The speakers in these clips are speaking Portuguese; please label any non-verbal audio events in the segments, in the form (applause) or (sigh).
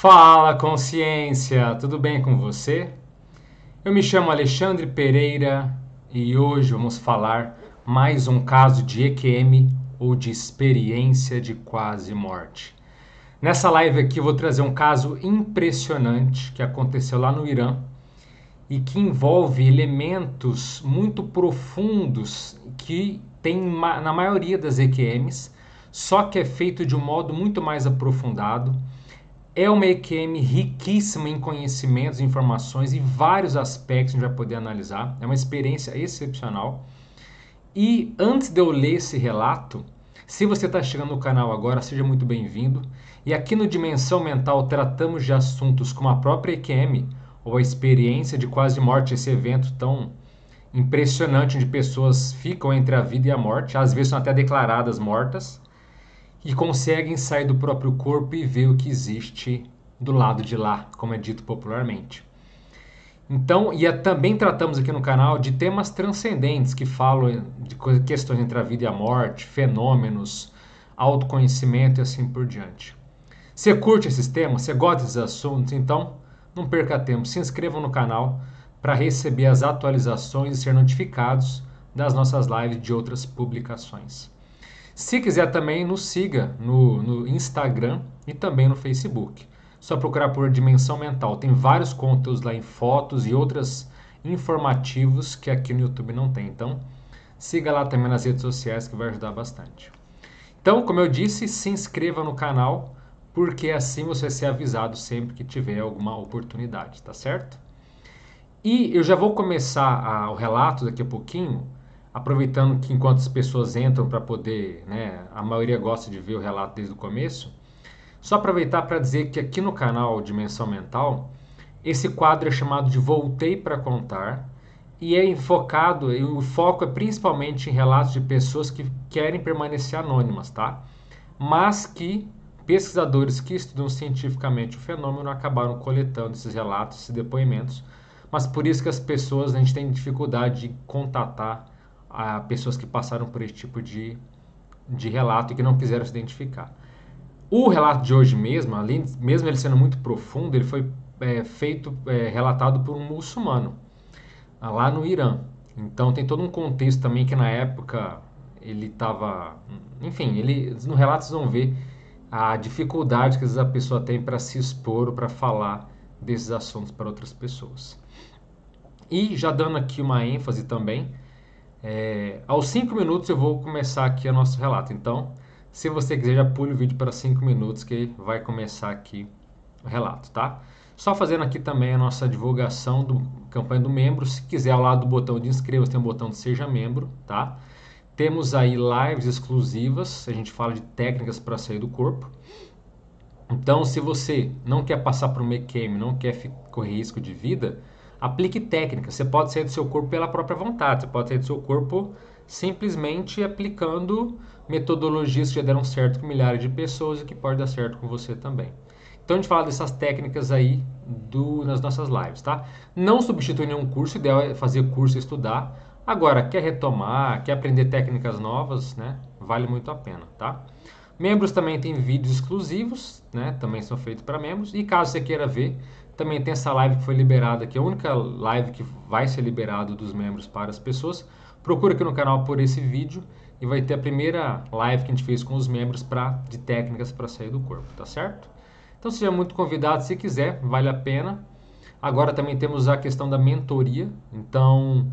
Fala consciência, tudo bem com você? Eu me chamo Alexandre Pereira e hoje vamos falar mais um caso de EQM ou de experiência de quase morte. Nessa live aqui vou trazer um caso impressionante que aconteceu lá no Irã e que envolve elementos muito profundos que tem na maioria das EQMs, só que é feito de um modo muito mais aprofundado é uma EQM riquíssima em conhecimentos, informações e vários aspectos que a gente vai poder analisar. É uma experiência excepcional. E antes de eu ler esse relato, se você está chegando no canal agora, seja muito bem-vindo. E aqui no Dimensão Mental tratamos de assuntos como a própria EQM, ou a experiência de quase morte, esse evento tão impressionante onde pessoas ficam entre a vida e a morte, às vezes são até declaradas mortas e conseguem sair do próprio corpo e ver o que existe do lado de lá, como é dito popularmente. Então, e também tratamos aqui no canal de temas transcendentes que falam de questões entre a vida e a morte, fenômenos, autoconhecimento e assim por diante. Você curte esses temas? Você gosta desses assuntos? Então, não perca tempo, se inscreva no canal para receber as atualizações e ser notificados das nossas lives de outras publicações. Se quiser também, nos siga no, no Instagram e também no Facebook. Só procurar por Dimensão Mental. Tem vários conteúdos lá em fotos e outros informativos que aqui no YouTube não tem. Então, siga lá também nas redes sociais que vai ajudar bastante. Então, como eu disse, se inscreva no canal, porque assim você vai ser avisado sempre que tiver alguma oportunidade, tá certo? E eu já vou começar a, o relato daqui a pouquinho aproveitando que enquanto as pessoas entram para poder, né, a maioria gosta de ver o relato desde o começo, só aproveitar para dizer que aqui no canal Dimensão Mental, esse quadro é chamado de Voltei para Contar e é enfocado, e o foco é principalmente em relatos de pessoas que querem permanecer anônimas, tá? Mas que pesquisadores que estudam cientificamente o fenômeno acabaram coletando esses relatos, esses depoimentos, mas por isso que as pessoas a gente tem dificuldade de contatar a pessoas que passaram por esse tipo de, de relato e que não quiseram se identificar. O relato de hoje mesmo, além, mesmo ele sendo muito profundo, ele foi é, feito, é, relatado por um muçulmano, lá no Irã. Então tem todo um contexto também que na época ele estava. Enfim, ele, no relato vocês vão ver a dificuldade que às vezes a pessoa tem para se expor ou para falar desses assuntos para outras pessoas. E já dando aqui uma ênfase também, é, aos 5 minutos eu vou começar aqui o nosso relato. Então, se você quiser, já pule o vídeo para 5 minutos que vai começar aqui o relato, tá? Só fazendo aqui também a nossa divulgação do campanha do membro. Se quiser, ao lado do botão de inscreva-se, tem um botão de seja membro, tá? Temos aí lives exclusivas, a gente fala de técnicas para sair do corpo. Então, se você não quer passar por um EQM, não quer correr risco de vida, Aplique técnica. Você pode sair do seu corpo pela própria vontade. Você pode sair do seu corpo simplesmente aplicando metodologias que já deram certo com milhares de pessoas e que pode dar certo com você também. Então a gente fala dessas técnicas aí do, nas nossas lives, tá? Não substitui nenhum curso, o ideal é fazer curso e estudar. Agora, quer retomar, quer aprender técnicas novas, né? Vale muito a pena, tá? Membros também têm vídeos exclusivos, né? Também são feitos para membros. E caso você queira ver, também tem essa live que foi liberada, que é a única live que vai ser liberado dos membros para as pessoas. Procura aqui no canal por esse vídeo e vai ter a primeira live que a gente fez com os membros pra, de técnicas para sair do corpo, tá certo? Então seja muito convidado se quiser, vale a pena. Agora também temos a questão da mentoria. Então,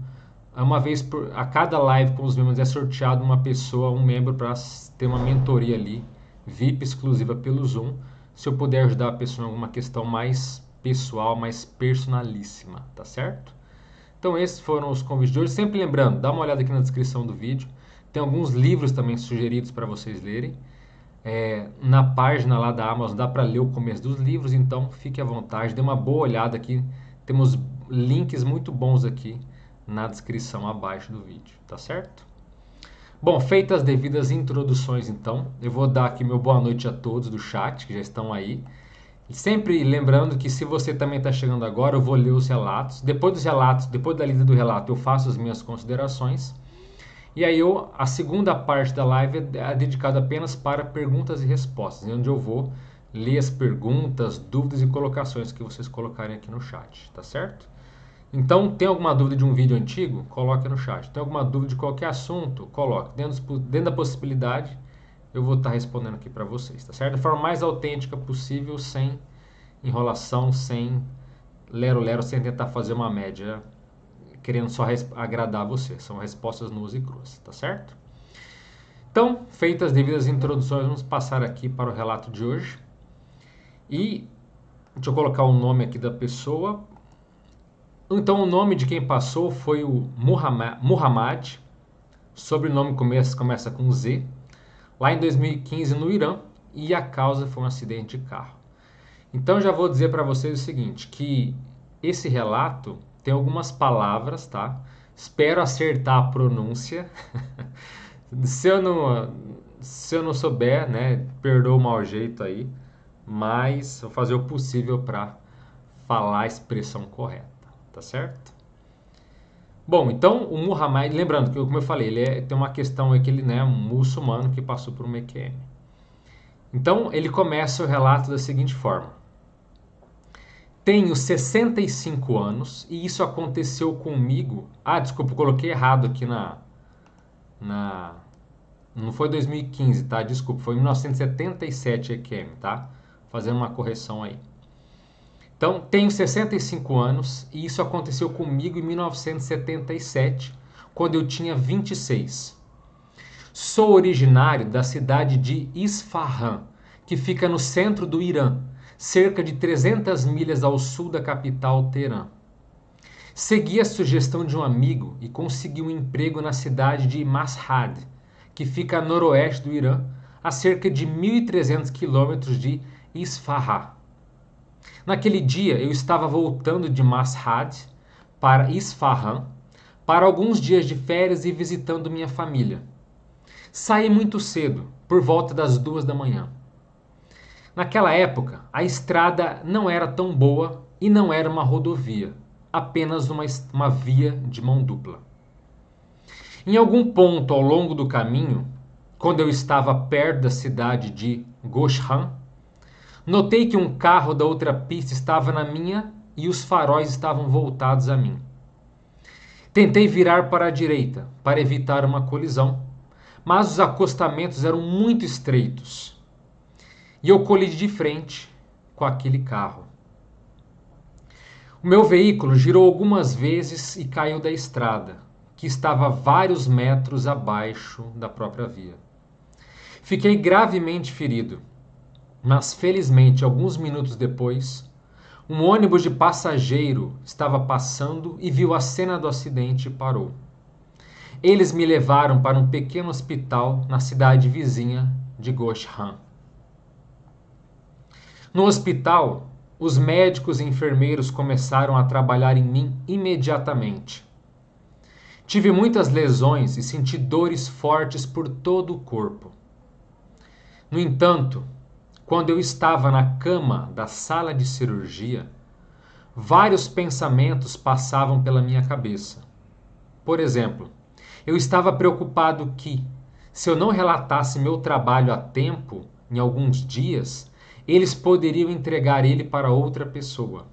uma vez por, a cada live com os membros é sorteado uma pessoa, um membro para ter uma mentoria ali, VIP exclusiva pelo Zoom. Se eu puder ajudar a pessoa em alguma questão mais pessoal, mais personalíssima, tá certo? Então esses foram os convites de hoje. Sempre lembrando, dá uma olhada aqui na descrição do vídeo. Tem alguns livros também sugeridos para vocês lerem. É, na página lá da Amazon dá para ler o começo dos livros, então fique à vontade, dê uma boa olhada aqui. Temos links muito bons aqui na descrição abaixo do vídeo, tá certo? Bom, feitas as devidas introduções, então, eu vou dar aqui meu boa noite a todos do chat que já estão aí. Sempre lembrando que se você também está chegando agora, eu vou ler os relatos. Depois dos relatos, depois da lida do relato, eu faço as minhas considerações. E aí eu, a segunda parte da live é dedicada apenas para perguntas e respostas, onde eu vou ler as perguntas, dúvidas e colocações que vocês colocarem aqui no chat, tá certo? Então, tem alguma dúvida de um vídeo antigo? Coloque no chat. Tem alguma dúvida de qualquer assunto? Coloque. Dentro, dentro da possibilidade, eu vou estar respondendo aqui para vocês, tá certo? Da forma mais autêntica possível, sem enrolação, sem lero-lero, sem tentar fazer uma média, querendo só agradar você. São respostas nuas e cruas, tá certo? Então, feitas as devidas introduções, vamos passar aqui para o relato de hoje. E deixa eu colocar o nome aqui da pessoa então, o nome de quem passou foi o Muhammad, Muhammad sobrenome começa, começa com Z, lá em 2015 no Irã, e a causa foi um acidente de carro. Então, já vou dizer para vocês o seguinte, que esse relato tem algumas palavras, tá? Espero acertar a pronúncia. (laughs) se, eu não, se eu não souber, né, perdoa o mau jeito aí, mas vou fazer o possível para falar a expressão correta tá certo? Bom, então o Muhammad, lembrando que, como eu falei, ele é, tem uma questão aí que ele é um muçulmano que passou por um EQM. Então ele começa o relato da seguinte forma: Tenho 65 anos e isso aconteceu comigo. Ah, desculpa, coloquei errado aqui na. na não foi 2015, tá? Desculpa, foi 1977 EQM, tá? Fazendo uma correção aí. Então, tenho 65 anos e isso aconteceu comigo em 1977, quando eu tinha 26. Sou originário da cidade de Isfahan, que fica no centro do Irã, cerca de 300 milhas ao sul da capital Teherã. Segui a sugestão de um amigo e consegui um emprego na cidade de Mashhad, que fica a noroeste do Irã, a cerca de 1.300 quilômetros de Isfahan. Naquele dia eu estava voltando de Mashhad para Isfahan para alguns dias de férias e visitando minha família. Saí muito cedo, por volta das duas da manhã. Naquela época, a estrada não era tão boa e não era uma rodovia, apenas uma, uma via de mão dupla. Em algum ponto ao longo do caminho, quando eu estava perto da cidade de Goshan, Notei que um carro da outra pista estava na minha e os faróis estavam voltados a mim. Tentei virar para a direita para evitar uma colisão, mas os acostamentos eram muito estreitos. E eu colidi de frente com aquele carro. O meu veículo girou algumas vezes e caiu da estrada, que estava vários metros abaixo da própria via. Fiquei gravemente ferido mas felizmente, alguns minutos depois, um ônibus de passageiro estava passando e viu a cena do acidente e parou. Eles me levaram para um pequeno hospital na cidade vizinha de Goshan. No hospital, os médicos e enfermeiros começaram a trabalhar em mim imediatamente. Tive muitas lesões e senti dores fortes por todo o corpo. No entanto, quando eu estava na cama da sala de cirurgia, vários pensamentos passavam pela minha cabeça. Por exemplo, eu estava preocupado que, se eu não relatasse meu trabalho a tempo, em alguns dias, eles poderiam entregar ele para outra pessoa.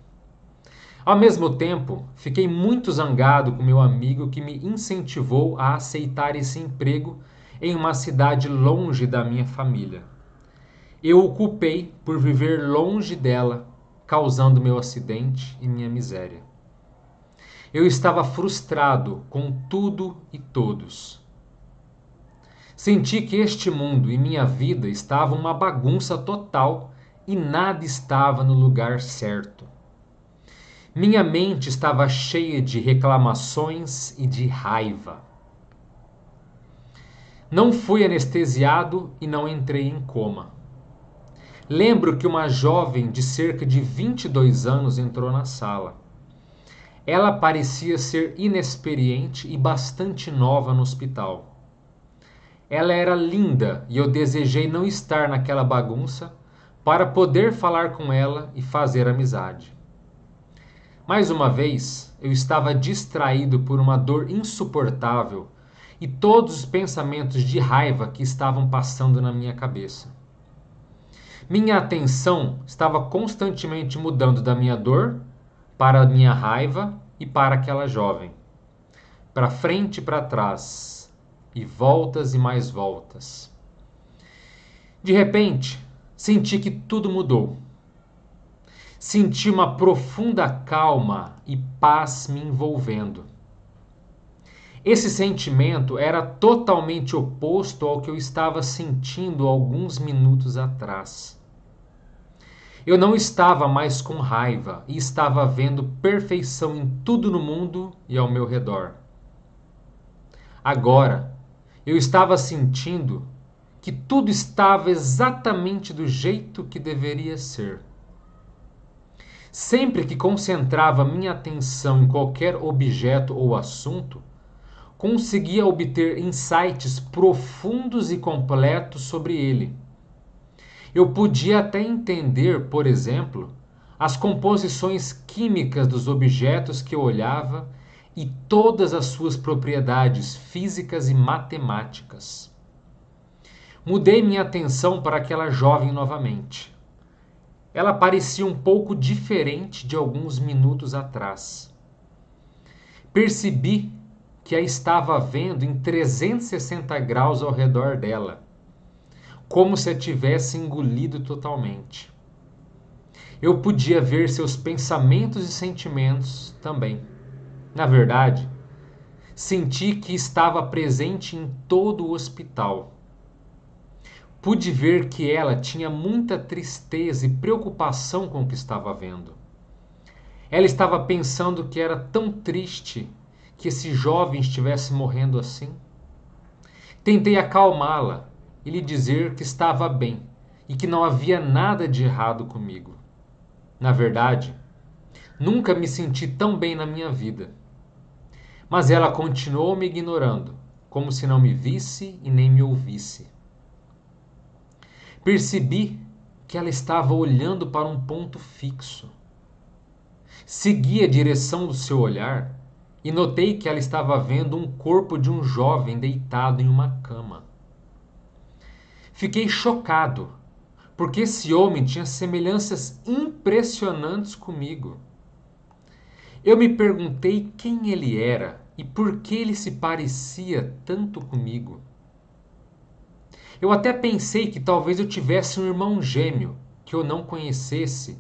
Ao mesmo tempo, fiquei muito zangado com meu amigo que me incentivou a aceitar esse emprego em uma cidade longe da minha família. Eu o culpei por viver longe dela, causando meu acidente e minha miséria. Eu estava frustrado com tudo e todos. Senti que este mundo e minha vida estavam uma bagunça total e nada estava no lugar certo. Minha mente estava cheia de reclamações e de raiva. Não fui anestesiado e não entrei em coma. Lembro que uma jovem de cerca de 22 anos entrou na sala. Ela parecia ser inexperiente e bastante nova no hospital. Ela era linda e eu desejei não estar naquela bagunça para poder falar com ela e fazer amizade. Mais uma vez, eu estava distraído por uma dor insuportável e todos os pensamentos de raiva que estavam passando na minha cabeça. Minha atenção estava constantemente mudando da minha dor para a minha raiva e para aquela jovem. Para frente e para trás, e voltas e mais voltas. De repente, senti que tudo mudou. Senti uma profunda calma e paz me envolvendo. Esse sentimento era totalmente oposto ao que eu estava sentindo alguns minutos atrás. Eu não estava mais com raiva e estava vendo perfeição em tudo no mundo e ao meu redor. Agora, eu estava sentindo que tudo estava exatamente do jeito que deveria ser. Sempre que concentrava minha atenção em qualquer objeto ou assunto, conseguia obter insights profundos e completos sobre ele. Eu podia até entender, por exemplo, as composições químicas dos objetos que eu olhava e todas as suas propriedades físicas e matemáticas. Mudei minha atenção para aquela jovem novamente. Ela parecia um pouco diferente de alguns minutos atrás. Percebi que a estava vendo em 360 graus ao redor dela, como se a tivesse engolido totalmente. Eu podia ver seus pensamentos e sentimentos também. Na verdade, senti que estava presente em todo o hospital. Pude ver que ela tinha muita tristeza e preocupação com o que estava vendo. Ela estava pensando que era tão triste que esse jovem estivesse morrendo assim? Tentei acalmá-la e lhe dizer que estava bem e que não havia nada de errado comigo. Na verdade, nunca me senti tão bem na minha vida. Mas ela continuou me ignorando, como se não me visse e nem me ouvisse. Percebi que ela estava olhando para um ponto fixo. Segui a direção do seu olhar e notei que ela estava vendo um corpo de um jovem deitado em uma cama. Fiquei chocado, porque esse homem tinha semelhanças impressionantes comigo. Eu me perguntei quem ele era e por que ele se parecia tanto comigo. Eu até pensei que talvez eu tivesse um irmão gêmeo que eu não conhecesse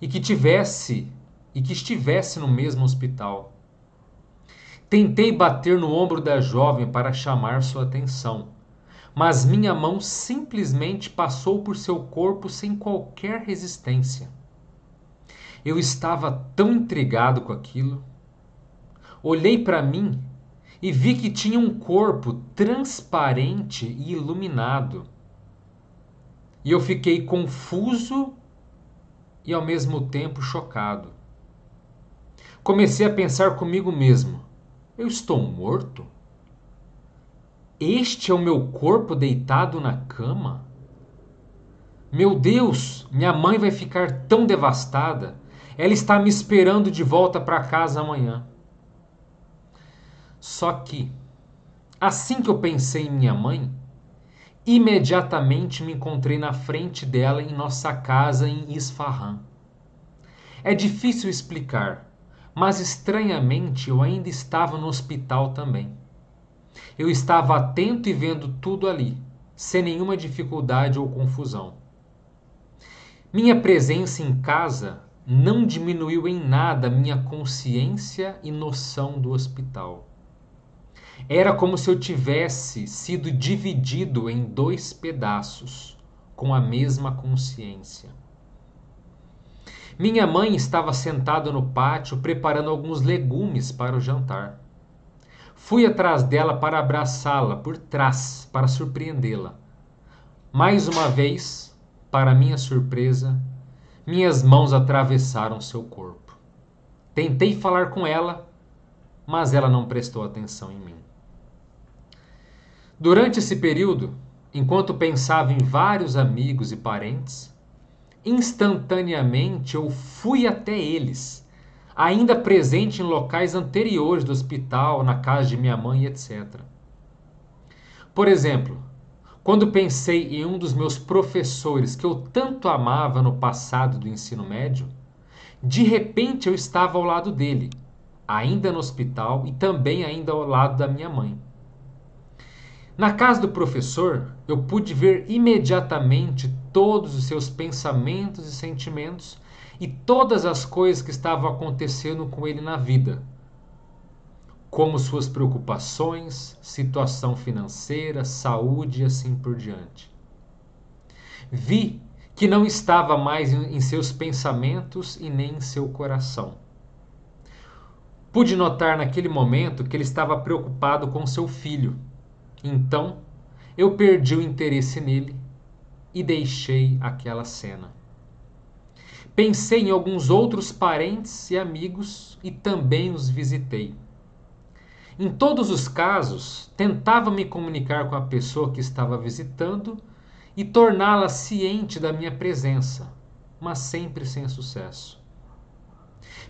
e que tivesse e que estivesse no mesmo hospital. Tentei bater no ombro da jovem para chamar sua atenção, mas minha mão simplesmente passou por seu corpo sem qualquer resistência. Eu estava tão intrigado com aquilo. Olhei para mim e vi que tinha um corpo transparente e iluminado. E eu fiquei confuso e ao mesmo tempo chocado. Comecei a pensar comigo mesmo: eu estou morto? Este é o meu corpo deitado na cama? Meu Deus, minha mãe vai ficar tão devastada. Ela está me esperando de volta para casa amanhã. Só que, assim que eu pensei em minha mãe, imediatamente me encontrei na frente dela em nossa casa em Isfahan. É difícil explicar, mas estranhamente eu ainda estava no hospital também. Eu estava atento e vendo tudo ali, sem nenhuma dificuldade ou confusão. Minha presença em casa não diminuiu em nada minha consciência e noção do hospital. Era como se eu tivesse sido dividido em dois pedaços, com a mesma consciência. Minha mãe estava sentada no pátio preparando alguns legumes para o jantar. Fui atrás dela para abraçá-la por trás, para surpreendê-la. Mais uma vez, para minha surpresa, minhas mãos atravessaram seu corpo. Tentei falar com ela, mas ela não prestou atenção em mim. Durante esse período, enquanto pensava em vários amigos e parentes, instantaneamente eu fui até eles, ainda presente em locais anteriores do hospital, na casa de minha mãe, etc. Por exemplo, quando pensei em um dos meus professores que eu tanto amava no passado do ensino médio, de repente eu estava ao lado dele, ainda no hospital e também ainda ao lado da minha mãe. Na casa do professor, eu pude ver imediatamente todos os seus pensamentos e sentimentos e todas as coisas que estavam acontecendo com ele na vida, como suas preocupações, situação financeira, saúde e assim por diante. Vi que não estava mais em seus pensamentos e nem em seu coração. Pude notar naquele momento que ele estava preocupado com seu filho. Então, eu perdi o interesse nele e deixei aquela cena. Pensei em alguns outros parentes e amigos e também os visitei. Em todos os casos, tentava me comunicar com a pessoa que estava visitando e torná-la ciente da minha presença, mas sempre sem sucesso.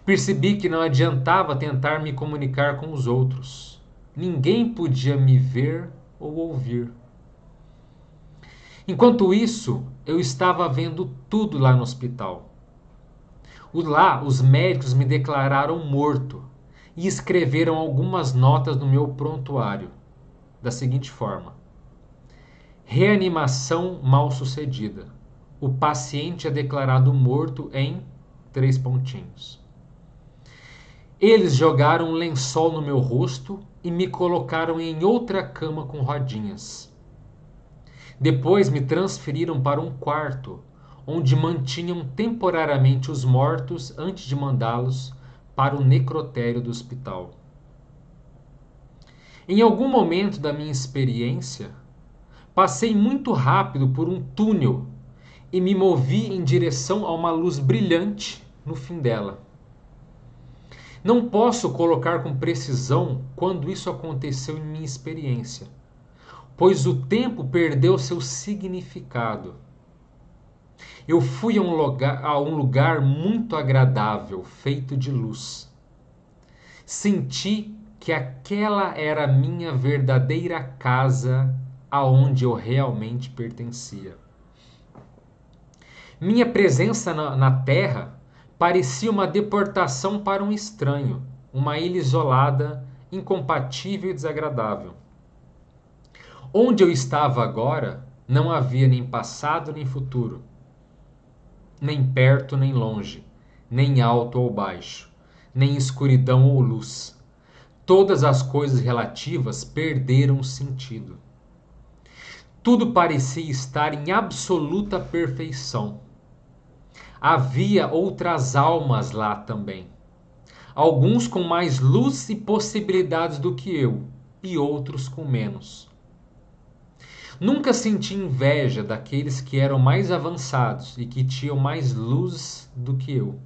Percebi que não adiantava tentar me comunicar com os outros. Ninguém podia me ver ou ouvir. Enquanto isso, eu estava vendo tudo lá no hospital. Lá, os médicos me declararam morto e escreveram algumas notas no meu prontuário, da seguinte forma: Reanimação mal sucedida. O paciente é declarado morto em três pontinhos. Eles jogaram um lençol no meu rosto e me colocaram em outra cama com rodinhas. Depois me transferiram para um quarto, onde mantinham temporariamente os mortos antes de mandá-los para o necrotério do hospital. Em algum momento da minha experiência, passei muito rápido por um túnel e me movi em direção a uma luz brilhante no fim dela. Não posso colocar com precisão quando isso aconteceu em minha experiência, pois o tempo perdeu seu significado. Eu fui a um lugar, a um lugar muito agradável, feito de luz. Senti que aquela era minha verdadeira casa aonde eu realmente pertencia. Minha presença na, na Terra parecia uma deportação para um estranho, uma ilha isolada, incompatível e desagradável. Onde eu estava agora não havia nem passado nem futuro, nem perto nem longe, nem alto ou baixo, nem escuridão ou luz. Todas as coisas relativas perderam sentido. Tudo parecia estar em absoluta perfeição havia outras almas lá também. Alguns com mais luz e possibilidades do que eu, e outros com menos. Nunca senti inveja daqueles que eram mais avançados e que tinham mais luz do que eu.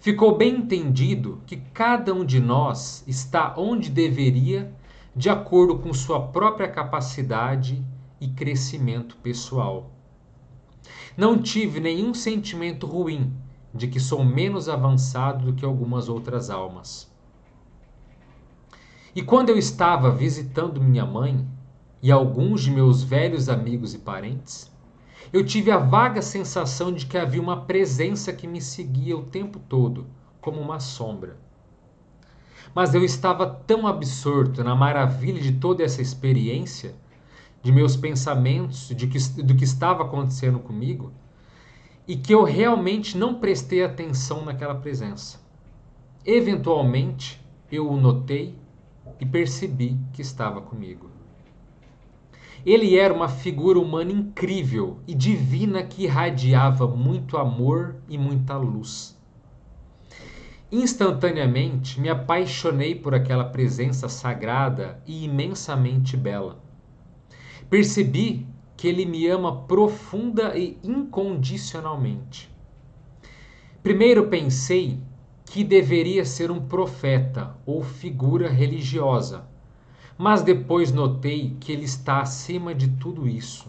Ficou bem entendido que cada um de nós está onde deveria, de acordo com sua própria capacidade e crescimento pessoal. Não tive nenhum sentimento ruim de que sou menos avançado do que algumas outras almas. E quando eu estava visitando minha mãe e alguns de meus velhos amigos e parentes, eu tive a vaga sensação de que havia uma presença que me seguia o tempo todo, como uma sombra. Mas eu estava tão absorto na maravilha de toda essa experiência de meus pensamentos, de que, do que estava acontecendo comigo, e que eu realmente não prestei atenção naquela presença. Eventualmente, eu o notei e percebi que estava comigo. Ele era uma figura humana incrível e divina que irradiava muito amor e muita luz. Instantaneamente me apaixonei por aquela presença sagrada e imensamente bela. Percebi que ele me ama profunda e incondicionalmente. Primeiro pensei que deveria ser um profeta ou figura religiosa, mas depois notei que ele está acima de tudo isso.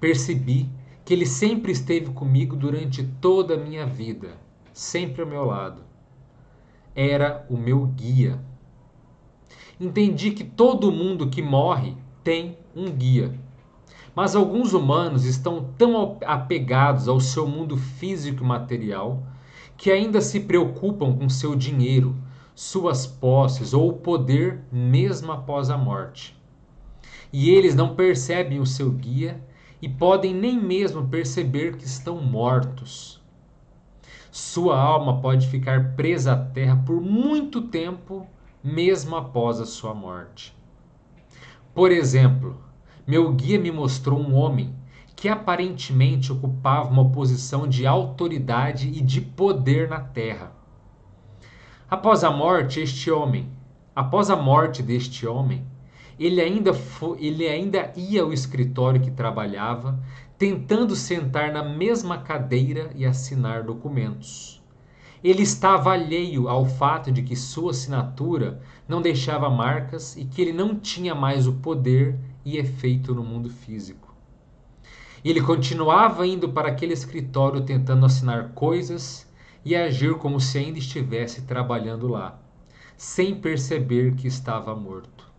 Percebi que ele sempre esteve comigo durante toda a minha vida, sempre ao meu lado. Era o meu guia. Entendi que todo mundo que morre tem um guia. Mas alguns humanos estão tão apegados ao seu mundo físico e material que ainda se preocupam com seu dinheiro, suas posses ou o poder mesmo após a morte. E eles não percebem o seu guia e podem nem mesmo perceber que estão mortos. Sua alma pode ficar presa à terra por muito tempo, mesmo após a sua morte. Por exemplo, meu guia me mostrou um homem que aparentemente ocupava uma posição de autoridade e de poder na terra. Após a morte este homem, após a morte deste homem, ele ainda, foi, ele ainda ia ao escritório que trabalhava, tentando sentar na mesma cadeira e assinar documentos. Ele estava alheio ao fato de que sua assinatura não deixava marcas e que ele não tinha mais o poder e efeito no mundo físico. Ele continuava indo para aquele escritório tentando assinar coisas e agir como se ainda estivesse trabalhando lá, sem perceber que estava morto.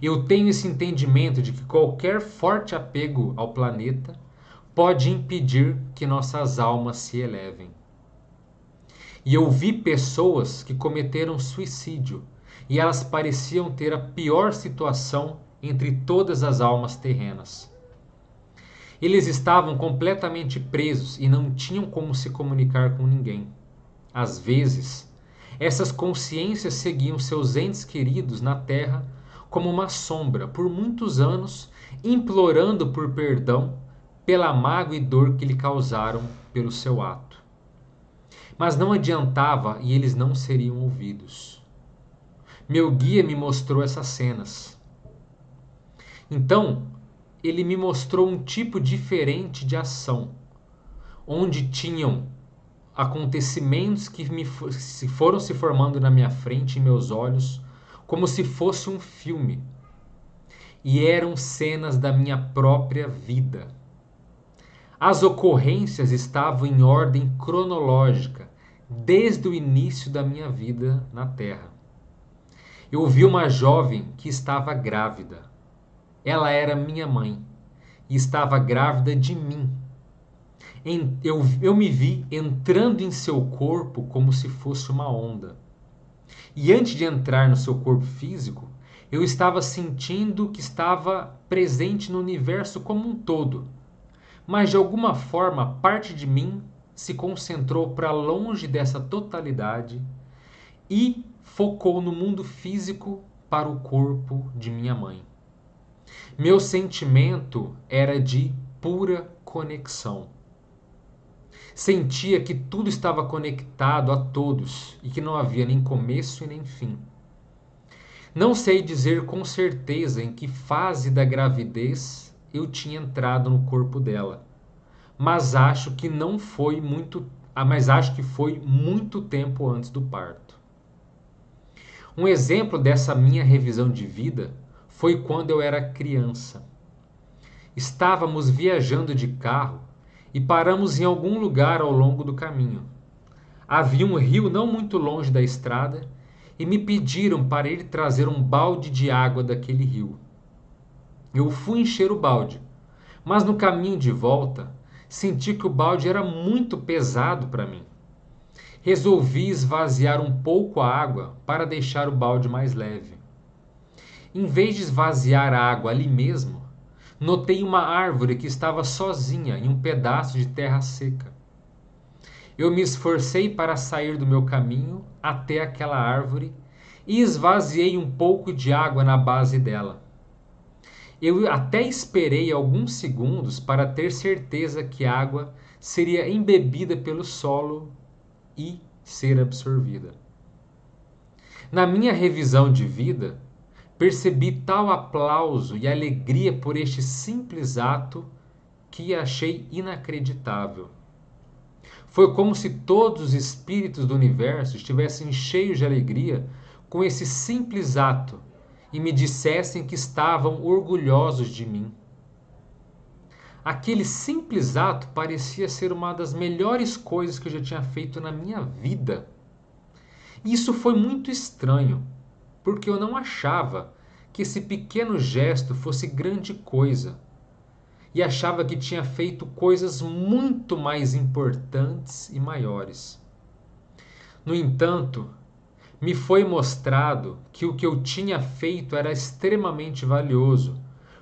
Eu tenho esse entendimento de que qualquer forte apego ao planeta pode impedir que nossas almas se elevem. E eu vi pessoas que cometeram suicídio e elas pareciam ter a pior situação entre todas as almas terrenas. Eles estavam completamente presos e não tinham como se comunicar com ninguém. Às vezes, essas consciências seguiam seus entes queridos na terra como uma sombra por muitos anos, implorando por perdão pela mágoa e dor que lhe causaram pelo seu ato. Mas não adiantava e eles não seriam ouvidos. Meu guia me mostrou essas cenas. Então, ele me mostrou um tipo diferente de ação, onde tinham acontecimentos que me se foram se formando na minha frente, em meus olhos, como se fosse um filme. E eram cenas da minha própria vida. As ocorrências estavam em ordem cronológica, desde o início da minha vida na Terra. Eu vi uma jovem que estava grávida. Ela era minha mãe e estava grávida de mim. Eu, eu me vi entrando em seu corpo como se fosse uma onda. E antes de entrar no seu corpo físico, eu estava sentindo que estava presente no universo como um todo. Mas de alguma forma, parte de mim se concentrou para longe dessa totalidade e focou no mundo físico para o corpo de minha mãe. Meu sentimento era de pura conexão. Sentia que tudo estava conectado a todos e que não havia nem começo e nem fim. Não sei dizer com certeza em que fase da gravidez eu tinha entrado no corpo dela, mas acho que não foi muito, ah, mas acho que foi muito tempo antes do parto. Um exemplo dessa minha revisão de vida foi quando eu era criança. Estávamos viajando de carro e paramos em algum lugar ao longo do caminho. Havia um rio não muito longe da estrada e me pediram para ir trazer um balde de água daquele rio. Eu fui encher o balde, mas no caminho de volta senti que o balde era muito pesado para mim. Resolvi esvaziar um pouco a água para deixar o balde mais leve. Em vez de esvaziar a água ali mesmo, notei uma árvore que estava sozinha em um pedaço de terra seca. Eu me esforcei para sair do meu caminho até aquela árvore e esvaziei um pouco de água na base dela. Eu até esperei alguns segundos para ter certeza que a água seria embebida pelo solo e ser absorvida. Na minha revisão de vida, Percebi tal aplauso e alegria por este simples ato que achei inacreditável. Foi como se todos os espíritos do universo estivessem cheios de alegria com esse simples ato e me dissessem que estavam orgulhosos de mim. Aquele simples ato parecia ser uma das melhores coisas que eu já tinha feito na minha vida. Isso foi muito estranho porque eu não achava que esse pequeno gesto fosse grande coisa, e achava que tinha feito coisas muito mais importantes e maiores. No entanto, me foi mostrado que o que eu tinha feito era extremamente valioso,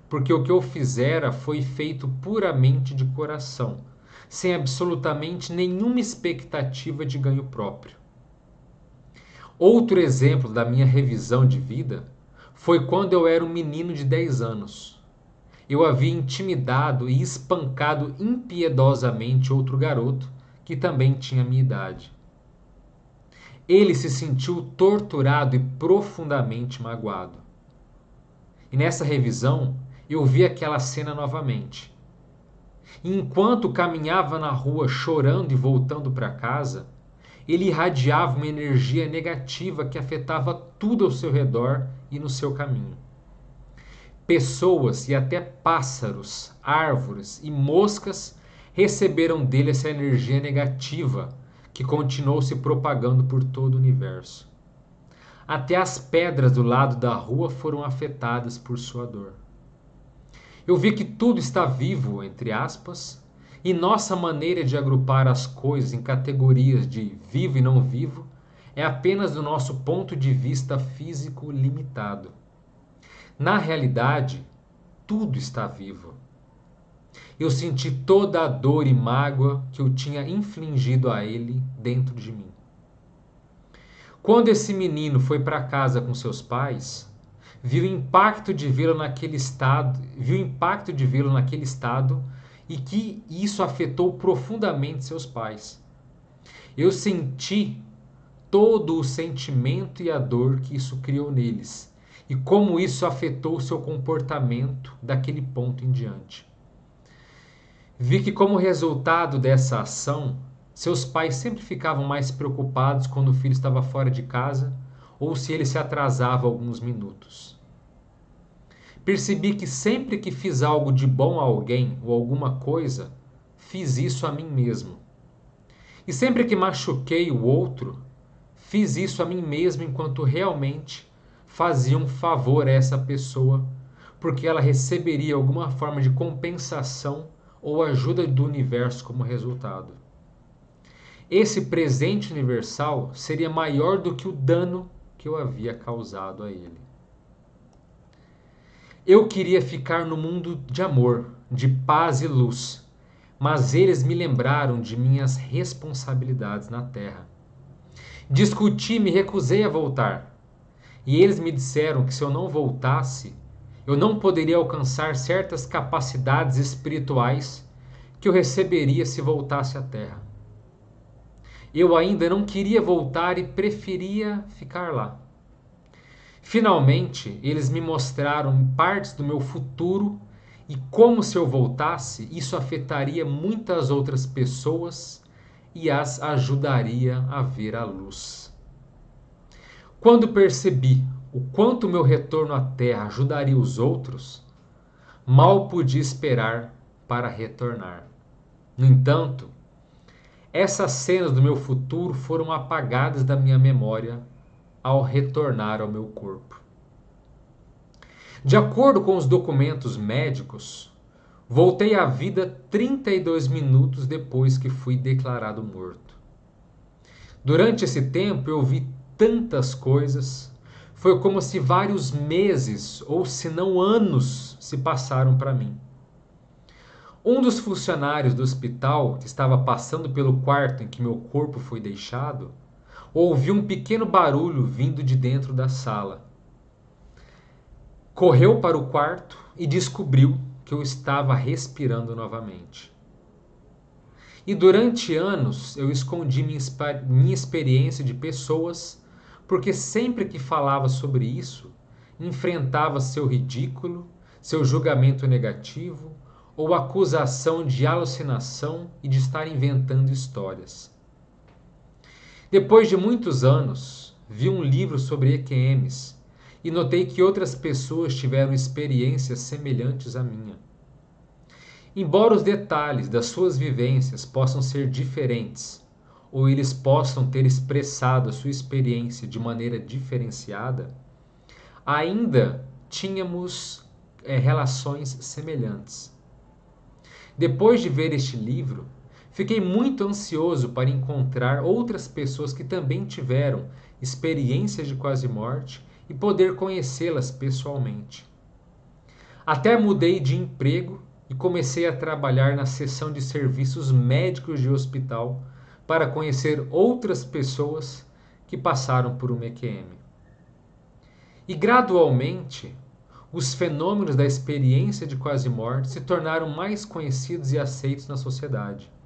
porque o que eu fizera foi feito puramente de coração, sem absolutamente nenhuma expectativa de ganho próprio. Outro exemplo da minha revisão de vida foi quando eu era um menino de 10 anos. Eu havia intimidado e espancado impiedosamente outro garoto que também tinha minha idade. Ele se sentiu torturado e profundamente magoado. E nessa revisão, eu vi aquela cena novamente. E enquanto caminhava na rua chorando e voltando para casa, ele irradiava uma energia negativa que afetava tudo ao seu redor e no seu caminho. Pessoas e até pássaros, árvores e moscas receberam dele essa energia negativa que continuou se propagando por todo o universo. Até as pedras do lado da rua foram afetadas por sua dor. Eu vi que tudo está vivo, entre aspas, e nossa maneira de agrupar as coisas em categorias de vivo e não vivo é apenas do nosso ponto de vista físico limitado. Na realidade, tudo está vivo. Eu senti toda a dor e mágoa que eu tinha infligido a ele dentro de mim. Quando esse menino foi para casa com seus pais, viu o impacto de vê-lo naquele estado, viu o impacto de vê-lo naquele estado e que isso afetou profundamente seus pais. Eu senti todo o sentimento e a dor que isso criou neles e como isso afetou seu comportamento daquele ponto em diante. Vi que, como resultado dessa ação, seus pais sempre ficavam mais preocupados quando o filho estava fora de casa ou se ele se atrasava alguns minutos. Percebi que sempre que fiz algo de bom a alguém ou alguma coisa, fiz isso a mim mesmo. E sempre que machuquei o outro, fiz isso a mim mesmo enquanto realmente fazia um favor a essa pessoa, porque ela receberia alguma forma de compensação ou ajuda do universo como resultado. Esse presente universal seria maior do que o dano que eu havia causado a ele. Eu queria ficar no mundo de amor, de paz e luz, mas eles me lembraram de minhas responsabilidades na terra. Discuti me recusei a voltar. E eles me disseram que se eu não voltasse, eu não poderia alcançar certas capacidades espirituais que eu receberia se voltasse à Terra. Eu ainda não queria voltar e preferia ficar lá. Finalmente, eles me mostraram partes do meu futuro e como se eu voltasse, isso afetaria muitas outras pessoas e as ajudaria a ver a luz. Quando percebi o quanto meu retorno à Terra ajudaria os outros, mal podia esperar para retornar. No entanto, essas cenas do meu futuro foram apagadas da minha memória ao retornar ao meu corpo. De acordo com os documentos médicos, voltei à vida 32 minutos depois que fui declarado morto. Durante esse tempo eu vi tantas coisas, foi como se vários meses ou se não anos se passaram para mim. Um dos funcionários do hospital que estava passando pelo quarto em que meu corpo foi deixado ouviu um pequeno barulho vindo de dentro da sala. Correu para o quarto e descobriu que eu estava respirando novamente. E durante anos eu escondi minha, minha experiência de pessoas, porque sempre que falava sobre isso, enfrentava seu ridículo, seu julgamento negativo ou acusação de alucinação e de estar inventando histórias. Depois de muitos anos, vi um livro sobre EQMs e notei que outras pessoas tiveram experiências semelhantes à minha. Embora os detalhes das suas vivências possam ser diferentes, ou eles possam ter expressado a sua experiência de maneira diferenciada, ainda tínhamos é, relações semelhantes. Depois de ver este livro, fiquei muito ansioso para encontrar outras pessoas que também tiveram experiências de quase morte e poder conhecê-las pessoalmente. Até mudei de emprego e comecei a trabalhar na seção de serviços médicos de hospital para conhecer outras pessoas que passaram por um EQM. E gradualmente, os fenômenos da experiência de quase morte se tornaram mais conhecidos e aceitos na sociedade.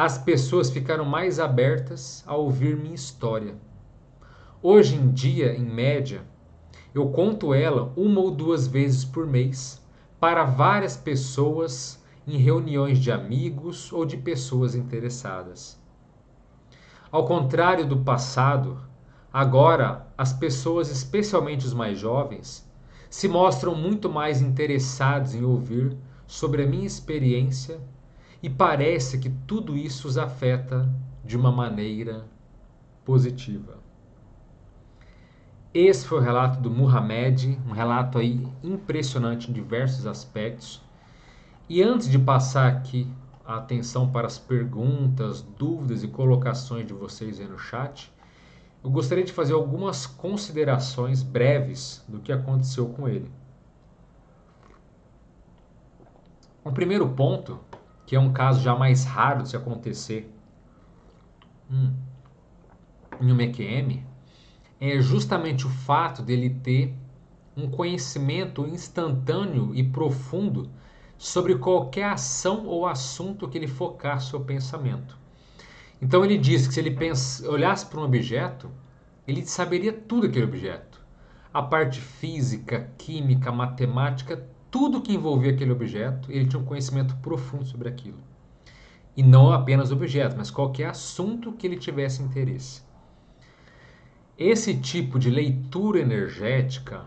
As pessoas ficaram mais abertas a ouvir minha história. Hoje em dia, em média, eu conto ela uma ou duas vezes por mês para várias pessoas em reuniões de amigos ou de pessoas interessadas. Ao contrário do passado, agora as pessoas, especialmente os mais jovens, se mostram muito mais interessados em ouvir sobre a minha experiência e parece que tudo isso os afeta de uma maneira positiva. Esse foi o relato do Muhammad, um relato aí impressionante em diversos aspectos. E antes de passar aqui a atenção para as perguntas, dúvidas e colocações de vocês aí no chat, eu gostaria de fazer algumas considerações breves do que aconteceu com ele. O primeiro ponto, que é um caso já mais raro de se acontecer hum, em uma EQM, é justamente o fato dele ter um conhecimento instantâneo e profundo sobre qualquer ação ou assunto que ele focar seu pensamento. Então ele diz que se ele pensa, olhasse para um objeto, ele saberia tudo aquele objeto. A parte física, química, matemática, tudo que envolvia aquele objeto, ele tinha um conhecimento profundo sobre aquilo. E não apenas objeto, mas qualquer assunto que ele tivesse interesse. Esse tipo de leitura energética,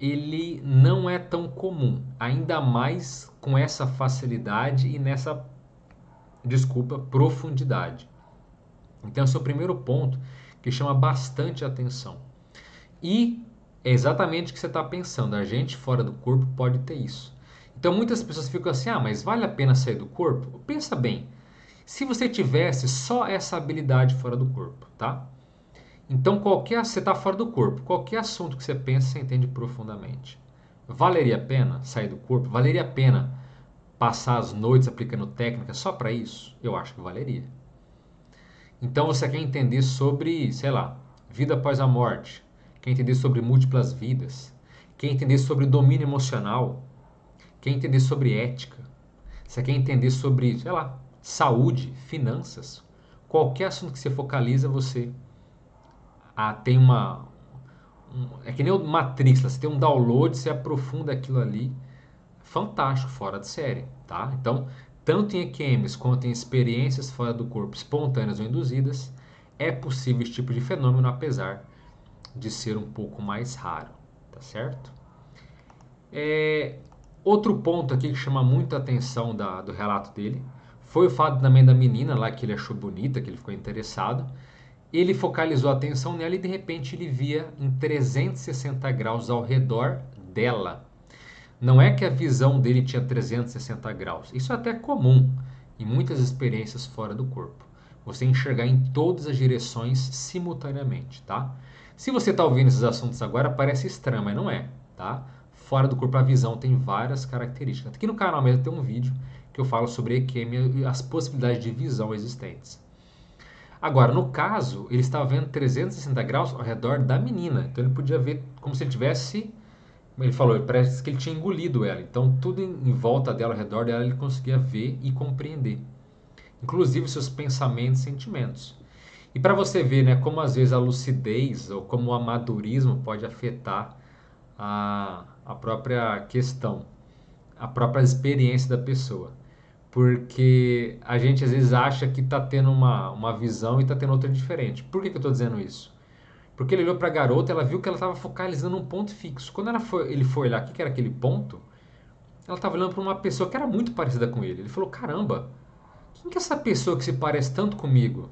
ele não é tão comum, ainda mais com essa facilidade e nessa, desculpa, profundidade. Então, esse é o primeiro ponto que chama bastante atenção. E é exatamente o que você está pensando, a gente fora do corpo pode ter isso. Então, muitas pessoas ficam assim: ah, mas vale a pena sair do corpo? Pensa bem, se você tivesse só essa habilidade fora do corpo, tá? Então, qualquer você está fora do corpo, qualquer assunto que você pensa, você entende profundamente. Valeria a pena sair do corpo? Valeria a pena passar as noites aplicando técnica só para isso? Eu acho que valeria. Então, você quer entender sobre, sei lá, vida após a morte, quer entender sobre múltiplas vidas, quer entender sobre domínio emocional, quer entender sobre ética, você quer entender sobre, sei lá, saúde, finanças, qualquer assunto que você focaliza, você ah, tem uma. Um, é que nem o Matrix, você tem um download, você aprofunda aquilo ali. Fantástico, fora de série, tá? Então, tanto em EQMs quanto em experiências fora do corpo, espontâneas ou induzidas, é possível esse tipo de fenômeno, apesar de ser um pouco mais raro, tá certo? É, outro ponto aqui que chama muita atenção da, do relato dele foi o fato também da menina lá que ele achou bonita, que ele ficou interessado ele focalizou a atenção nela e de repente ele via em 360 graus ao redor dela. Não é que a visão dele tinha 360 graus. Isso é até comum em muitas experiências fora do corpo. Você enxergar em todas as direções simultaneamente, tá? Se você está ouvindo esses assuntos agora, parece estranho, mas não é, tá? Fora do corpo, a visão tem várias características. Aqui no canal mesmo tem um vídeo que eu falo sobre EQM e as possibilidades de visão existentes. Agora, no caso, ele estava vendo 360 graus ao redor da menina. Então ele podia ver como se ele tivesse. Ele falou, parece que ele tinha engolido ela. Então tudo em volta dela, ao redor dela, ele conseguia ver e compreender. Inclusive seus pensamentos e sentimentos. E para você ver né, como às vezes a lucidez ou como o amadurismo pode afetar a, a própria questão, a própria experiência da pessoa porque a gente às vezes acha que está tendo uma, uma visão e está tendo outra diferente. Por que, que eu estou dizendo isso? Porque ele olhou para a garota, ela viu que ela estava focalizando um ponto fixo. Quando ela foi, ele foi olhar o que era aquele ponto, ela estava olhando para uma pessoa que era muito parecida com ele. Ele falou: Caramba, quem que é essa pessoa que se parece tanto comigo?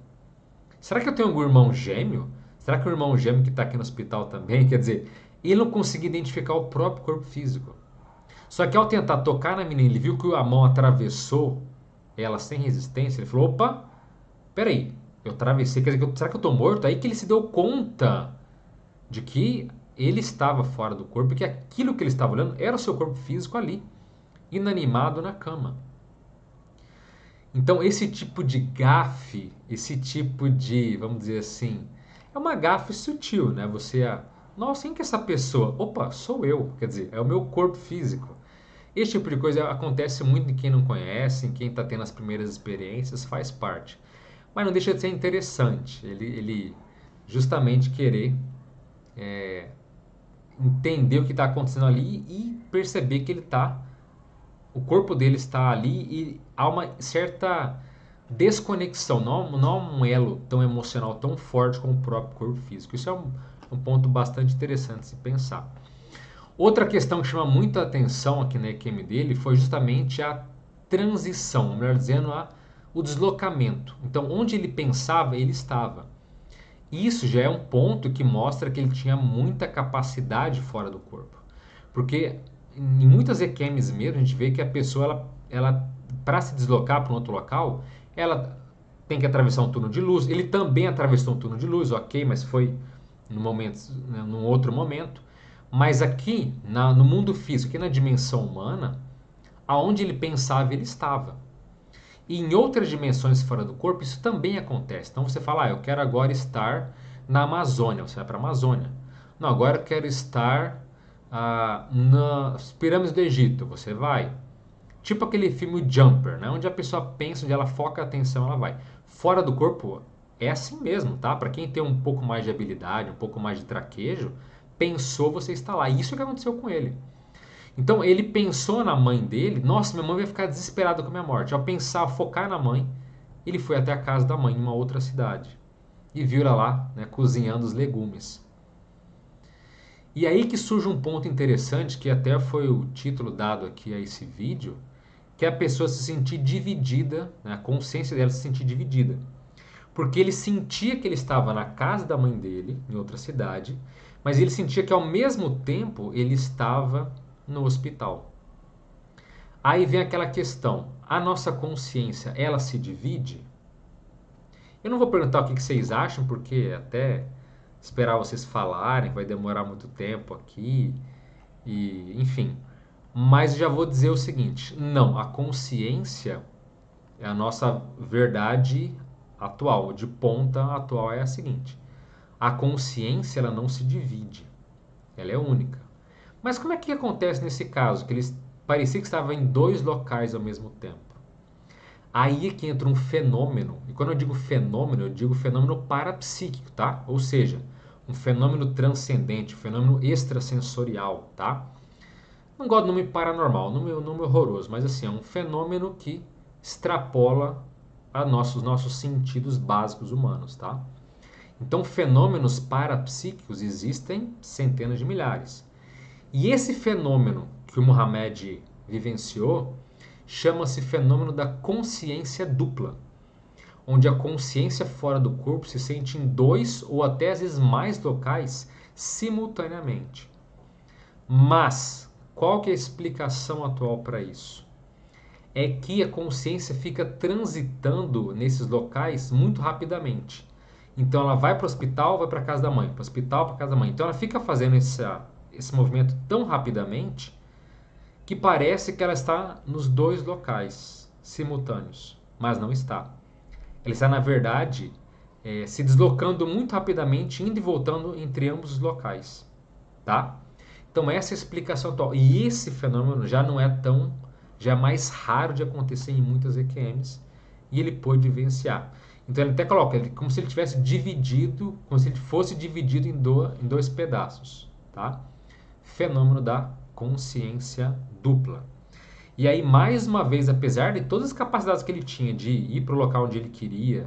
Será que eu tenho algum irmão gêmeo? Será que o irmão gêmeo que está aqui no hospital também? Quer dizer, ele não conseguia identificar o próprio corpo físico. Só que ao tentar tocar na menina, ele viu que a mão atravessou ela sem resistência. Ele falou: opa, peraí, eu atravessei, quer dizer, será que eu estou morto? Aí que ele se deu conta de que ele estava fora do corpo, que aquilo que ele estava olhando era o seu corpo físico ali, inanimado na cama. Então, esse tipo de gafe, esse tipo de, vamos dizer assim, é uma gafe sutil, né? Você, nossa, quem que é essa pessoa? Opa, sou eu, quer dizer, é o meu corpo físico. Esse tipo de coisa acontece muito em quem não conhece, em quem está tendo as primeiras experiências, faz parte. Mas não deixa de ser interessante ele, ele justamente querer é, entender o que está acontecendo ali e perceber que ele está, o corpo dele está ali e há uma certa desconexão, não, não há um elo tão emocional, tão forte como o próprio corpo físico. Isso é um, um ponto bastante interessante se pensar. Outra questão que chama muita atenção aqui na EQM dele foi justamente a transição, melhor dizendo, a, o deslocamento. Então, onde ele pensava, ele estava. Isso já é um ponto que mostra que ele tinha muita capacidade fora do corpo. Porque em muitas EQMs mesmo, a gente vê que a pessoa, ela, ela para se deslocar para um outro local, ela tem que atravessar um túnel de luz. Ele também atravessou um túnel de luz, ok, mas foi no momento, né, num outro momento. Mas aqui, na, no mundo físico, aqui na dimensão humana, aonde ele pensava, ele estava. E em outras dimensões fora do corpo, isso também acontece. Então você fala, ah, eu quero agora estar na Amazônia, você vai para a Amazônia. Não, agora eu quero estar ah, nas pirâmides do Egito, você vai. Tipo aquele filme Jumper, né? onde a pessoa pensa, onde ela foca a atenção, ela vai. Fora do corpo, é assim mesmo, tá? Para quem tem um pouco mais de habilidade, um pouco mais de traquejo, pensou, você está lá. Isso é o que aconteceu com ele. Então ele pensou na mãe dele, nossa, minha mãe vai ficar desesperada com a minha morte. Ao pensar, focar na mãe, ele foi até a casa da mãe, em uma outra cidade. E viu ela lá, né, cozinhando os legumes. E aí que surge um ponto interessante, que até foi o título dado aqui a esse vídeo, que é a pessoa se sentir dividida, né, a consciência dela se sentir dividida. Porque ele sentia que ele estava na casa da mãe dele, em outra cidade, mas ele sentia que ao mesmo tempo ele estava no hospital. Aí vem aquela questão: a nossa consciência ela se divide? Eu não vou perguntar o que vocês acham, porque até esperar vocês falarem vai demorar muito tempo aqui, e enfim. Mas já vou dizer o seguinte: não, a consciência é a nossa verdade atual, de ponta atual é a seguinte: a consciência ela não se divide, ela é única. Mas como é que acontece nesse caso, que eles parecia que estavam em dois locais ao mesmo tempo? Aí é que entra um fenômeno, e quando eu digo fenômeno, eu digo fenômeno parapsíquico, tá? Ou seja, um fenômeno transcendente, um fenômeno extrasensorial, tá? Não gosto do nome paranormal, nome, nome horroroso, mas assim, é um fenômeno que extrapola a nossos, nossos sentidos básicos humanos, tá? Então, fenômenos parapsíquicos existem centenas de milhares. E esse fenômeno que o Muhammad vivenciou chama-se fenômeno da consciência dupla, onde a consciência fora do corpo se sente em dois ou até às vezes mais locais simultaneamente. Mas qual que é a explicação atual para isso? É que a consciência fica transitando nesses locais muito rapidamente. Então ela vai para o hospital, vai para casa da mãe, para o hospital, para casa da mãe. Então ela fica fazendo esse, esse movimento tão rapidamente que parece que ela está nos dois locais simultâneos, mas não está. Ela está, na verdade, é, se deslocando muito rapidamente, indo e voltando entre ambos os locais. Tá? Então, essa é a explicação atual. E esse fenômeno já não é tão. já é mais raro de acontecer em muitas EQMs e ele pôde vivenciar. Então ele até coloca ele, como se ele tivesse dividido, como se ele fosse dividido em, do, em dois pedaços, tá? Fenômeno da consciência dupla. E aí, mais uma vez, apesar de todas as capacidades que ele tinha de ir para o local onde ele queria,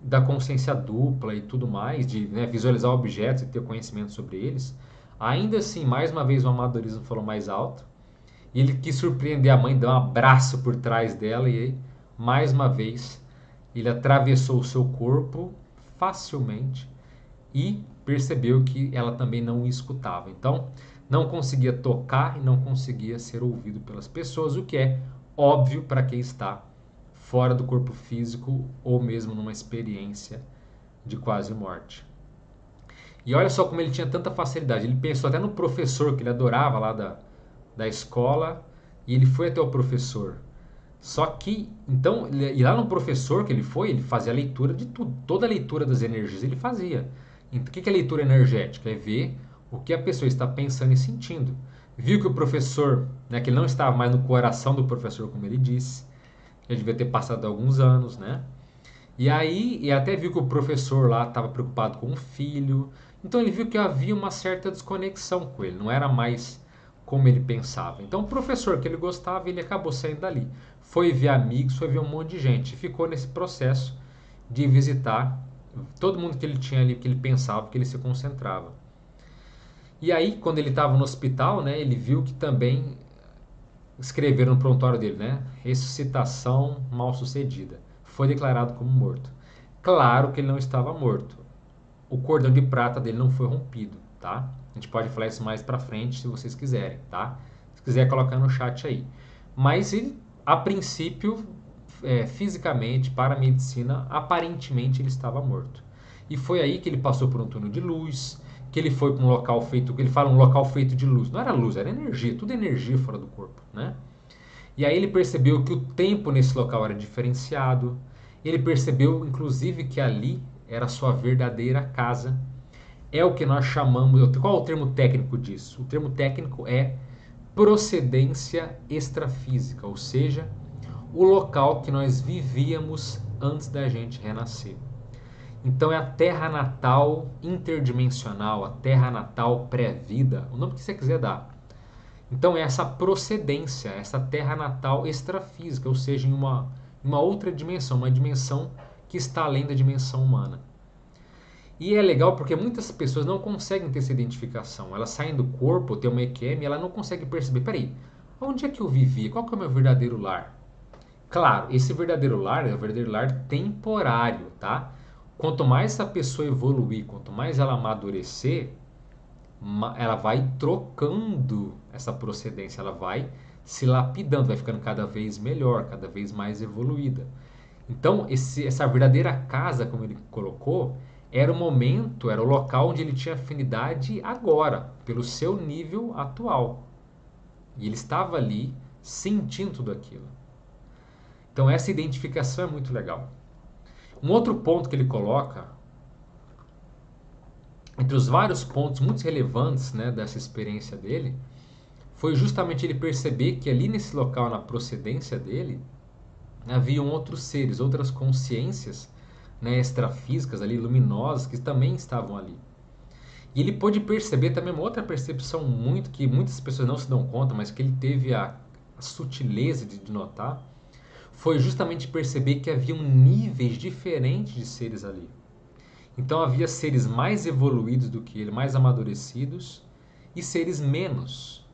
da consciência dupla e tudo mais, de né, visualizar objetos e ter conhecimento sobre eles, ainda assim, mais uma vez, o amadorismo falou mais alto. E ele quis surpreender a mãe, dar um abraço por trás dela e aí, mais uma vez, ele atravessou o seu corpo facilmente e percebeu que ela também não o escutava. Então, não conseguia tocar e não conseguia ser ouvido pelas pessoas, o que é óbvio para quem está fora do corpo físico ou mesmo numa experiência de quase morte. E olha só como ele tinha tanta facilidade. Ele pensou até no professor que ele adorava lá da, da escola e ele foi até o professor. Só que, então, e lá no professor que ele foi, ele fazia a leitura de tudo. Toda a leitura das energias ele fazia. Então, o que é leitura energética? É ver o que a pessoa está pensando e sentindo. Viu que o professor, né, que não estava mais no coração do professor, como ele disse, ele devia ter passado alguns anos, né? E aí, e até viu que o professor lá estava preocupado com o filho. Então ele viu que havia uma certa desconexão com ele, não era mais como ele pensava. Então o professor que ele gostava, ele acabou saindo dali. Foi ver amigos, foi ver um monte de gente. Ficou nesse processo de visitar todo mundo que ele tinha ali, que ele pensava, que ele se concentrava. E aí, quando ele estava no hospital, né, ele viu que também escreveram no prontuário dele, né, ressuscitação mal sucedida. Foi declarado como morto. Claro que ele não estava morto. O cordão de prata dele não foi rompido, tá? A gente pode falar isso mais para frente se vocês quiserem, tá? Se quiser colocar no chat aí. Mas ele, a princípio, é, fisicamente, para a medicina, aparentemente ele estava morto. E foi aí que ele passou por um túnel de luz, que ele foi para um local feito, ele fala um local feito de luz. Não era luz, era energia, tudo energia fora do corpo, né? E aí ele percebeu que o tempo nesse local era diferenciado. Ele percebeu, inclusive, que ali era a sua verdadeira casa. É o que nós chamamos. Qual é o termo técnico disso? O termo técnico é procedência extrafísica, ou seja, o local que nós vivíamos antes da gente renascer. Então é a terra natal interdimensional, a terra natal pré-vida, o nome que você quiser dar. Então é essa procedência, essa terra natal extrafísica, ou seja, em uma, uma outra dimensão, uma dimensão que está além da dimensão humana. E é legal porque muitas pessoas não conseguem ter essa identificação. Elas saem do corpo, tem uma EQM, e ela não consegue perceber, peraí, onde é que eu vivi? Qual que é o meu verdadeiro lar? Claro, esse verdadeiro lar é o verdadeiro lar temporário, tá? Quanto mais essa pessoa evoluir, quanto mais ela amadurecer, ela vai trocando essa procedência, ela vai se lapidando, vai ficando cada vez melhor, cada vez mais evoluída. Então, esse, essa verdadeira casa, como ele colocou, era o momento, era o local onde ele tinha afinidade agora, pelo seu nível atual. E ele estava ali sentindo tudo aquilo. Então, essa identificação é muito legal. Um outro ponto que ele coloca, entre os vários pontos muito relevantes né, dessa experiência dele, foi justamente ele perceber que ali nesse local, na procedência dele, haviam outros seres, outras consciências né, extrafísicas ali, luminosas, que também estavam ali. E ele pôde perceber também uma outra percepção muito que muitas pessoas não se dão conta, mas que ele teve a, a sutileza de, notar, foi justamente perceber que haviam níveis diferentes de seres ali. Então havia seres mais evoluídos do que ele, mais amadurecidos, e seres menos.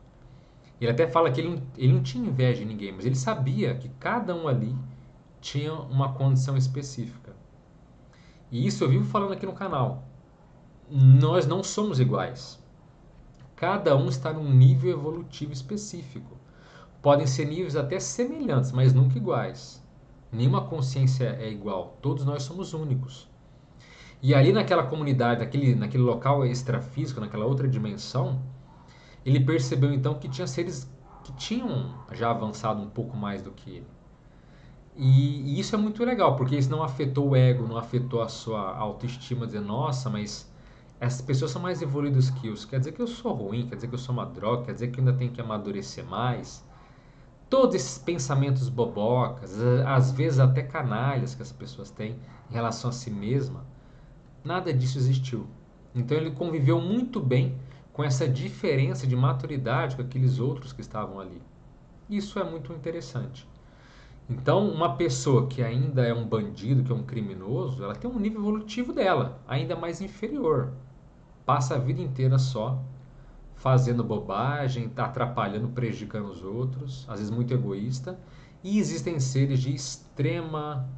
Ele até fala que ele, ele não tinha inveja de ninguém, mas ele sabia que cada um ali tinha uma condição específica. E isso eu vivo falando aqui no canal. Nós não somos iguais. Cada um está num nível evolutivo específico. Podem ser níveis até semelhantes, mas nunca iguais. Nenhuma consciência é igual. Todos nós somos únicos. E ali naquela comunidade, naquele, naquele local extrafísico, naquela outra dimensão, ele percebeu então que tinha seres que tinham já avançado um pouco mais do que ele. E, e, isso é muito legal, porque isso não afetou o ego, não afetou a sua autoestima, dizer, nossa, mas essas pessoas são mais evoluídas que eu. Quer dizer que eu sou ruim, quer dizer que eu sou uma droga, quer dizer que eu ainda tenho que amadurecer mais todos esses pensamentos bobocas, às vezes até canalhas que as pessoas têm em relação a si mesma, nada disso existiu. Então ele conviveu muito bem com essa diferença de maturidade com aqueles outros que estavam ali. Isso é muito interessante. Então, uma pessoa que ainda é um bandido, que é um criminoso, ela tem um nível evolutivo dela, ainda mais inferior. Passa a vida inteira só fazendo bobagem, tá atrapalhando, prejudicando os outros, às vezes muito egoísta. E existem seres de extrema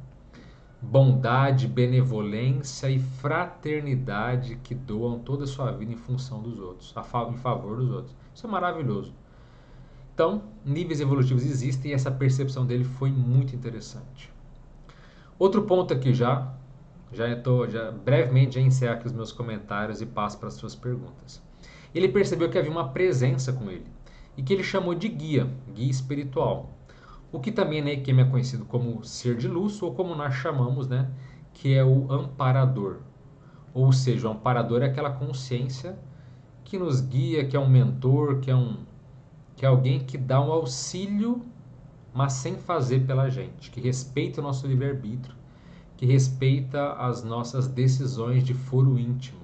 bondade, benevolência e fraternidade que doam toda a sua vida em função dos outros, em favor dos outros. Isso é maravilhoso. Então, níveis evolutivos existem e essa percepção dele foi muito interessante. Outro ponto aqui já, já estou, já brevemente já encerro aqui os meus comentários e passo para as suas perguntas. Ele percebeu que havia uma presença com ele e que ele chamou de guia, guia espiritual. O que também na Equema é conhecido como ser de luz ou como nós chamamos, né, que é o amparador. Ou seja, o amparador é aquela consciência que nos guia, que é um mentor, que é um que é alguém que dá um auxílio, mas sem fazer pela gente, que respeita o nosso livre-arbítrio, que respeita as nossas decisões de foro íntimo.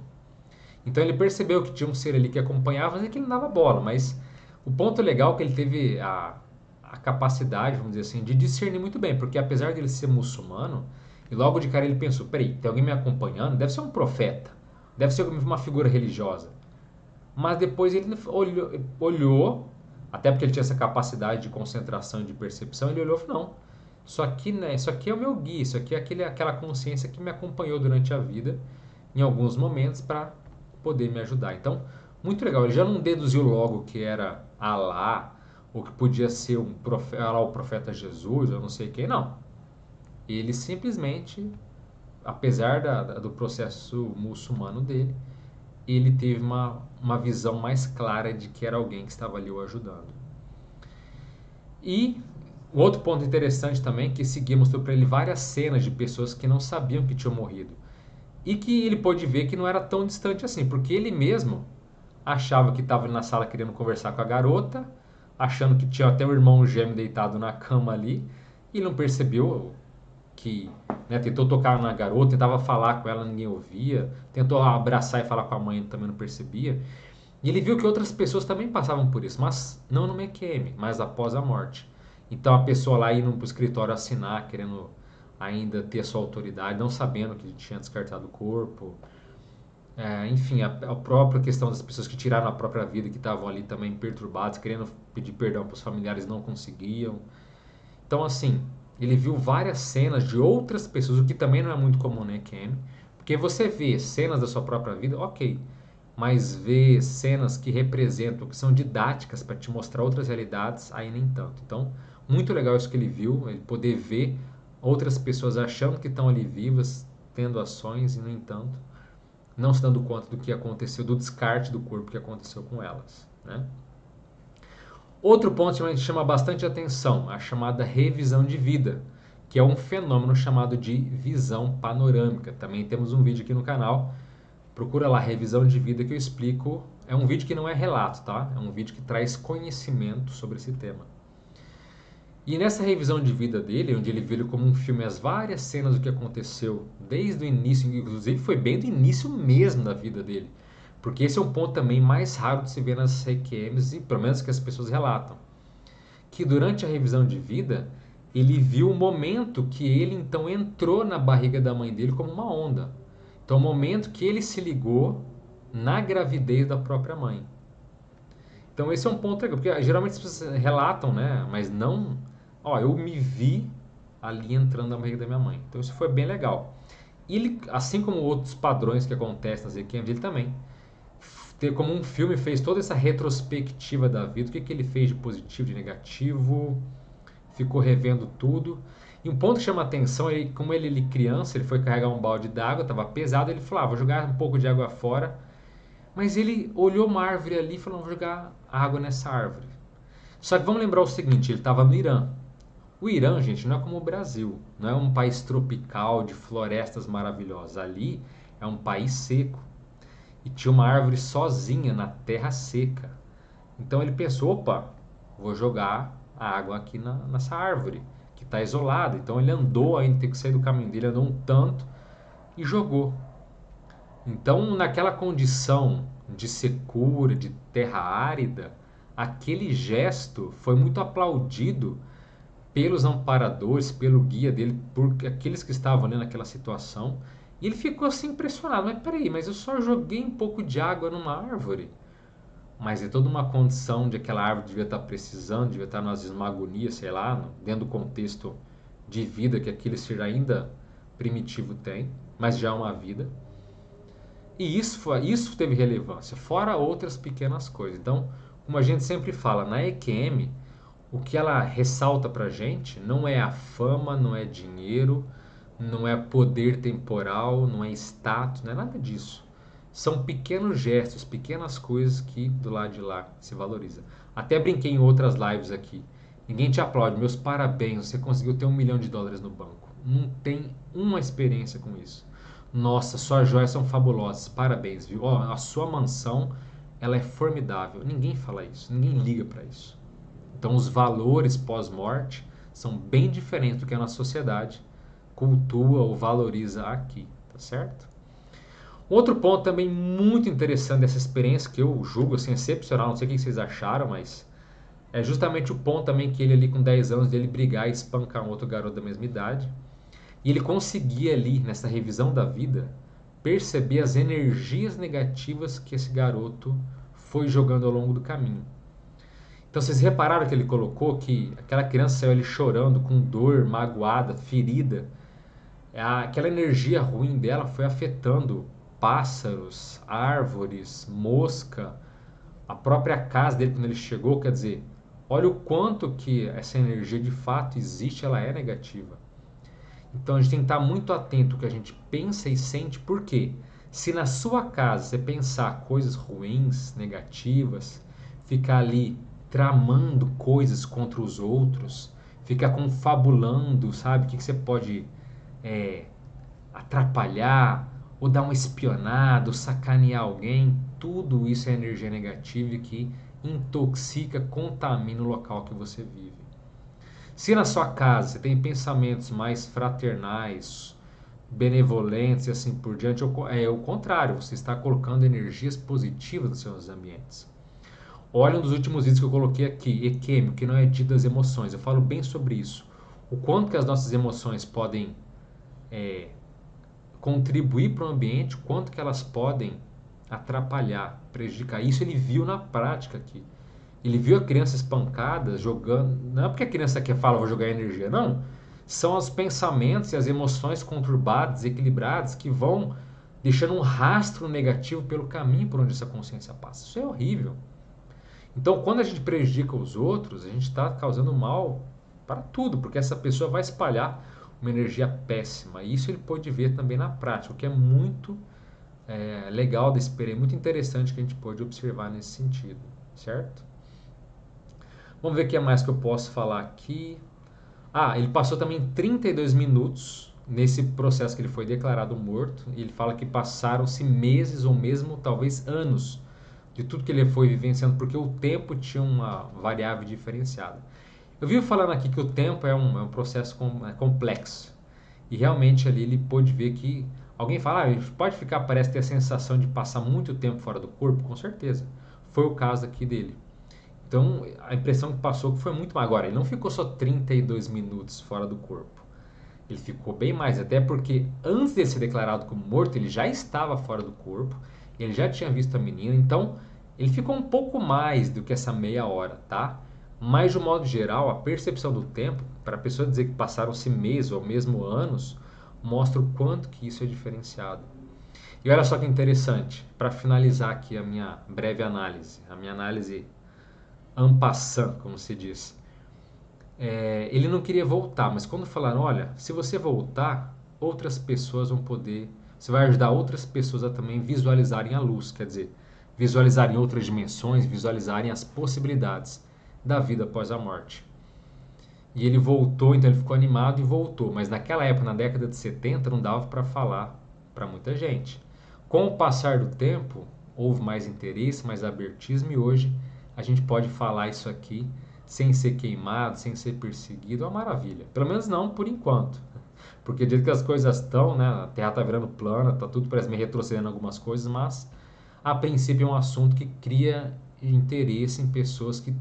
Então ele percebeu que tinha um ser ali que acompanhava, mas é que ele não dava bola, mas o ponto legal é que ele teve a, a capacidade, vamos dizer assim, de discernir muito bem, porque apesar de ele ser muçulmano, e logo de cara ele pensou: peraí, tem alguém me acompanhando? Deve ser um profeta, deve ser uma figura religiosa. Mas depois ele olhou, olhou até porque ele tinha essa capacidade de concentração e de percepção, ele olhou e falou: não, isso aqui, né, isso aqui é o meu guia, isso aqui é aquele, aquela consciência que me acompanhou durante a vida, em alguns momentos, para poder me ajudar. Então, muito legal. Ele já não deduziu logo que era Alá, ou que podia ser um profeta, lá, o profeta Jesus, eu não sei quem, não. Ele simplesmente, apesar da, do processo muçulmano dele, ele teve uma, uma visão mais clara de que era alguém que estava ali o ajudando. E o outro ponto interessante também que Segui mostrou para ele várias cenas de pessoas que não sabiam que tinham morrido. E que ele pôde ver que não era tão distante assim, porque ele mesmo achava que estava na sala querendo conversar com a garota, achando que tinha até o irmão gêmeo deitado na cama ali, e não percebeu que né, tentou tocar na garota, tentava falar com ela, ninguém ouvia, tentou abraçar e falar com a mãe, também não percebia. E ele viu que outras pessoas também passavam por isso, mas não no MQM, mas após a morte. Então a pessoa lá indo para o escritório assinar, querendo ainda ter sua autoridade, não sabendo que tinha descartado o corpo. É, enfim, a, a, própria questão das pessoas que tiraram a própria vida, que estavam ali também perturbadas, querendo pedir perdão para os familiares, não conseguiam. Então, assim, ele viu várias cenas de outras pessoas, o que também não é muito comum, né, Ken? Porque você vê cenas da sua própria vida, ok, mas ver cenas que representam, que são didáticas para te mostrar outras realidades, aí nem tanto. Então, muito legal isso que ele viu, ele poder ver outras pessoas achando que estão ali vivas, tendo ações e, no entanto, não se dando conta do que aconteceu, do descarte do corpo que aconteceu com elas, né? Outro ponto que chama bastante atenção, a chamada revisão de vida, que é um fenômeno chamado de visão panorâmica. Também temos um vídeo aqui no canal. Procura lá revisão de vida que eu explico. É um vídeo que não é relato, tá? É um vídeo que traz conhecimento sobre esse tema. E nessa revisão de vida dele, onde ele viu como um filme as várias cenas do que aconteceu desde o início, inclusive foi bem do início mesmo da vida dele porque esse é um ponto também mais raro de se ver nas RQMs, e pelo menos que as pessoas relatam. Que durante a revisão de vida, ele viu o momento que ele então entrou na barriga da mãe dele como uma onda. Então, o momento que ele se ligou na gravidez da própria mãe. Então, esse é um ponto porque geralmente as pessoas relatam, né? Mas não. Ó, eu me vi ali entrando na barriga da minha mãe. Então, isso foi bem legal. Ele, assim como outros padrões que acontecem nas RQMs, ele também ter como um filme fez toda essa retrospectiva da vida, o que, que ele fez de positivo, de negativo, ficou revendo tudo. E um ponto que chama atenção é como ele, ele criança, ele foi carregar um balde d'água, estava pesado, ele falou, ah, vou jogar um pouco de água fora. Mas ele olhou uma árvore ali e falou, vou jogar água nessa árvore. Só que vamos lembrar o seguinte, ele estava no Irã. O Irã, gente, não é como o Brasil, não é um país tropical de florestas maravilhosas. Ali é um país seco e tinha uma árvore sozinha na terra seca. Então ele pensou: opa, vou jogar a água aqui na, nessa árvore que está isolada. Então ele andou ainda, tem que sair do caminho dele, andou um tanto e jogou. Então, naquela condição de secura, de terra árida, aquele gesto foi muito aplaudido pelos amparadores, pelo guia dele, por aqueles que estavam ali naquela situação e ele ficou assim impressionado. Mas peraí, mas eu só joguei um pouco de água numa árvore. Mas é toda uma condição de aquela árvore devia estar precisando, devia estar nas esmagonias, sei lá, dentro do contexto de vida que aquele ser ainda primitivo tem, mas já é uma vida. E isso, foi, isso teve relevância, fora outras pequenas coisas. Então, como a gente sempre fala, na EQM, o que ela ressalta pra gente não é a fama, não é dinheiro, não é poder temporal, não é status, não é nada disso. São pequenos gestos, pequenas coisas que do lado de lá se valoriza. Até brinquei em outras lives aqui. Ninguém te aplaude, meus parabéns, você conseguiu ter um milhão de dólares no banco. Não tem uma experiência com isso. Nossa, suas joias são fabulosas, parabéns, viu? Ó, a sua mansão, ela é formidável. Ninguém fala isso, ninguém liga para isso. Então, os valores pós-morte são bem diferentes do que a nossa sociedade cultua ou valoriza aqui, tá certo? Outro ponto também muito interessante dessa experiência, que eu julgo assim, excepcional, não sei o que vocês acharam, mas é justamente o ponto também que ele ali com 10 anos dele brigar e espancar um outro garoto da mesma idade. E ele conseguia ali, nessa revisão da vida, perceber as energias negativas que esse garoto foi jogando ao longo do caminho. Então vocês repararam que ele colocou que aquela criança saiu ali chorando, com dor, magoada, ferida. Aquela energia ruim dela foi afetando pássaros, árvores, mosca, a própria casa dele quando ele chegou, quer dizer, olha o quanto que essa energia de fato existe, ela é negativa. Então a gente tem que estar muito atento ao que a gente pensa e sente, porque se na sua casa você pensar coisas ruins, negativas, ficar ali tramando coisas contra os outros, ficar confabulando, sabe, o que, que você pode é, atrapalhar, ou dar uma espionada, ou sacanear alguém, tudo isso é energia negativa que intoxica, contamina o local que você vive. Se na sua casa você tem pensamentos mais fraternais, benevolentes e assim por diante, é o contrário, você está colocando energias positivas nos seus ambientes. Olha um dos últimos vídeos que eu coloquei aqui, Equêmio, que não é dito das emoções. Eu falo bem sobre isso. O quanto que as nossas emoções podem é, contribuir para o ambiente, quanto que elas podem atrapalhar, prejudicar. Isso ele viu na prática aqui. Ele viu a criança espancada jogando. Não é porque a criança quer falar, vou jogar energia. Não. São os pensamentos e as emoções conturbadas, equilibradas, que vão deixando um rastro negativo pelo caminho por onde essa consciência passa. Isso é horrível. Então, quando a gente prejudica os outros, a gente está causando mal para tudo, porque essa pessoa vai espalhar uma energia péssima. Isso ele pode ver também na prática, o que é muito é, legal desse período, muito interessante que a gente pode observar nesse sentido, certo? Vamos ver o que é mais que eu posso falar aqui. Ah, ele passou também 32 minutos nesse processo que ele foi declarado morto. Ele fala que passaram-se meses ou mesmo talvez anos de tudo que ele foi vivenciando, porque o tempo tinha uma variável diferenciada. Eu vi falando aqui que o tempo é um, é um processo com, é complexo. E realmente ali ele pôde ver que alguém fala, ah, pode ficar, parece ter a sensação de passar muito tempo fora do corpo, com certeza. Foi o caso aqui dele. Então, a impressão que passou foi muito mais. Agora, ele não ficou só 32 minutos fora do corpo. Ele ficou bem mais, até porque antes de ser declarado como morto, ele já estava fora do corpo, ele já tinha visto a menina, então ele ficou um pouco mais do que essa meia hora, tá? Mas, de um modo geral, a percepção do tempo, para a pessoa dizer que passaram-se meses ou mesmo anos, mostra o quanto que isso é diferenciado. E olha só que interessante, para finalizar aqui a minha breve análise, a minha análise en passant, como se diz. É, ele não queria voltar, mas quando falaram, olha, se você voltar, outras pessoas vão poder, você vai ajudar outras pessoas a também visualizarem a luz, quer dizer, visualizarem outras dimensões, visualizarem as possibilidades da vida após a morte. E ele voltou, então ele ficou animado e voltou, mas naquela época, na década de 70, não dava para falar para muita gente. Com o passar do tempo, houve mais interesse, mais abertismo e hoje a gente pode falar isso aqui sem ser queimado, sem ser perseguido, é uma maravilha. Pelo menos não por enquanto. Porque do jeito que as coisas estão, né, a Terra está virando plana, está tudo parece me retrocedendo algumas coisas, mas a princípio é um assunto que cria interesse em pessoas que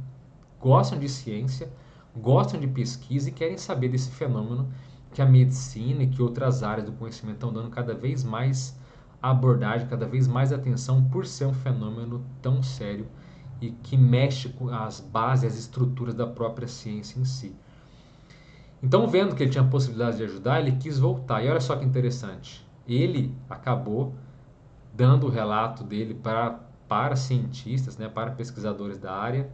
gostam de ciência, gostam de pesquisa e querem saber desse fenômeno que a medicina e que outras áreas do conhecimento estão dando cada vez mais abordagem, cada vez mais atenção por ser um fenômeno tão sério e que mexe com as bases, as estruturas da própria ciência em si. Então, vendo que ele tinha possibilidade de ajudar, ele quis voltar. E olha só que interessante. Ele acabou dando o relato dele para para cientistas, né, para pesquisadores da área.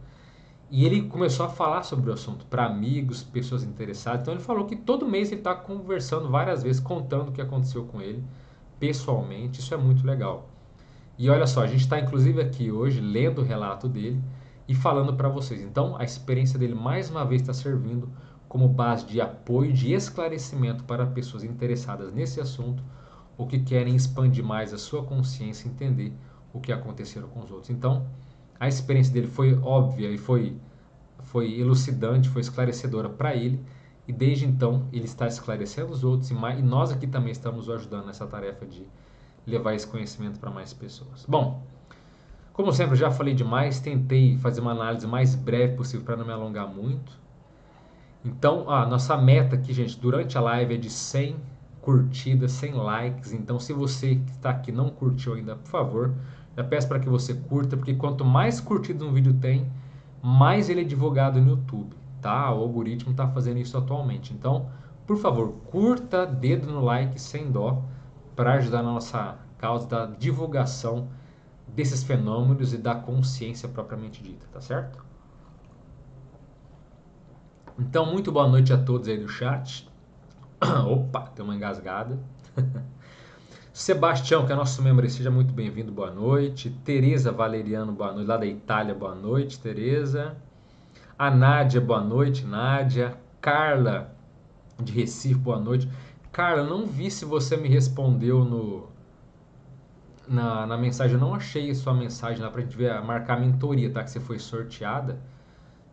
E ele começou a falar sobre o assunto para amigos, pessoas interessadas. Então ele falou que todo mês ele está conversando várias vezes, contando o que aconteceu com ele pessoalmente. Isso é muito legal. E olha só, a gente está inclusive aqui hoje lendo o relato dele e falando para vocês. Então a experiência dele mais uma vez está servindo como base de apoio, de esclarecimento para pessoas interessadas nesse assunto ou que querem expandir mais a sua consciência e entender o que aconteceu com os outros. Então, a experiência dele foi óbvia e foi, foi elucidante, foi esclarecedora para ele. E desde então ele está esclarecendo os outros e, mais, e nós aqui também estamos ajudando nessa tarefa de levar esse conhecimento para mais pessoas. Bom, como sempre, já falei demais, tentei fazer uma análise mais breve possível para não me alongar muito. Então, a nossa meta aqui, gente, durante a live é de 100 curtidas, 100 likes. Então, se você que está aqui não curtiu ainda, por favor, já peço para que você curta, porque quanto mais curtido um vídeo tem, mais ele é divulgado no YouTube, tá? O algoritmo está fazendo isso atualmente. Então, por favor, curta, dedo no like sem dó, para ajudar na nossa causa da divulgação desses fenômenos e da consciência propriamente dita, tá certo? Então, muito boa noite a todos aí do chat. (coughs) Opa, tem uma engasgada. (laughs) Sebastião, que é nosso membro, seja muito bem-vindo, boa noite. Tereza Valeriano, boa noite, lá da Itália, boa noite, Tereza. A Nádia, boa noite, Nádia. Carla, de Recife, boa noite. Carla, não vi se você me respondeu no na, na mensagem, eu não achei sua mensagem lá pra gente ver, marcar a mentoria, tá? Que você foi sorteada.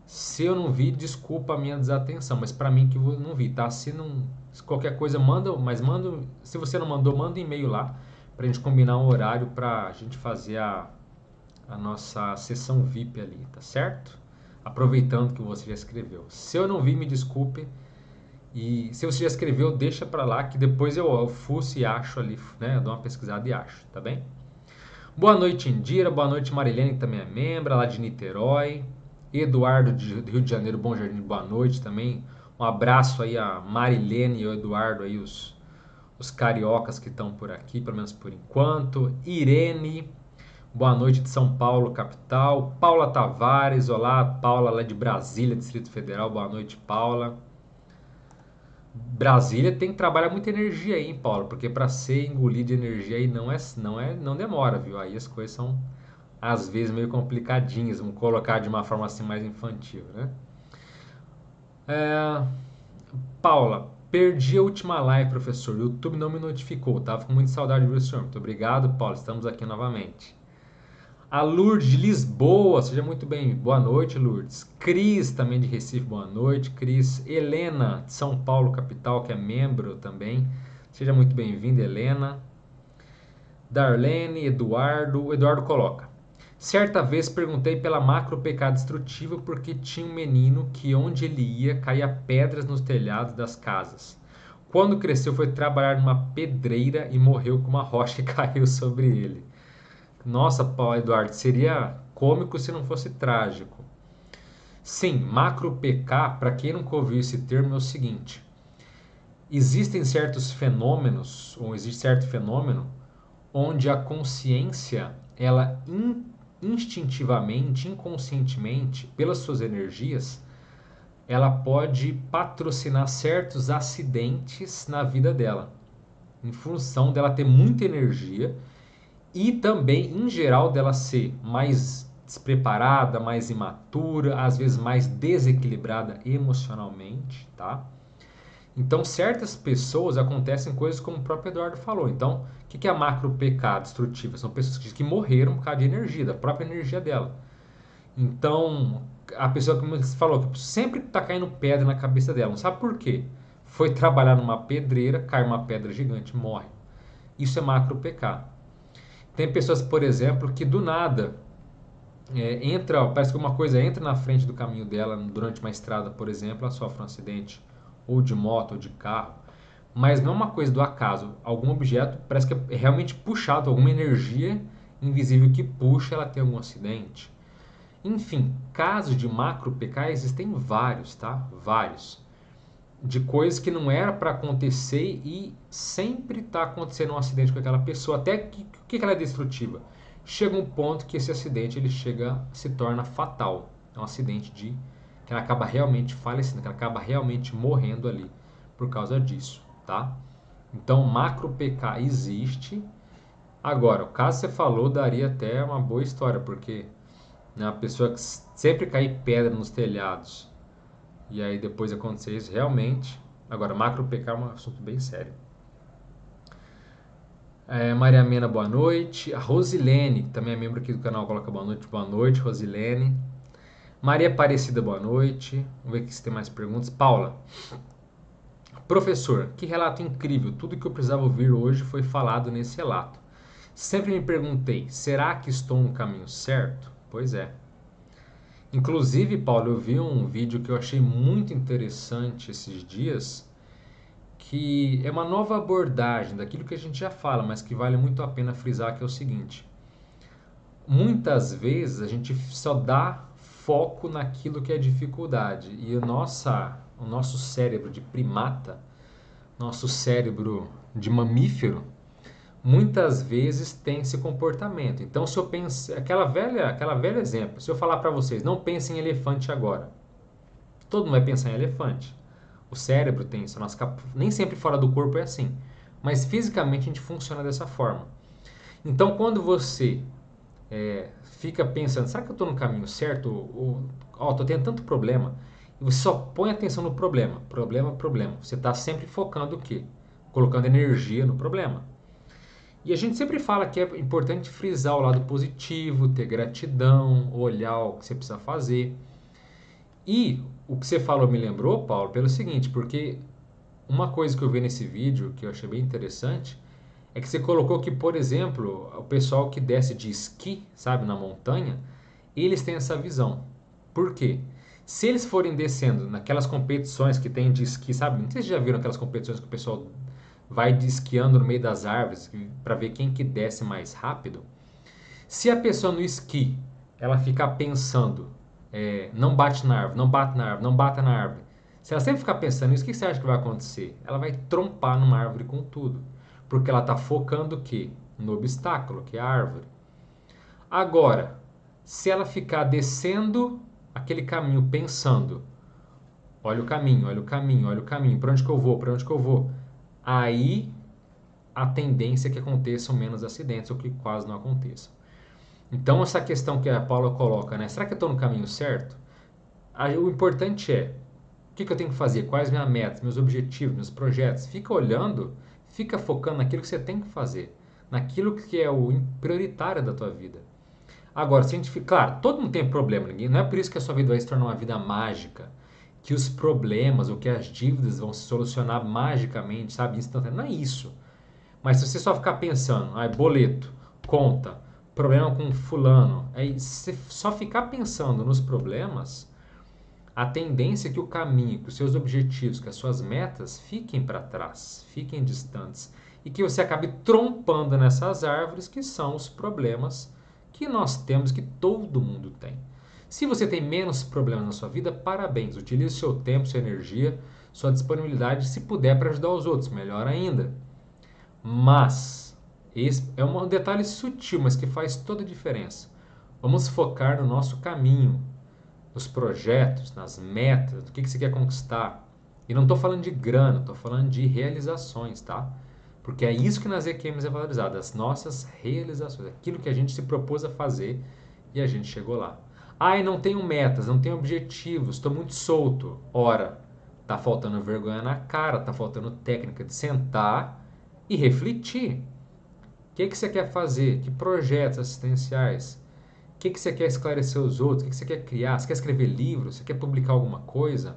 Se eu não vi, desculpa a minha desatenção, mas para mim que eu não vi, tá? Se não se qualquer coisa, manda, mas manda. Se você não mandou, manda um e-mail lá para a gente combinar um horário para a gente fazer a, a nossa sessão VIP ali, tá certo? Aproveitando que você já escreveu. Se eu não vi, me desculpe. E se você já escreveu, deixa para lá que depois eu, eu fuço e acho ali, né? Eu dou uma pesquisada e acho, tá bem? Boa noite, Indira. Boa noite, Marilene, que também é membro, lá de Niterói. Eduardo, de Rio de Janeiro, Bom Jardim, boa noite também. Um abraço aí a Marilene e o Eduardo aí, os, os cariocas que estão por aqui, pelo menos por enquanto. Irene, boa noite de São Paulo, capital. Paula Tavares, olá, Paula lá de Brasília, Distrito Federal, boa noite, Paula. Brasília tem que trabalhar muita energia aí, hein, Paulo? Porque para ser engolido de energia aí não é, não é, não demora, viu? Aí as coisas são às vezes meio complicadinhas, vamos colocar de uma forma assim mais infantil, né? É... Paula, perdi a última live, professor. O YouTube não me notificou. Tava com muita saudade do senhor. Muito obrigado, Paula. Estamos aqui novamente. A Lourdes de Lisboa, seja muito bem. Boa noite, Lourdes. Cris, também de Recife, boa noite. Cris. Helena, de São Paulo, capital, que é membro também. Seja muito bem-vinda, Helena. Darlene, Eduardo. O Eduardo coloca. Certa vez perguntei pela macro pecado destrutiva porque tinha um menino que onde ele ia caía pedras nos telhados das casas. Quando cresceu foi trabalhar numa pedreira e morreu com uma rocha que (laughs) caiu sobre ele. Nossa, Paulo Eduardo, seria cômico se não fosse trágico. Sim, macro PK, para quem nunca ouviu esse termo, é o seguinte: existem certos fenômenos, ou existe certo fenômeno, onde a consciência ela instintivamente, inconscientemente, pelas suas energias, ela pode patrocinar certos acidentes na vida dela, em função dela ter muita energia e também, em geral, dela ser mais despreparada, mais imatura, às vezes mais desequilibrada emocionalmente, tá? Então, certas pessoas acontecem coisas como o próprio Eduardo falou. Então, o que é macro PK destrutiva? São pessoas que morreram por causa de energia, da própria energia dela. Então, a pessoa, você falou, sempre está caindo pedra na cabeça dela. Não sabe por quê? Foi trabalhar numa pedreira, cai uma pedra gigante, morre. Isso é macro PK. Tem pessoas, por exemplo, que do nada é, entra, parece que uma coisa entra na frente do caminho dela durante uma estrada, por exemplo, ela sofre um acidente ou de moto, ou de carro, mas não é uma coisa do acaso. Algum objeto parece que é realmente puxado, alguma energia invisível que puxa, ela tem algum acidente. Enfim, casos de macro PK existem vários, tá? Vários. De coisas que não era para acontecer e sempre está acontecendo um acidente com aquela pessoa. Até que, que ela é destrutiva? chega um ponto que esse acidente ele chega se torna fatal. É um acidente de que ela acaba realmente falecendo, que ela acaba realmente morrendo ali por causa disso, tá? Então, macro PK existe. Agora, o caso que você falou daria até uma boa história, porque né, a pessoa que sempre cair pedra nos telhados e aí depois acontecer isso, realmente. Agora, macro PK é um assunto bem sério. É, Maria Mena, boa noite. A Rosilene, que também é membro aqui do canal, coloca boa noite. Boa noite, Rosilene. Maria Aparecida, boa noite. Vamos ver se tem mais perguntas. Paula. Professor, que relato incrível. Tudo que eu precisava ouvir hoje foi falado nesse relato. Sempre me perguntei, será que estou no caminho certo? Pois é. Inclusive, Paulo, eu vi um vídeo que eu achei muito interessante esses dias que é uma nova abordagem daquilo que a gente já fala, mas que vale muito a pena frisar que é o seguinte: muitas vezes a gente só dá foco naquilo que é dificuldade e o nossa, o nosso cérebro de primata, nosso cérebro de mamífero, muitas vezes tem esse comportamento. Então, se eu penso, aquela velha, aquela velha exemplo, se eu falar para vocês, não pensem em elefante agora, todo mundo vai pensar em elefante. O cérebro tem isso, nossa, nem sempre fora do corpo é assim, mas fisicamente a gente funciona dessa forma. Então, quando você é, fica pensando, será que eu estou no caminho certo? Ou, ó, estou tendo tanto problema. E você só põe atenção no problema, problema, problema. Você está sempre focando o quê? Colocando energia no problema. E a gente sempre fala que é importante frisar o lado positivo, ter gratidão, olhar o que você precisa fazer. E o que você falou me lembrou, Paulo, pelo seguinte, porque uma coisa que eu vi nesse vídeo que eu achei bem interessante é que você colocou que, por exemplo, o pessoal que desce de esqui, sabe, na montanha, eles têm essa visão. Por quê? Se eles forem descendo naquelas competições que tem de esqui, sabe? Não sei se já viram aquelas competições que o pessoal vai esquiando no meio das árvores para ver quem que desce mais rápido. Se a pessoa no esqui ela ficar pensando é, não bate na árvore, não bate na árvore, não bata na árvore. Se ela sempre ficar pensando nisso, o que você acha que vai acontecer? Ela vai trompar numa árvore com tudo. Porque ela está focando o quê? No obstáculo, que é a árvore. Agora, se ela ficar descendo aquele caminho pensando, olha o caminho, olha o caminho, olha o caminho, para onde que eu vou, para onde que eu vou, aí a tendência é que aconteçam menos acidentes ou que quase não aconteçam. Então, essa questão que a Paula coloca, né? Será que eu estou no caminho certo? Aí, o importante é, o que, que eu tenho que fazer? Quais minhas metas, meus objetivos, meus projetos? Fica olhando, fica focando naquilo que você tem que fazer, naquilo que é o prioritário da tua vida. Agora, se a gente fica, claro, todo mundo tem problema, ninguém, não é por isso que a sua vida vai se tornar uma vida mágica, que os problemas ou que as dívidas vão se solucionar magicamente, sabe, instantâneo. Não é isso. Mas se você só ficar pensando, ah, boleto, conta, problema com fulano, aí se só ficar pensando nos problemas, a tendência é que o caminho, que os seus objetivos, que as suas metas fiquem para trás, fiquem distantes e que você acabe trompando nessas árvores que são os problemas que nós temos, que todo mundo tem. Se você tem menos problemas na sua vida, parabéns. Utilize seu tempo, sua energia, sua disponibilidade, se puder, para ajudar os outros, melhor ainda. Mas esse é um detalhe sutil, mas que faz toda a diferença. Vamos focar no nosso caminho, nos projetos, nas metas, do que, que você quer conquistar. E não estou falando de grana, estou falando de realizações, tá? Porque é isso que nas EQMs é valorizado, as nossas realizações, aquilo que a gente se propôs a fazer e a gente chegou lá. Ah, e não tenho metas, não tenho objetivos, estou muito solto. Ora, tá faltando vergonha na cara, tá faltando técnica de sentar e refletir. O que, que você quer fazer? Que projetos assistenciais? Que, que você quer esclarecer os outros? O que, que você quer criar? Você quer escrever livros? Você quer publicar alguma coisa?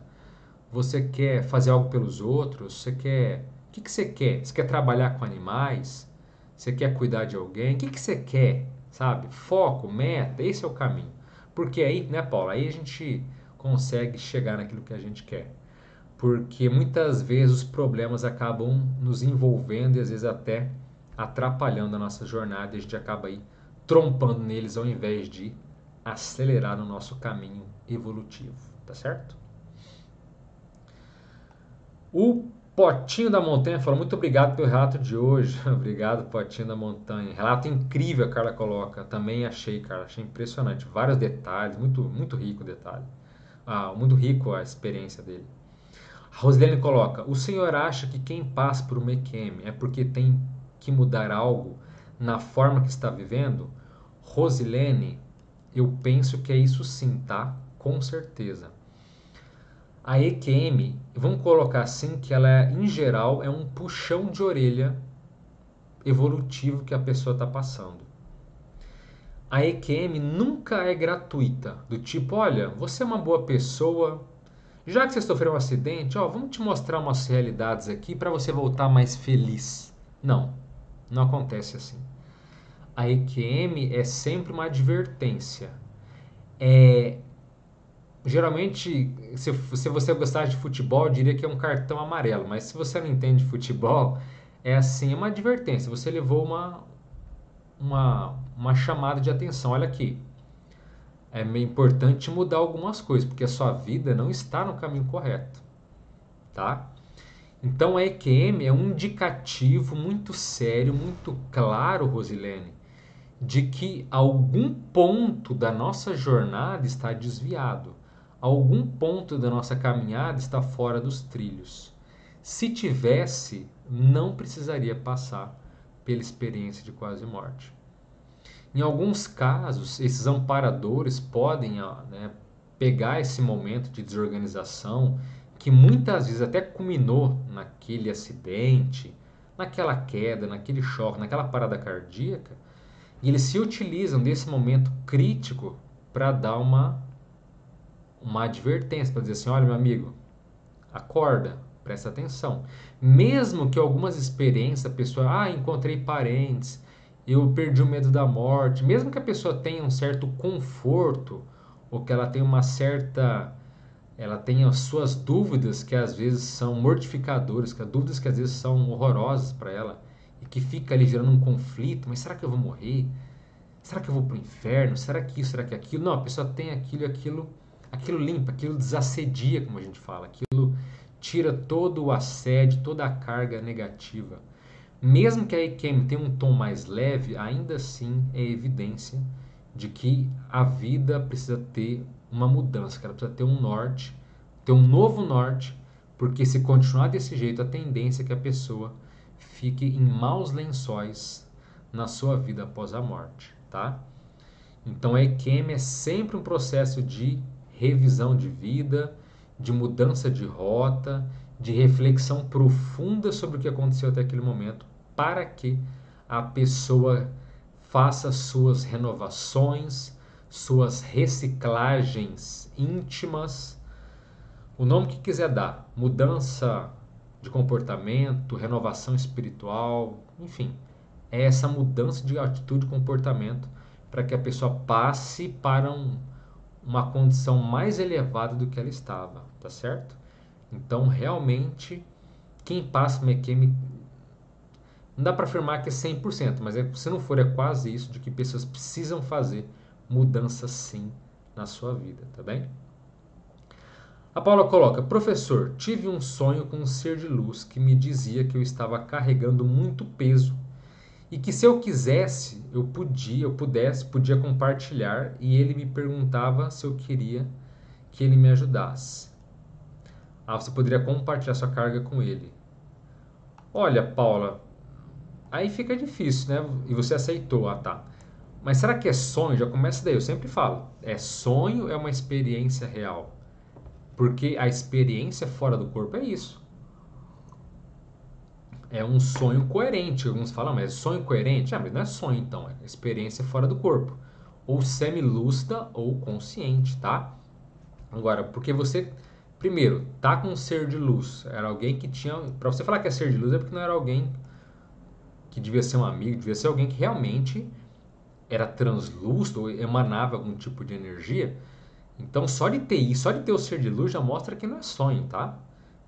Você quer fazer algo pelos outros? Você quer. O que, que você quer? Você quer trabalhar com animais? Você quer cuidar de alguém? O que, que você quer? Sabe? Foco, meta, esse é o caminho. Porque aí, né, Paulo? Aí a gente consegue chegar naquilo que a gente quer. Porque muitas vezes os problemas acabam nos envolvendo e às vezes até atrapalhando a nossa jornada e a gente acaba aí trompando neles ao invés de acelerar o nosso caminho evolutivo, tá certo? O Potinho da Montanha falou, muito obrigado pelo relato de hoje. (laughs) obrigado, Potinho da Montanha. Relato incrível, a Carla coloca. Também achei, Carla, achei impressionante. Vários detalhes, muito, muito rico o detalhe. Ah, muito rico a experiência dele. A Rosilene coloca, o senhor acha que quem passa por uma EQM é porque tem que mudar algo na forma que está vivendo? Rosilene, eu penso que é isso sim, tá? Com certeza. A EQM, vamos colocar assim que ela, é, em geral, é um puxão de orelha evolutivo que a pessoa está passando. A EQM nunca é gratuita, do tipo, olha, você é uma boa pessoa, já que você sofreu um acidente, ó, vamos te mostrar umas realidades aqui para você voltar mais feliz. Não, não acontece assim. A EQM é sempre uma advertência. É, geralmente, se, se você gostar de futebol, eu diria que é um cartão amarelo, mas se você não entende de futebol, é assim, é uma advertência. Você levou uma, uma, uma chamada de atenção. Olha aqui, é importante mudar algumas coisas, porque a sua vida não está no caminho correto, tá? Então a EQM é um indicativo muito sério, muito claro, Rosilene, de que algum ponto da nossa jornada está desviado algum ponto da nossa caminhada está fora dos trilhos. Se tivesse, não precisaria passar pela experiência de quase morte. Em alguns casos, esses amparadores podem né, pegar esse momento de desorganização, que muitas vezes até culminou naquele acidente, naquela queda, naquele choque, naquela parada cardíaca, e eles se utilizam desse momento crítico para dar uma uma advertência para dizer assim: olha, meu amigo, acorda, presta atenção. Mesmo que algumas experiências a pessoa, ah, encontrei parentes, eu perdi o medo da morte, mesmo que a pessoa tenha um certo conforto ou que ela tenha uma certa ela tenha suas dúvidas que às vezes são mortificadoras, que dúvidas que às vezes são horrorosas para ela e que fica ali gerando um conflito, mas será que eu vou morrer? Será que eu vou para o inferno? Será que isso, será que aquilo? Não, a pessoa tem aquilo aquilo aquilo limpa, aquilo desassedia, como a gente fala, aquilo tira todo o assédio, toda a carga negativa. Mesmo que a EQM tenha um tom mais leve, ainda assim é evidência de que a vida precisa ter uma mudança, que ela precisa ter um norte, ter um novo norte, porque se continuar desse jeito, a tendência é que a pessoa fique em maus lençóis na sua vida após a morte, tá? Então a EQM é sempre um processo de revisão de vida, de mudança de rota, de reflexão profunda sobre o que aconteceu até aquele momento, para que a pessoa faça suas renovações, suas reciclagens íntimas, o nome que quiser dar, mudança de comportamento, renovação espiritual, enfim, é essa mudança de atitude e comportamento para que a pessoa passe para um uma condição mais elevada do que ela estava, tá certo? Então, realmente, quem passa EQM, não dá para afirmar que é 100%, mas é, se não for, é quase isso, de que pessoas precisam fazer mudanças sim na sua vida, tá bem? A Paula coloca: Professor, tive um sonho com um ser de luz que me dizia que eu estava carregando muito peso e que se eu quisesse, eu podia, eu pudesse, podia compartilhar e ele me perguntava se eu queria que ele me ajudasse. Ah, você poderia compartilhar sua carga com ele. Olha, Paula, aí fica difícil, né? E você aceitou, ah tá. Mas será que é sonho? Já começa daí, eu sempre falo. É sonho é uma experiência real? Porque a experiência fora do corpo é isso é um sonho coerente. Alguns falam, mas é sonho coerente? Ah, mas não é sonho então, é experiência fora do corpo. Ou semi-lúcida ou consciente, tá? Agora, porque você, primeiro, tá com um ser de luz. Era alguém que tinha. Para você falar que é ser de luz é porque não era alguém que devia ser um amigo, devia ser alguém que realmente era translúcido ou emanava algum tipo de energia. Então, só de ter isso, só de ter o ser de luz já mostra que não é sonho, tá?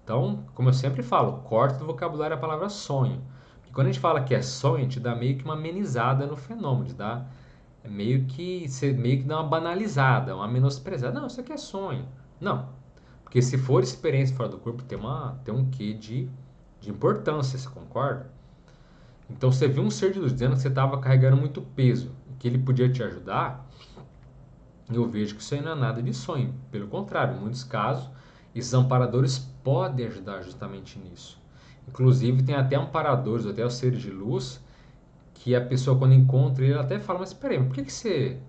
Então, como eu sempre falo, corta do vocabulário a palavra sonho. Porque quando a gente fala que é sonho, a gente dá meio que uma amenizada no fenômeno, dá é meio que você meio que dá uma banalizada, uma menosprezada. Não, isso aqui é sonho. Não. Porque se for experiência fora do corpo, tem uma tem um quê de de importância, você concorda? Então você viu um ser de luz dizendo que você estava carregando muito peso, que ele podia te ajudar, eu vejo que isso aí não é nada de sonho. Pelo contrário, em muitos casos, esses amparadores podem ajudar justamente nisso. Inclusive, tem até amparadores, até os seres de luz, que a pessoa, quando encontra ele, até fala: Mas peraí, por que, que você,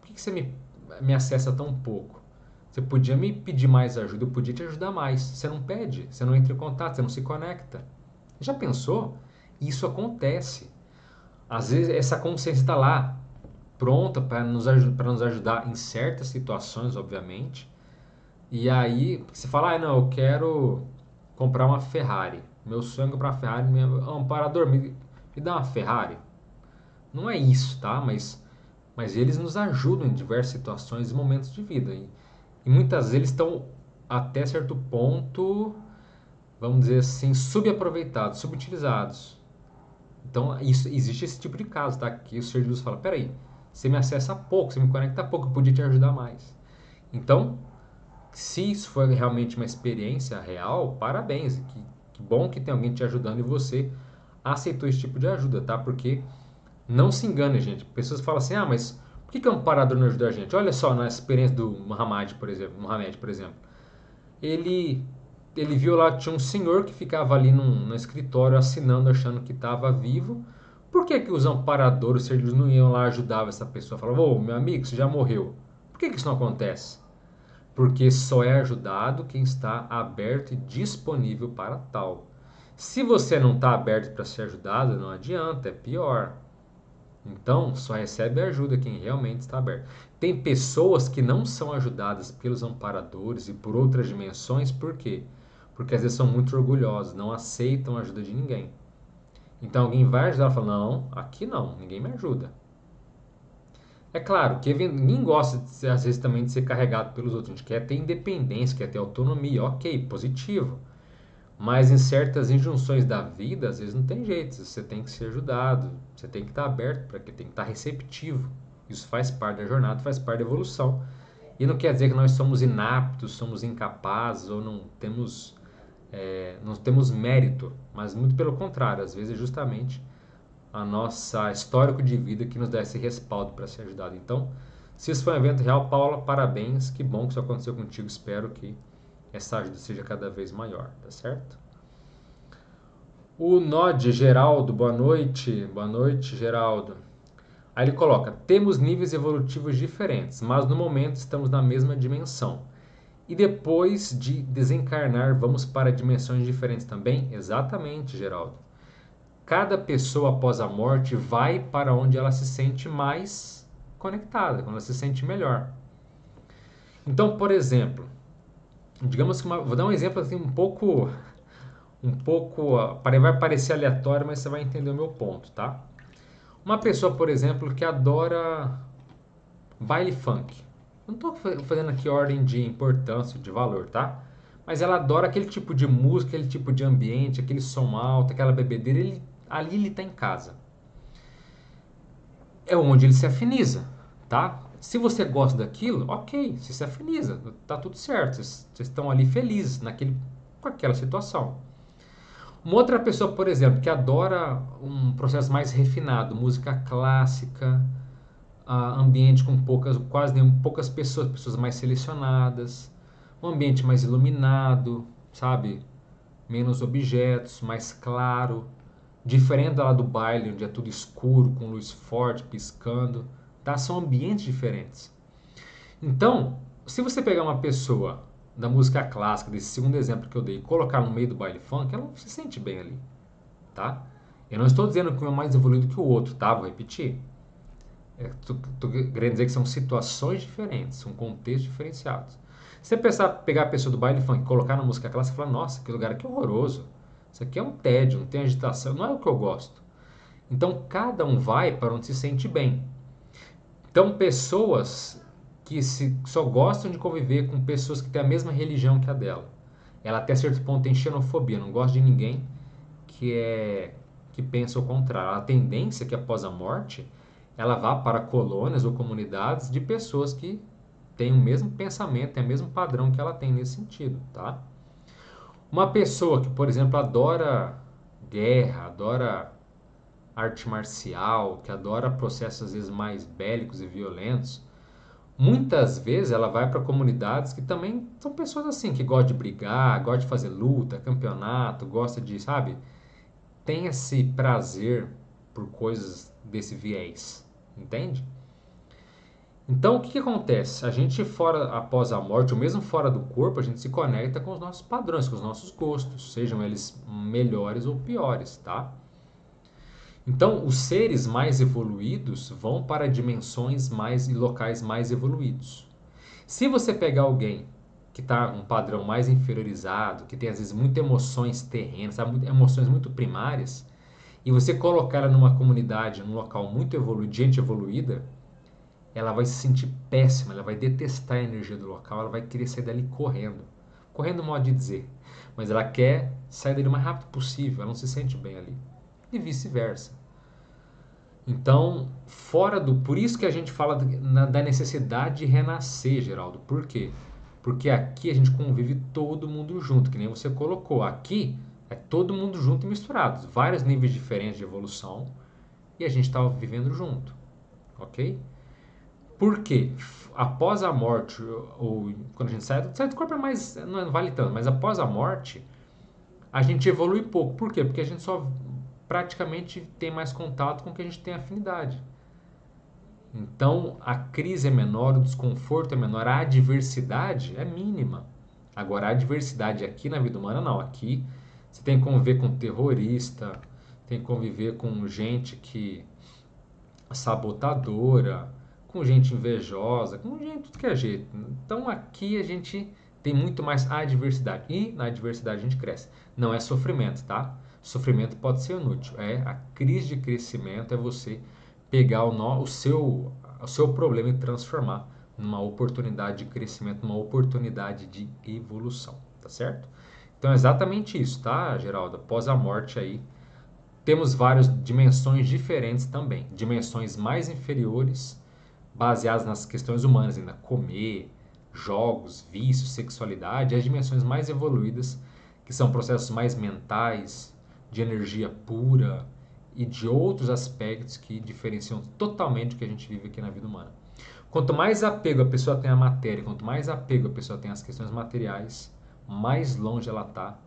por que, que você me, me acessa tão pouco? Você podia me pedir mais ajuda, eu podia te ajudar mais. Você não pede, você não entra em contato, você não se conecta. Já pensou? Isso acontece. Às vezes, essa consciência está lá, pronta para nos, nos ajudar em certas situações, obviamente. E aí você fala, ah, não, eu quero comprar uma Ferrari. Meu sonho é comprar Ferrari. Meu amparador, me, me dá uma Ferrari. Não é isso, tá? Mas, mas eles nos ajudam em diversas situações e momentos de vida. E, e muitas vezes estão até certo ponto, vamos dizer assim, subaproveitados, subutilizados. Então, isso, existe esse tipo de caso, tá? Que o Senhor Jesus fala, peraí, você me acessa pouco, você me conecta pouco, eu podia te ajudar mais. Então, se isso foi realmente uma experiência real, parabéns. Que, que bom que tem alguém te ajudando e você aceitou esse tipo de ajuda, tá? Porque não se engane, gente. Pessoas falam assim: ah, mas por que, que um parador não ajudou a gente? Olha só na experiência do Muhammad, por exemplo. Muhammad, por exemplo. Ele, ele viu lá, tinha um senhor que ficava ali num, no escritório assinando, achando que estava vivo por que, que os amparadores, se eles não iam lá ajudar essa pessoa? Falavam, ô, meu amigo, você já morreu. Por que, que isso não acontece? Porque só é ajudado quem está aberto e disponível para tal. Se você não está aberto para ser ajudado, não adianta, é pior. Então, só recebe ajuda quem realmente está aberto. Tem pessoas que não são ajudadas pelos amparadores e por outras dimensões, por quê? Porque às vezes são muito orgulhosos, não aceitam a ajuda de ninguém. Então alguém vai ajudar e fala: Não, aqui não, ninguém me ajuda. É claro que ninguém gosta, de, às vezes, também de ser carregado pelos outros. A gente quer ter independência, quer ter autonomia, ok, positivo. Mas em certas injunções da vida, às vezes não tem jeito. Você tem que ser ajudado, você tem que estar aberto para que tem que estar receptivo. Isso faz parte da jornada, faz parte da evolução. E não quer dizer que nós somos inaptos, somos incapazes ou não temos é, não temos mérito, mas muito pelo contrário, às vezes é justamente a nossa histórico de vida que nos dá esse respaldo para ser ajudado. Então, se isso foi um evento real, Paula, parabéns, que bom que isso aconteceu contigo, espero que essa ajuda seja cada vez maior, tá certo? O Nod Geraldo, boa noite, boa noite Geraldo. Aí ele coloca: temos níveis evolutivos diferentes, mas no momento estamos na mesma dimensão. E depois de desencarnar, vamos para dimensões diferentes também? Exatamente, Geraldo. Cada pessoa após a morte vai para onde ela se sente mais conectada, quando ela se sente melhor. Então, por exemplo, digamos que uma, vou dar um exemplo assim um pouco um pouco vai parecer aleatório, mas você vai entender o meu ponto, tá? Uma pessoa, por exemplo, que adora baile funk. Não estou fazendo aqui ordem de importância, de valor, tá? Mas ela adora aquele tipo de música, aquele tipo de ambiente, aquele som alto, aquela bebedeira. Ele, ali ele está em casa. É onde ele se afiniza, tá? Se você gosta daquilo, ok, você se afiniza, tá tudo certo. Vocês, vocês estão ali felizes naquele, com aquela situação. Uma outra pessoa, por exemplo, que adora um processo mais refinado, música clássica, uh, ambiente com poucas, quase poucas pessoas, pessoas mais selecionadas, um ambiente mais iluminado, sabe? Menos objetos, mais claro, diferente lá do baile, onde é tudo escuro, com luz forte, piscando, tá? São ambientes diferentes. Então, se você pegar uma pessoa da música clássica, desse segundo exemplo que eu dei, e colocar no meio do baile funk, ela se sente bem ali, tá? Eu não estou dizendo que um é mais evoluído que o outro, tá? Vou repetir. Estou é, querendo dizer que são situações diferentes, são contextos diferenciados. Se você pensar, pegar a pessoa do baile funk e colocar na música clássica e falar, nossa, que lugar aqui é horroroso. Isso aqui é um tédio, não tem agitação, não é o que eu gosto. Então, cada um vai para onde se sente bem. Então, pessoas que se, só gostam de conviver com pessoas que têm a mesma religião que a dela. Ela até certo ponto tem xenofobia, não gosta de ninguém que é que pensa o contrário. A tendência é que após a morte ela vá para colônias ou comunidades de pessoas que têm o mesmo pensamento, têm o mesmo padrão que ela tem nesse sentido, tá? Uma pessoa que, por exemplo, adora guerra, adora arte marcial, que adora processos às vezes mais bélicos e violentos, muitas vezes ela vai para comunidades que também são pessoas assim, que gostam de brigar, gostam de fazer luta, campeonato, gosta de, sabe? Tem esse prazer por coisas desse viés, entende? Então, o que, que, acontece? A gente, fora após a morte, ou mesmo fora do corpo, a gente se conecta com os nossos padrões, com os nossos gostos, sejam eles melhores ou piores, tá? Então, os seres mais evoluídos vão para dimensões mais e locais mais evoluídos. Se você pegar alguém que está um padrão mais inferiorizado, que tem às vezes muitas emoções terrenas, sabe? emoções muito primárias, e você colocar ela numa comunidade, num local muito evoluído, gente evoluída, ela vai se sentir péssima, ela vai detestar a energia do local, ela vai querer sair dali correndo. Correndo, modo de dizer. Mas ela quer sair dali o mais rápido possível, ela não se sente bem ali. E vice-versa. Então, fora do. Por isso que a gente fala da necessidade de renascer, Geraldo. Por quê? Porque aqui a gente convive todo mundo junto, que nem você colocou. Aqui é todo mundo junto e misturado. Vários níveis diferentes de evolução. E a gente está vivendo junto. Ok? Porque após a morte, ou quando a gente sai, sai do corpo é mais. não vale tanto, mas após a morte, a gente evolui pouco. Por quê? Porque a gente só praticamente tem mais contato com o que a gente tem afinidade. Então a crise é menor, o desconforto é menor, a adversidade é mínima. Agora, a adversidade aqui na vida humana, não. Aqui você tem que conviver com terrorista, tem que conviver com gente que sabotadora, com gente invejosa, com gente tudo que é jeito. Então aqui a gente tem muito mais adversidade. E na adversidade a gente cresce. Não é sofrimento, tá? Sofrimento pode ser inútil. É a crise de crescimento é você pegar o, no, o, seu, o seu problema e transformar numa oportunidade de crescimento, numa oportunidade de evolução, tá certo? Então é exatamente isso, tá, Geraldo? Após a morte aí, temos várias dimensões diferentes também. Dimensões mais inferiores baseadas nas questões humanas, ainda comer, jogos, vícios, sexualidade, e as dimensões mais evoluídas, que são processos mais mentais, de energia pura e de outros aspectos que diferenciam totalmente o que a gente vive aqui na vida humana. Quanto mais apego a pessoa tem à matéria, quanto mais apego a pessoa tem às questões materiais, mais longe ela está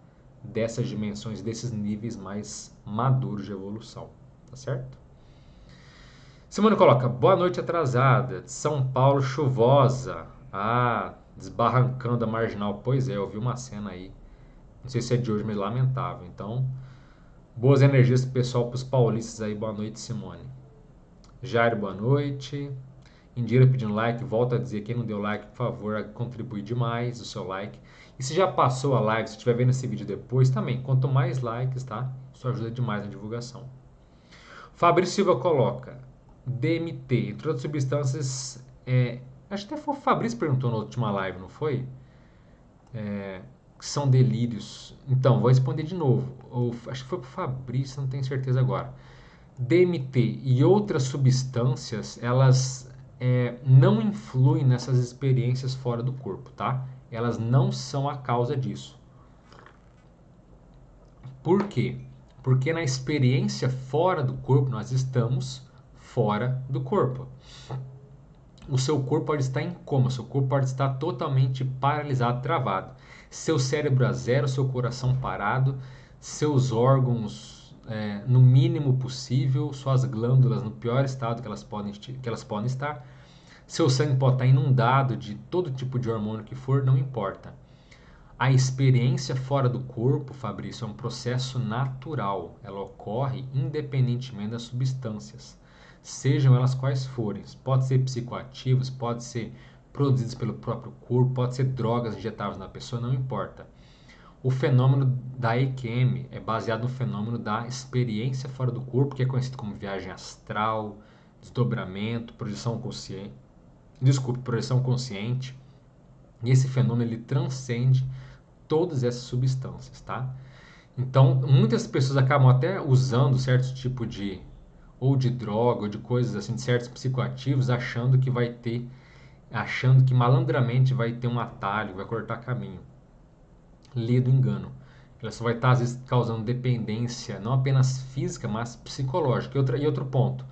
dessas dimensões, desses níveis mais maduros de evolução, tá certo? Simone coloca, boa noite atrasada, de São Paulo chuvosa. Ah, desbarrancando a marginal. Pois é, eu vi uma cena aí. Não sei se é de hoje, mas lamentável. Então, boas energias pro pessoal, pros paulistas aí. Boa noite, Simone. Jairo, boa noite. Indira pedindo like, volta a dizer, quem não deu like, por favor, contribui demais o seu like. E se já passou a live, se estiver vendo esse vídeo depois, também, quanto mais likes, tá? Isso ajuda demais na divulgação. Fabrício Silva coloca, DMT, entre outras substâncias. É, acho que até foi o Fabrício perguntou na última live, não foi? É, que são delírios. Então, vou responder de novo. Ou, acho que foi para o Fabrício, não tenho certeza agora. DMT e outras substâncias, elas é, não influem nessas experiências fora do corpo, tá? Elas não são a causa disso. Por quê? Porque na experiência fora do corpo nós estamos fora do corpo. O seu corpo pode estar em coma, seu corpo pode estar totalmente paralisado, travado. Seu cérebro a zero, seu coração parado, seus órgãos é, no mínimo possível, suas glândulas no pior estado que elas podem, que elas podem estar. Seu sangue pode estar inundado de todo tipo de hormônio que for, não importa. A experiência fora do corpo, Fabrício, é um processo natural. Ela ocorre independentemente das substâncias sejam elas quais forem. Pode ser psicoativos, pode ser produzidos pelo próprio corpo, pode ser drogas injetáveis na pessoa, não importa. O fenômeno da EQM é baseado no fenômeno da experiência fora do corpo, que é conhecido como viagem astral, desdobramento, projeção consciente. Desculpe, projeção consciente. E esse fenômeno ele transcende todas essas substâncias, tá? Então, muitas pessoas acabam até usando certo tipo de ou de droga, ou de coisas assim, de certos psicoativos, achando que vai ter, achando que malandramente vai ter um atalho, vai cortar caminho. Lê do engano. ela só vai estar, às vezes, causando dependência, não apenas física, mas psicológica. E, e outro ponto,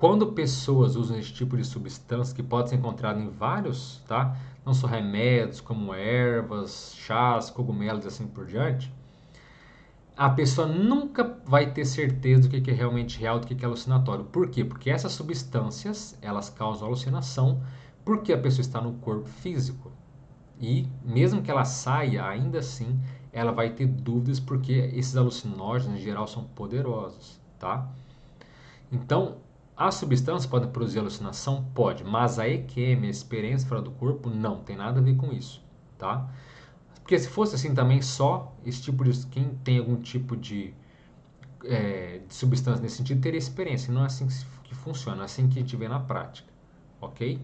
quando pessoas usam esse tipo de substância, que pode ser encontrado em vários, tá? Não só remédios, como ervas, chás, cogumelos e assim por diante, a pessoa nunca vai ter certeza do que é realmente real, do que é alucinatório. Por quê? Porque essas substâncias, elas causam alucinação porque a pessoa está no corpo físico. E mesmo que ela saia, ainda assim, ela vai ter dúvidas porque esses alucinógenos em geral são poderosos, tá? Então, as substâncias podem produzir alucinação? Pode, mas a EQM, a experiência fora do corpo, não, tem nada a ver com isso, tá? Porque se fosse assim também, só esse tipo de. Quem tem algum tipo de, é, de substância nesse sentido teria experiência. Não é assim que, que funciona, é assim que a gente vê na prática. Ok?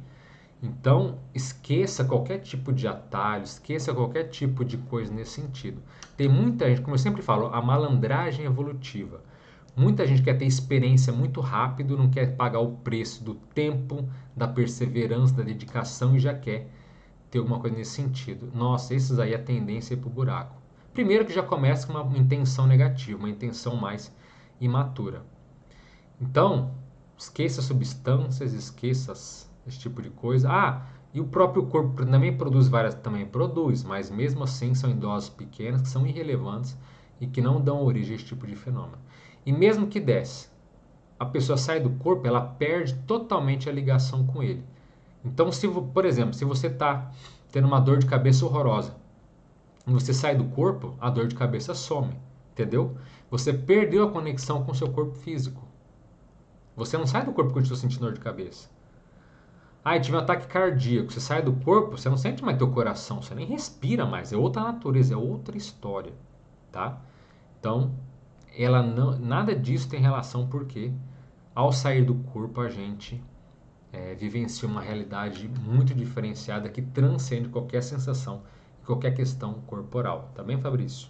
Então, esqueça qualquer tipo de atalho, esqueça qualquer tipo de coisa nesse sentido. Tem muita gente, como eu sempre falo, a malandragem evolutiva. Muita gente quer ter experiência muito rápido, não quer pagar o preço do tempo, da perseverança, da dedicação e já quer ter alguma coisa nesse sentido. Nossa, esses aí é a tendência é para o buraco. Primeiro que já começa com uma intenção negativa, uma intenção mais imatura. Então, esqueça substâncias, esqueça esse tipo de coisa. Ah, e o próprio corpo também produz várias, também produz, mas mesmo assim são em doses pequenas que são irrelevantes e que não dão origem a esse tipo de fenômeno. E mesmo que desse, a pessoa sai do corpo, ela perde totalmente a ligação com ele. Então, se, por exemplo, se você está tendo uma dor de cabeça horrorosa, você sai do corpo, a dor de cabeça some, entendeu? Você perdeu a conexão com o seu corpo físico. Você não sai do corpo quando está sentindo dor de cabeça. Ah, tive um ataque cardíaco. Você sai do corpo, você não sente mais teu coração, você nem respira mais. É outra natureza, é outra história, tá? Então, ela não, nada disso tem relação porque ao sair do corpo a gente é, vivencia uma realidade muito diferenciada que transcende qualquer sensação, qualquer questão corporal. Tá bem, Fabrício?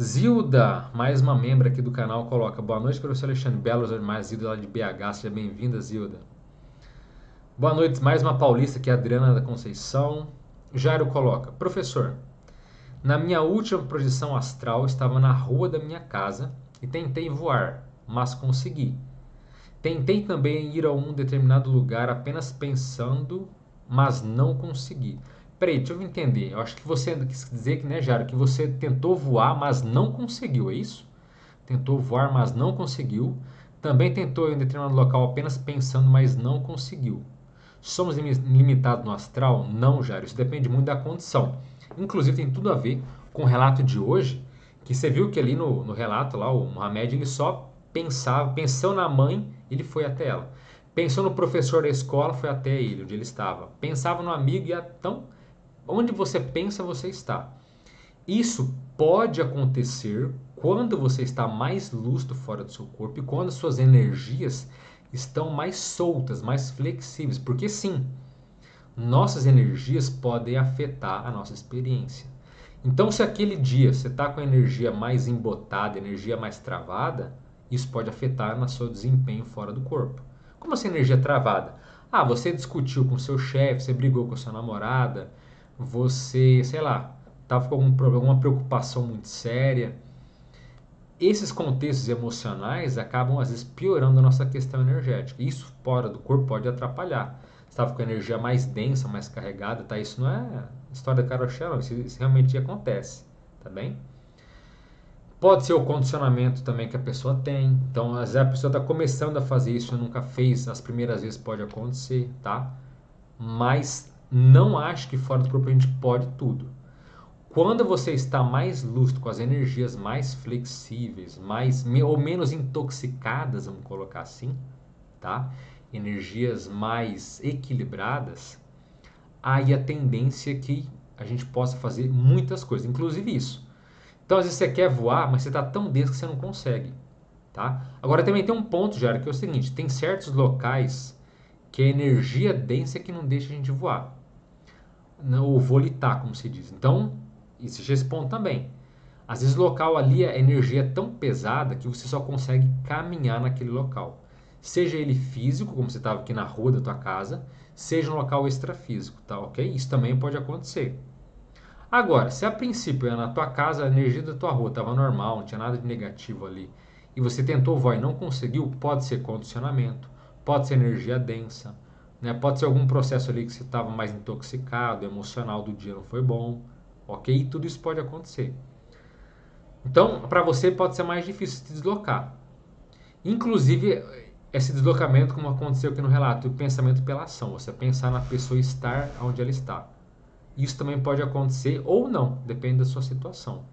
Zilda, mais uma membro aqui do canal, coloca Boa noite, professor Alexandre Belos Animais, Zilda lá de BH, seja bem-vinda, Zilda. Boa noite, mais uma paulista aqui, Adriana da Conceição. Jairo coloca, professor, na minha última projeção astral estava na rua da minha casa e tentei voar, mas consegui. Tentei também ir a um determinado lugar apenas pensando, mas não consegui. Peraí, deixa eu entender. Eu acho que você quis dizer que, né, Jaro, que você tentou voar, mas não conseguiu, é isso? Tentou voar, mas não conseguiu. Também tentou ir em um determinado local apenas pensando, mas não conseguiu. Somos limitados no astral? Não, Jairo. Isso depende muito da condição. Inclusive, tem tudo a ver com o relato de hoje, que você viu que ali no, no relato lá, o Mohamed, ele só pensava, pensou na mãe, ele foi até ela. Pensou no professor da escola, foi até ele, onde ele estava. Pensava no amigo e então, onde você pensa, você está. Isso pode acontecer quando você está mais lúcido fora do seu corpo e quando suas energias estão mais soltas, mais flexíveis, porque sim, nossas energias podem afetar a nossa experiência. Então, se aquele dia você está com a energia mais embotada, energia mais travada, isso pode afetar no seu desempenho fora do corpo. Como assim energia travada? Ah, você discutiu com seu chefe, você brigou com sua namorada, você, sei lá, estava com algum problema, alguma preocupação muito séria. Esses contextos emocionais acabam às vezes piorando a nossa questão energética. Isso fora do corpo pode atrapalhar. Estava com energia mais densa, mais carregada, tá? Isso não é história da não. Isso, isso realmente acontece, tá bem? Pode ser o condicionamento também que a pessoa tem. Então, às vezes a pessoa está começando a fazer isso, nunca fez, as primeiras vezes pode acontecer, tá? Mas não acho que fora do corpo a gente pode tudo. Quando você está mais lúcido, com as energias mais flexíveis, mais ou menos intoxicadas, vamos colocar assim, tá? Energias mais equilibradas, aí a tendência é que a gente possa fazer muitas coisas, inclusive isso. Então, às vezes você quer voar, mas você está tão denso que você não consegue. Tá? Agora, também tem um ponto, Jair, que é o seguinte: tem certos locais que a energia densa é que não deixa a gente voar. Ou volitar, como se diz. Então, existe esse ponto também. Às vezes, o local ali, a energia é tão pesada que você só consegue caminhar naquele local. Seja ele físico, como você estava aqui na rua da tua casa, seja um local extrafísico, tá ok? Isso também pode acontecer. Agora, se a princípio na tua casa a energia da tua rua estava normal, não tinha nada de negativo ali, e você tentou voar e não conseguiu, pode ser condicionamento, pode ser energia densa, né? pode ser algum processo ali que você estava mais intoxicado, emocional do dia não foi bom, ok? E tudo isso pode acontecer. Então, para você pode ser mais difícil se deslocar. Inclusive, esse deslocamento, como aconteceu aqui no relato, o pensamento pela ação, você pensar na pessoa estar onde ela está. Isso também pode acontecer ou não, depende da sua situação.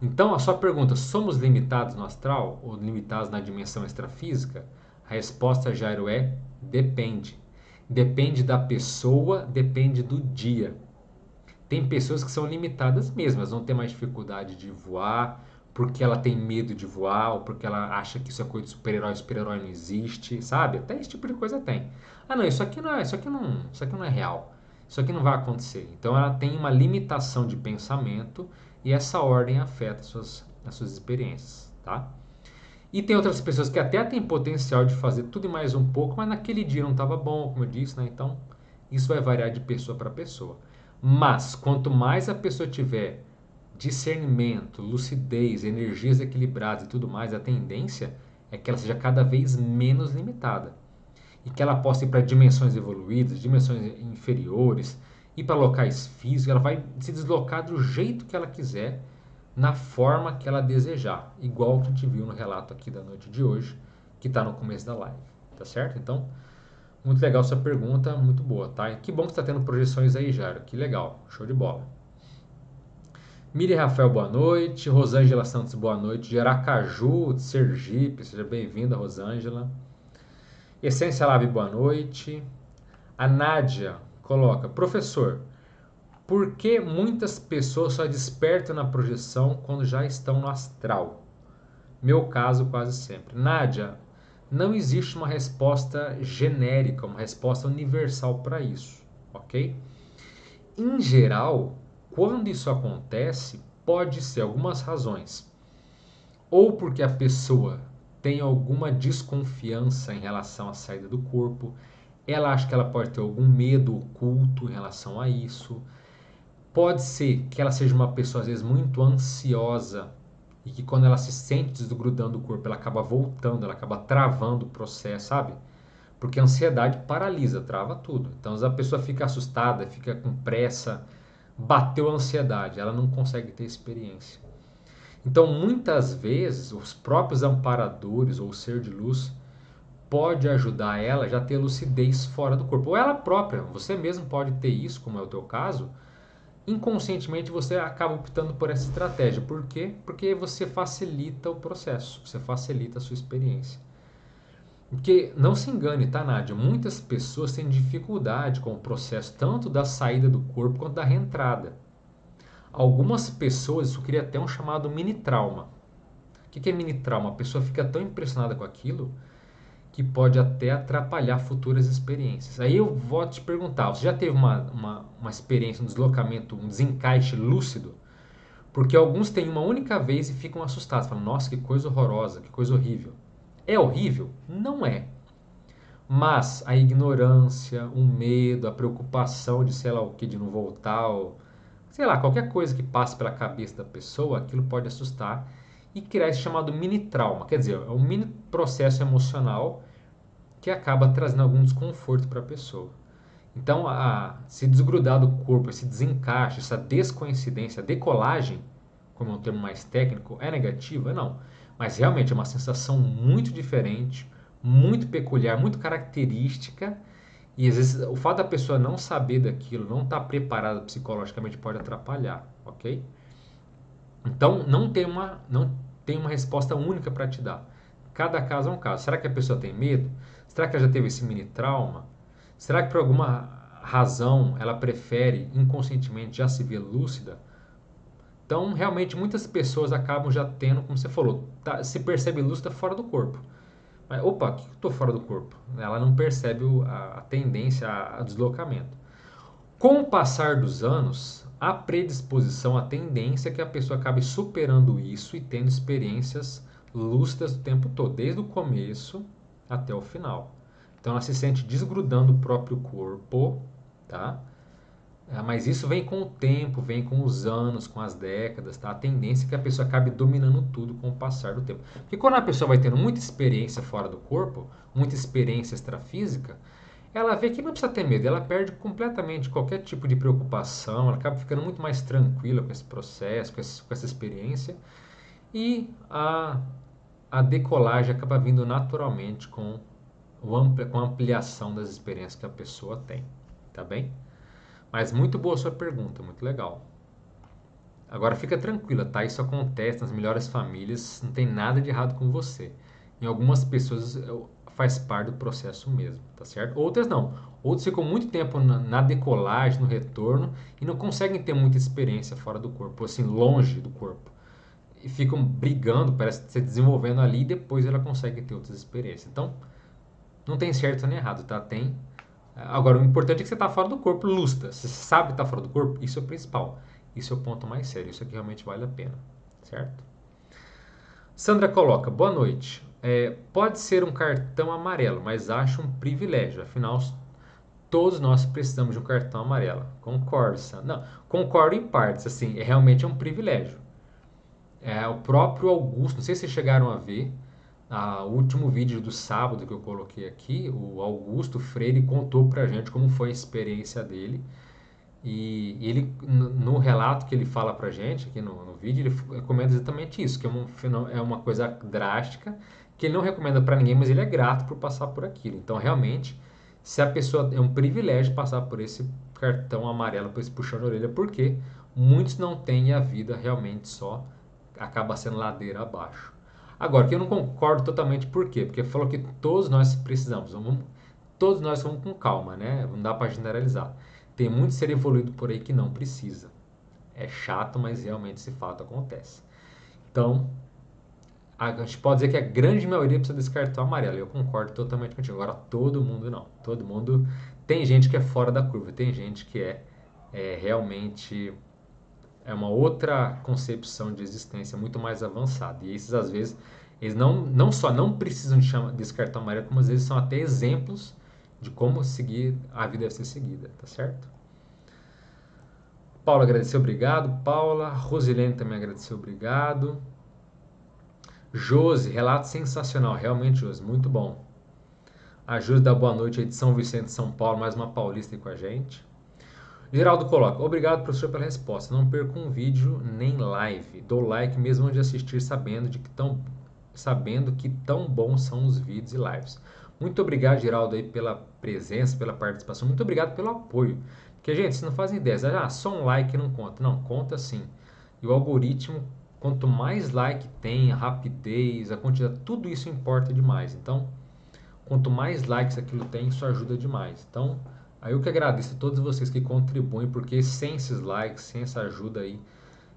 Então, a sua pergunta, somos limitados no astral ou limitados na dimensão extrafísica? A resposta, Jairo, é depende. Depende da pessoa, depende do dia. Tem pessoas que são limitadas mesmo, elas vão ter mais dificuldade de voar, porque ela tem medo de voar, ou porque ela acha que isso é coisa de super-herói, super-herói não existe, sabe? Até esse tipo de coisa tem. Ah, não, isso aqui não é, isso aqui não, isso aqui não é real. Isso aqui não vai acontecer. Então ela tem uma limitação de pensamento e essa ordem afeta as suas, as suas experiências, tá? E tem outras pessoas que até têm potencial de fazer tudo e mais um pouco, mas naquele dia não estava bom, como eu disse, né? Então isso vai variar de pessoa para pessoa. Mas quanto mais a pessoa tiver discernimento, lucidez, energias equilibradas e tudo mais, a tendência é que ela seja cada vez menos limitada e que ela possa ir para dimensões evoluídas, dimensões inferiores, ir para locais físicos, ela vai se deslocar do jeito que ela quiser, na forma que ela desejar, igual que a gente viu no relato aqui da noite de hoje, que está no começo da live, tá certo? Então, muito legal sua pergunta, muito boa, tá? E que bom que está tendo projeções aí, Jairo, que legal, show de bola. Miriam Rafael, boa noite. Rosângela Santos, boa noite. De Aracaju, de Sergipe, seja bem-vinda, Rosângela. Essência Lave, boa noite. A Nádia coloca, professor, por que muitas pessoas só despertam na projeção quando já estão no astral? Meu caso, quase sempre. Nádia, não existe uma resposta genérica, uma resposta universal para isso, ok? Em geral, quando isso acontece, pode ser algumas razões. Ou porque a pessoa tem alguma desconfiança em relação à saída do corpo, ela acha que ela pode ter algum medo oculto em relação a isso. Pode ser que ela seja uma pessoa às vezes muito ansiosa e que quando ela se sente desgrudando do corpo, ela acaba voltando, ela acaba travando o processo, sabe? Porque a ansiedade paralisa, trava tudo. Então a pessoa fica assustada, fica com pressa, bateu a ansiedade, ela não consegue ter experiência. Então, muitas vezes, os próprios amparadores ou o ser de luz pode ajudar ela já ter lucidez fora do corpo. Ou ela própria, você mesmo pode ter isso, como é o teu caso. Inconscientemente você acaba optando por essa estratégia. Por quê? Porque você facilita o processo, você facilita a sua experiência. Porque não se engane, tá, Nádia? Muitas pessoas têm dificuldade com o processo tanto da saída do corpo quanto da reentrada. Algumas pessoas, isso cria até um chamado mini trauma. O que é mini trauma? A pessoa fica tão impressionada com aquilo que pode até atrapalhar futuras experiências. Aí eu vou te perguntar: você já teve uma, uma, uma experiência, um deslocamento, um desencaixe lúcido? Porque alguns têm uma única vez e ficam assustados, falam: nossa, que coisa horrorosa, que coisa horrível. É horrível? Não é. Mas a ignorância, o medo, a preocupação de sei lá o que, de não voltar, ou, sei lá, qualquer coisa que passe pela cabeça da pessoa, aquilo pode assustar e criar esse chamado mini trauma. Quer dizer, é um mini processo emocional que acaba trazendo algum desconforto para a pessoa. Então, a, se desgrudar do corpo, esse desencaixe, essa descoincidência, a decolagem, como é um termo mais técnico, é negativa? Não. Mas realmente é uma sensação muito diferente, muito peculiar, muito característica. E às vezes o fato da pessoa não saber daquilo, não estar tá preparada psicologicamente pode atrapalhar, ok? Então não tem uma, não tem uma resposta única para te dar. Cada caso é um caso. Será que a pessoa tem medo? Será que ela já teve esse mini trauma? Será que por alguma razão ela prefere inconscientemente já se ver lúcida? Então, realmente, muitas pessoas acabam já tendo, como você falou, tá, se percebe lúcida fora do corpo. Mas, opa, que eu estou fora do corpo? Ela não percebe a, a tendência a, a deslocamento. Com o passar dos anos, a predisposição, a tendência é que a pessoa acabe superando isso e tendo experiências lúcidas o tempo todo, desde o começo até o final. Então ela se sente desgrudando o próprio corpo, tá? É, mas isso vem com o tempo, vem com os anos, com as décadas, tá? A tendência é que a pessoa acabe dominando tudo com o passar do tempo. Porque quando a pessoa vai tendo muita experiência fora do corpo, muita experiência extrafísica, ela vê que não precisa ter medo, ela perde completamente qualquer tipo de preocupação, ela acaba ficando muito mais tranquila com esse processo, com, com essa experiência, e a, a decolagem acaba vindo naturalmente com, o amplia, com a ampliação das experiências que a pessoa tem, tá bem? Mas muito boa sua pergunta, muito legal. Agora fica tranquila, tá? Isso acontece nas melhores famílias, não tem nada de errado com você. Em algumas pessoas faz parte do processo mesmo, tá certo? Outras não. Outros ficam muito tempo na, na decolagem, no retorno e não conseguem ter muita experiência fora do corpo, assim, longe do corpo. E ficam brigando, parece se desenvolvendo ali e depois ela consegue ter outras experiências. Então, não tem certo nem errado, tá? Tem Agora, o importante é que você está fora do corpo, lusta. Você sabe que está fora do corpo, isso é o principal. Isso é o ponto mais sério. Isso aqui realmente vale a pena, certo? Sandra coloca, boa noite. É, pode ser um cartão amarelo, mas acho um privilégio. Afinal, todos nós precisamos de um cartão amarelo. Concordo, Sandra. Não, concordo em partes. Assim, é realmente um privilégio. É, o próprio Augusto, não sei se vocês chegaram a ver, o último vídeo do sábado que eu coloquei aqui, o Augusto Freire contou pra gente como foi a experiência dele. E ele, no relato que ele fala pra gente aqui no, no vídeo, ele recomenda exatamente isso, que é, um, é uma coisa drástica, que ele não recomenda para ninguém, mas ele é grato por passar por aquilo. Então, realmente, se a pessoa é um privilégio passar por esse cartão amarelo, por esse puxão de orelha, porque muitos não têm a vida realmente só acaba sendo ladeira abaixo. Agora, que eu não concordo totalmente, por quê? Porque falou que todos nós precisamos, vamos, todos nós vamos com calma, né? Não dá para generalizar. Tem muito ser evoluído por aí que não precisa. É chato, mas realmente esse fato acontece. Então, a gente pode dizer que a grande maioria precisa desse cartão amarelo. Eu concordo totalmente contigo. Agora, todo mundo não. Todo mundo. Tem gente que é fora da curva, tem gente que é, é realmente é uma outra concepção de existência muito mais avançada. E esses, às vezes, eles não, não só não precisam de chama, desse cartão amarelo, como às vezes são até exemplos de como seguir a vida deve ser seguida, tá certo? Paula agradeceu, obrigado. Paula, Rosilene também agradeceu, obrigado. Josi, relato sensacional, realmente, Josi, muito bom. A Josi da Boa Noite aí de São Vicente, São Paulo, mais uma paulista aí com a gente. Geraldo coloca: Obrigado, professor, pela resposta. Não perco um vídeo nem live. Dou like mesmo de assistir sabendo de que tão sabendo que tão bons são os vídeos e lives. Muito obrigado, Geraldo, aí, pela presença, pela participação. Muito obrigado pelo apoio. Porque, gente, vocês não fazem ideia. Ah, só um like não conta. Não, conta sim. E o algoritmo, quanto mais like tem, a rapidez, a quantidade, tudo isso importa demais. Então, quanto mais likes aquilo tem, isso ajuda demais. Então, Aí eu que agradeço a todos vocês que contribuem, porque sem esses likes, sem essa ajuda aí,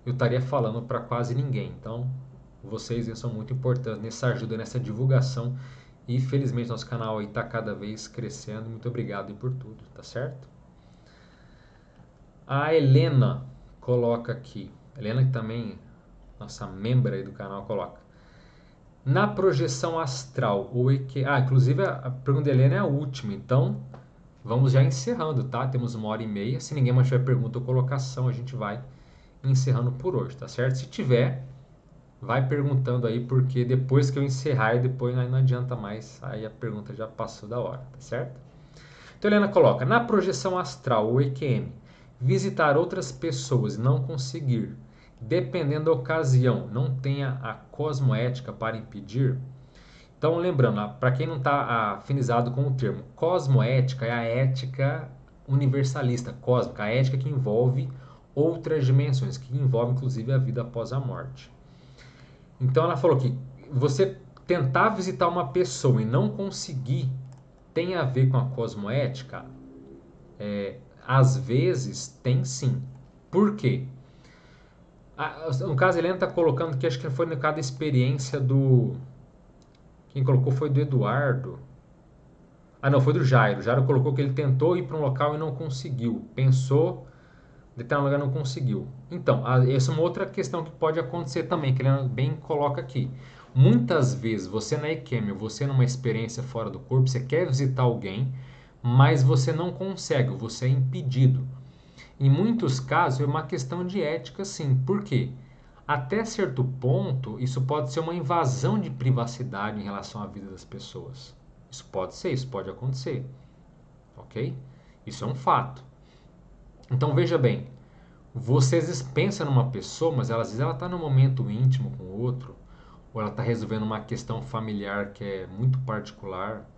eu estaria falando para quase ninguém. Então, vocês são muito importantes nessa ajuda, nessa divulgação. E felizmente nosso canal está cada vez crescendo. Muito obrigado por tudo, tá certo? A Helena coloca aqui. Helena que também, nossa membra aí do canal, coloca. Na projeção astral, o EQ... Ah, inclusive a pergunta da Helena é a última, então Vamos já encerrando, tá? Temos uma hora e meia. Se ninguém mais tiver pergunta ou colocação, a gente vai encerrando por hoje, tá certo? Se tiver, vai perguntando aí, porque depois que eu encerrar, depois não adianta mais, aí a pergunta já passou da hora, tá certo? Então, Helena coloca, na projeção astral, o EQM, visitar outras pessoas e não conseguir, dependendo da ocasião, não tenha a cosmoética para impedir, então, lembrando, para quem não está afinizado com o termo, cosmoética é a ética universalista, cósmica, a ética que envolve outras dimensões, que envolve inclusive a vida após a morte. Então, ela falou que você tentar visitar uma pessoa e não conseguir tem a ver com a cosmoética? É, às vezes tem sim. Por quê? no caso, Helena está colocando que acho que foi no caso da experiência do quem colocou foi do Eduardo. Ah, não, foi do Jairo. O Jairo colocou que ele tentou ir para um local e não conseguiu. Pensou, de estar lugar não conseguiu. Então, essa é uma outra questão que pode acontecer também, que ele bem coloca aqui. Muitas vezes, você na EQM, você numa experiência fora do corpo, você quer visitar alguém, mas você não consegue, você é impedido. Em muitos casos é uma questão de ética, sim. Por quê? Até certo ponto, isso pode ser uma invasão de privacidade em relação à vida das pessoas. Isso pode ser, isso pode acontecer. Ok? Isso é um fato. Então veja bem, você às vezes pensa numa pessoa, mas ela, às vezes ela está num momento íntimo com o outro, ou ela está resolvendo uma questão familiar que é muito particular.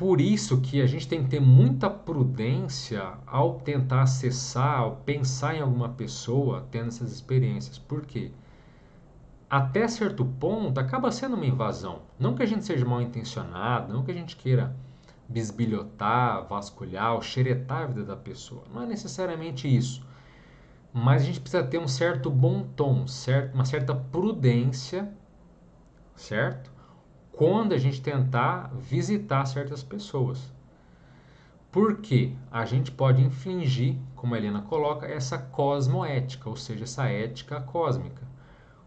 Por isso que a gente tem que ter muita prudência ao tentar acessar, ao pensar em alguma pessoa tendo essas experiências. Por quê? Até certo ponto acaba sendo uma invasão. Não que a gente seja mal intencionado, não que a gente queira bisbilhotar, vasculhar ou xeretar a vida da pessoa. Não é necessariamente isso. Mas a gente precisa ter um certo bom tom, certo? uma certa prudência, certo? Quando a gente tentar visitar certas pessoas. Porque a gente pode infligir, como a Helena coloca, essa cosmoética, ou seja, essa ética cósmica,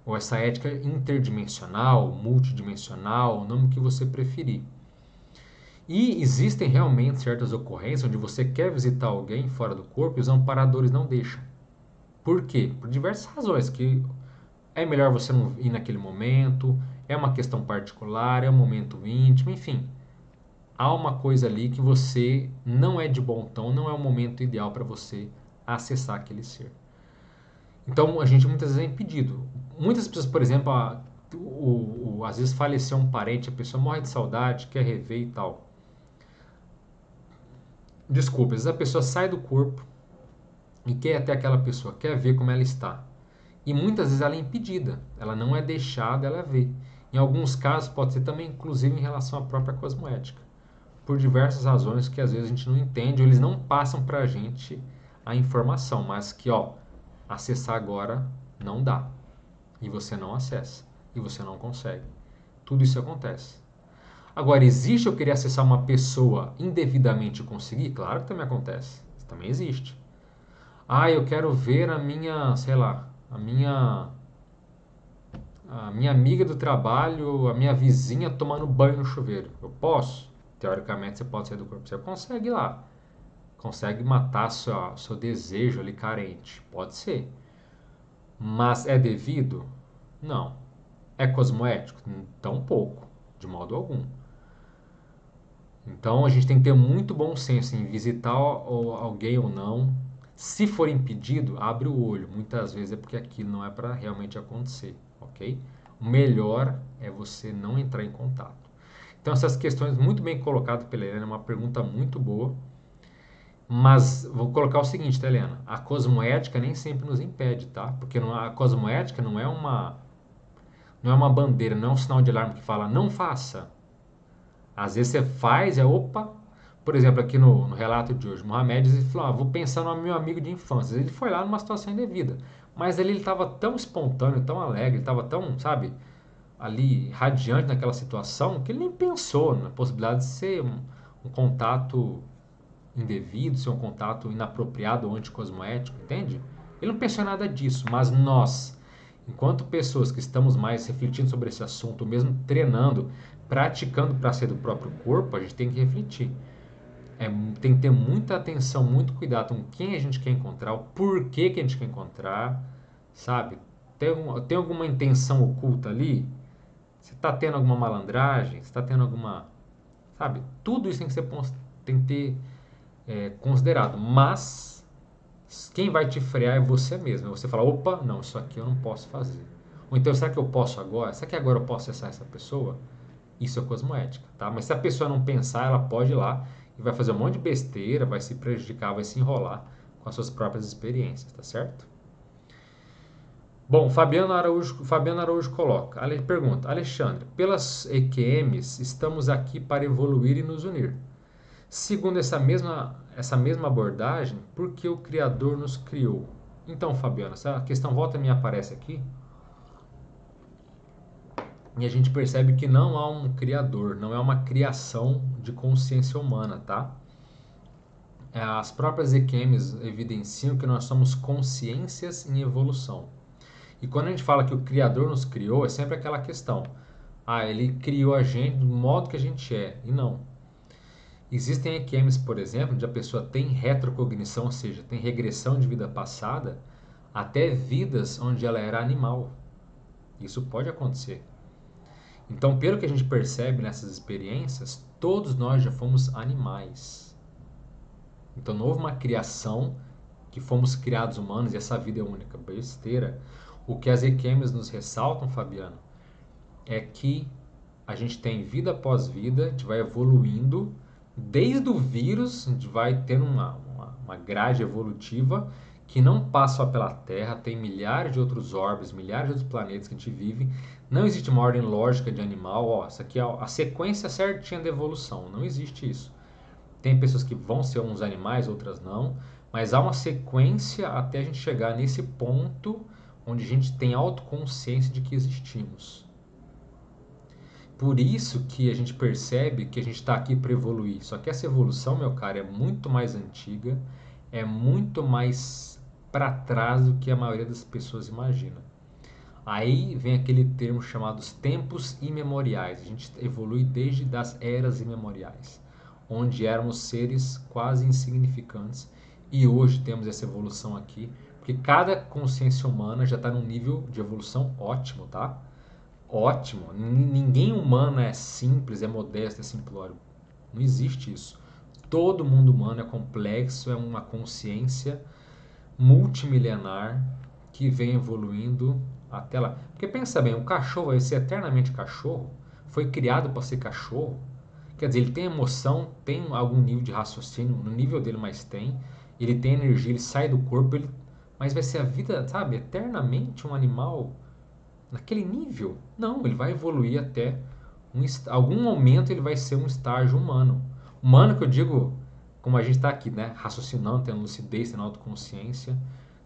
ou essa ética interdimensional, multidimensional, o nome que você preferir. E existem realmente certas ocorrências onde você quer visitar alguém fora do corpo e os amparadores não deixam. Por quê? Por diversas razões, que é melhor você não ir naquele momento, é uma questão particular, é um momento íntimo, enfim. Há uma coisa ali que você não é de bom tom, não é o momento ideal para você acessar aquele ser. Então a gente muitas vezes é impedido. Muitas pessoas, por exemplo, a, o, o, às vezes faleceu um parente, a pessoa morre de saudade, quer rever e tal. Desculpa, às vezes a pessoa sai do corpo e quer até aquela pessoa, quer ver como ela está. E muitas vezes ela é impedida, ela não é deixada, ela vê. Em alguns casos pode ser também, inclusive, em relação à própria cosmoética. Por diversas razões que às vezes a gente não entende, ou eles não passam para a gente a informação, mas que, ó, acessar agora não dá. E você não acessa. E você não consegue. Tudo isso acontece. Agora, existe eu querer acessar uma pessoa indevidamente e conseguir? Claro que também acontece. Isso também existe. Ah, eu quero ver a minha, sei lá, a minha a minha amiga do trabalho, a minha vizinha tomando banho no chuveiro. Eu posso? Teoricamente você pode sair do corpo, você consegue lá. Consegue matar seu, seu desejo ali carente. Pode ser. Mas é devido? Não. É cosmoético? Tão pouco, de modo algum. Então a gente tem que ter muito bom senso em visitar alguém ou não. Se for impedido, abre o olho. Muitas vezes é porque aquilo não é para realmente acontecer, ok? O melhor é você não entrar em contato. Então essas questões muito bem colocadas pela Helena, é uma pergunta muito boa. Mas vou colocar o seguinte, tá, Helena? A cosmoética nem sempre nos impede, tá? Porque a cosmoética não é uma não é uma bandeira, não é um sinal de alarme que fala não faça. Às vezes você faz, é opa. Por exemplo, aqui no, no relato de hoje, Mohamed falou: ah, vou pensar no meu amigo de infância. Ele foi lá numa situação indevida. Mas ali ele estava tão espontâneo, tão alegre, estava tão, sabe, ali radiante naquela situação, que ele nem pensou na possibilidade de ser um, um contato indevido, ser um contato inapropriado ou anticosmoético, entende? Ele não pensou em nada disso, mas nós, enquanto pessoas que estamos mais refletindo sobre esse assunto, mesmo treinando, praticando para ser do próprio corpo, a gente tem que refletir. É, tem que ter muita atenção, muito cuidado com quem a gente quer encontrar, o porquê que a gente quer encontrar, sabe? Tem, tem alguma intenção oculta ali? Você está tendo alguma malandragem? Você está tendo alguma. Sabe? Tudo isso tem que ser tem que ter é, considerado. Mas quem vai te frear é você mesmo. É você fala, opa, não, isso aqui eu não posso fazer. Ou então, será que eu posso agora? Será que agora eu posso acessar essa pessoa? Isso é cosmoética, tá? Mas se a pessoa não pensar, ela pode ir lá e vai fazer um monte de besteira, vai se prejudicar, vai se enrolar com as suas próprias experiências, tá certo? Bom, Fabiano Araújo, Fabiano Araújo coloca, ele pergunta, Alexandre, pelas EQMs estamos aqui para evoluir e nos unir. Segundo essa mesma, essa mesma abordagem, por que o Criador nos criou? Então, Fabiano, essa questão volta a me aparece aqui, e a gente percebe que não há um criador, não é uma criação de consciência humana, tá? As próprias EQMs evidenciam que nós somos consciências em evolução. E quando a gente fala que o Criador nos criou, é sempre aquela questão. Ah, ele criou a gente do modo que a gente é. E não. Existem EQMs, por exemplo, onde a pessoa tem retrocognição, ou seja, tem regressão de vida passada, até vidas onde ela era animal. Isso pode acontecer. Então, pelo que a gente percebe nessas experiências, todos nós já fomos animais. Então, não houve uma criação que fomos criados humanos e essa vida é única. Besteira. O que as EQMs nos ressaltam, Fabiano, é que a gente tem vida após vida, a gente vai evoluindo desde o vírus, a gente vai tendo uma, uma, uma grade evolutiva que não passa pela Terra, tem milhares de outros orbes, milhares de outros planetas que a gente vive. Não existe uma ordem lógica de animal, ó, isso aqui é a sequência certinha da evolução, não existe isso. Tem pessoas que vão ser uns animais, outras não, mas há uma sequência até a gente chegar nesse ponto onde a gente tem autoconsciência de que existimos. Por isso que a gente percebe que a gente está aqui para evoluir. Só que essa evolução, meu cara, é muito mais antiga, é muito mais para trás do que a maioria das pessoas imagina. Aí vem aquele termo chamado tempos imemoriais. A gente evolui desde das eras imemoriais, onde éramos seres quase insignificantes e hoje temos essa evolução aqui, porque cada consciência humana já está num nível de evolução ótimo, tá? ótimo. Ninguém humano é simples, é modesto, é simplório. Não existe isso. Todo mundo humano é complexo, é uma consciência multimilenar que vem evoluindo até lá. Porque pensa bem, o cachorro vai ser eternamente cachorro, foi criado para ser cachorro. Quer dizer, ele tem emoção, tem algum nível de raciocínio, no nível dele mais tem, ele tem energia, ele sai do corpo, ele... mas vai ser a vida, sabe, eternamente um animal naquele nível. Não, ele vai evoluir até um, algum momento ele vai ser um estágio humano. Humano que eu digo, como a gente está aqui, né, raciocinando, tendo lucidez, tendo autoconsciência,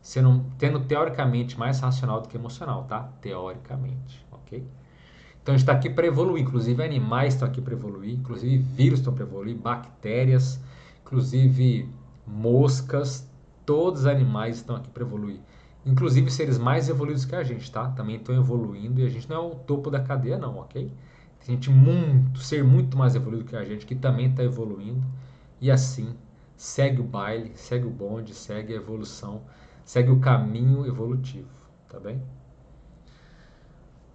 sendo, tendo teoricamente mais racional do que emocional, tá? Teoricamente, ok? Então a gente está aqui para evoluir, inclusive animais estão aqui para evoluir, inclusive vírus estão para evoluir, bactérias, inclusive moscas, todos os animais estão aqui para evoluir. Inclusive seres mais evoluídos que a gente, tá? Também estão evoluindo e a gente não é o topo da cadeia, não, ok? Tem gente muito, ser muito mais evoluído que a gente que também está evoluindo e assim segue o baile, segue o bonde, segue a evolução, segue o caminho evolutivo, tá bem?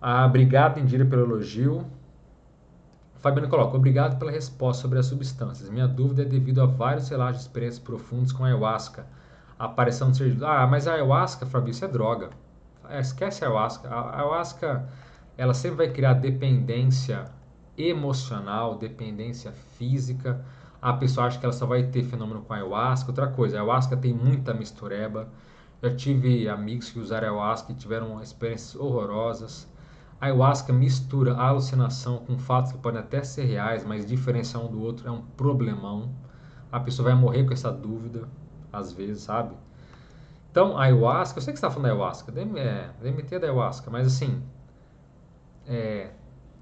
Ah, obrigado, Indira, pelo elogio. Fabiano coloca, obrigado pela resposta sobre as substâncias. Minha dúvida é devido a vários relatos de experiências profundas com ayahuasca aparição de ser ah, mas a ayahuasca, Fabio, isso é droga. É, esquece a ayahuasca. A ayahuasca, ela sempre vai criar dependência emocional, dependência física. A pessoa acha que ela só vai ter fenômeno com a ayahuasca. Outra coisa, a ayahuasca tem muita mistureba. Já tive amigos que usaram ayahuasca e tiveram experiências horrorosas. A ayahuasca mistura a alucinação com fatos que podem até ser reais, mas diferenciar um do outro é um problemão. A pessoa vai morrer com essa dúvida às vezes, sabe? Então, ayahuasca, eu sei que você está falando da ayahuasca, DMT é da ayahuasca, mas assim, é,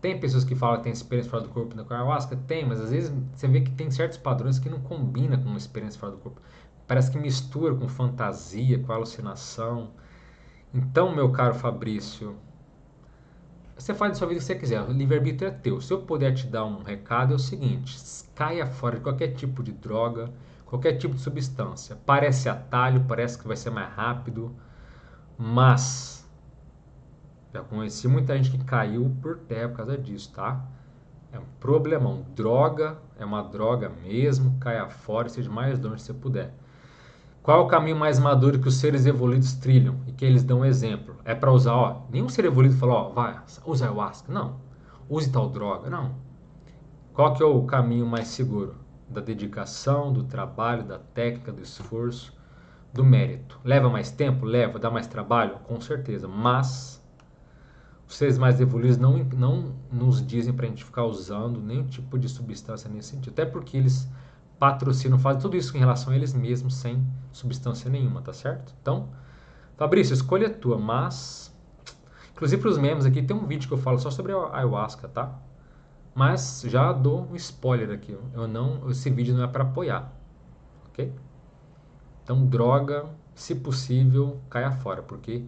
tem pessoas que falam que tem experiência fora do corpo com ayahuasca? Tem, mas às vezes você vê que tem certos padrões que não combina com uma experiência fora do corpo. Parece que mistura com fantasia, com alucinação. Então, meu caro Fabrício, você faz da sua vida o que você quiser, o livre-arbítrio é teu. Se eu puder te dar um recado, é o seguinte: caia fora de qualquer tipo de droga, qualquer tipo de substância. Parece atalho, parece que vai ser mais rápido, mas já conheci muita gente que caiu por terra por causa disso, tá? É um problemão. Droga é uma droga mesmo, caia fora e seja mais longe que você puder. Qual é o caminho mais maduro que os seres evoluídos trilham e que eles dão exemplo? É para usar, ó, nenhum ser evoluído falou, ó, vai, usa ayahuasca. Não. Use tal droga. Não. Qual que é o caminho mais seguro? da dedicação, do trabalho, da técnica, do esforço, do mérito. Leva mais tempo? Leva. Dá mais trabalho? Com certeza. Mas os seres mais evoluídos não, não nos dizem para a gente ficar usando nenhum tipo de substância nesse sentido. Até porque eles patrocinam, fazem tudo isso em relação a eles mesmos, sem substância nenhuma, tá certo? Então, Fabrício, escolha a tua, mas. Inclusive para os membros aqui, tem um vídeo que eu falo só sobre a ayahuasca, tá? Mas já dou um spoiler aqui, eu não, esse vídeo não é para apoiar, ok? Então droga, se possível, caia fora, porque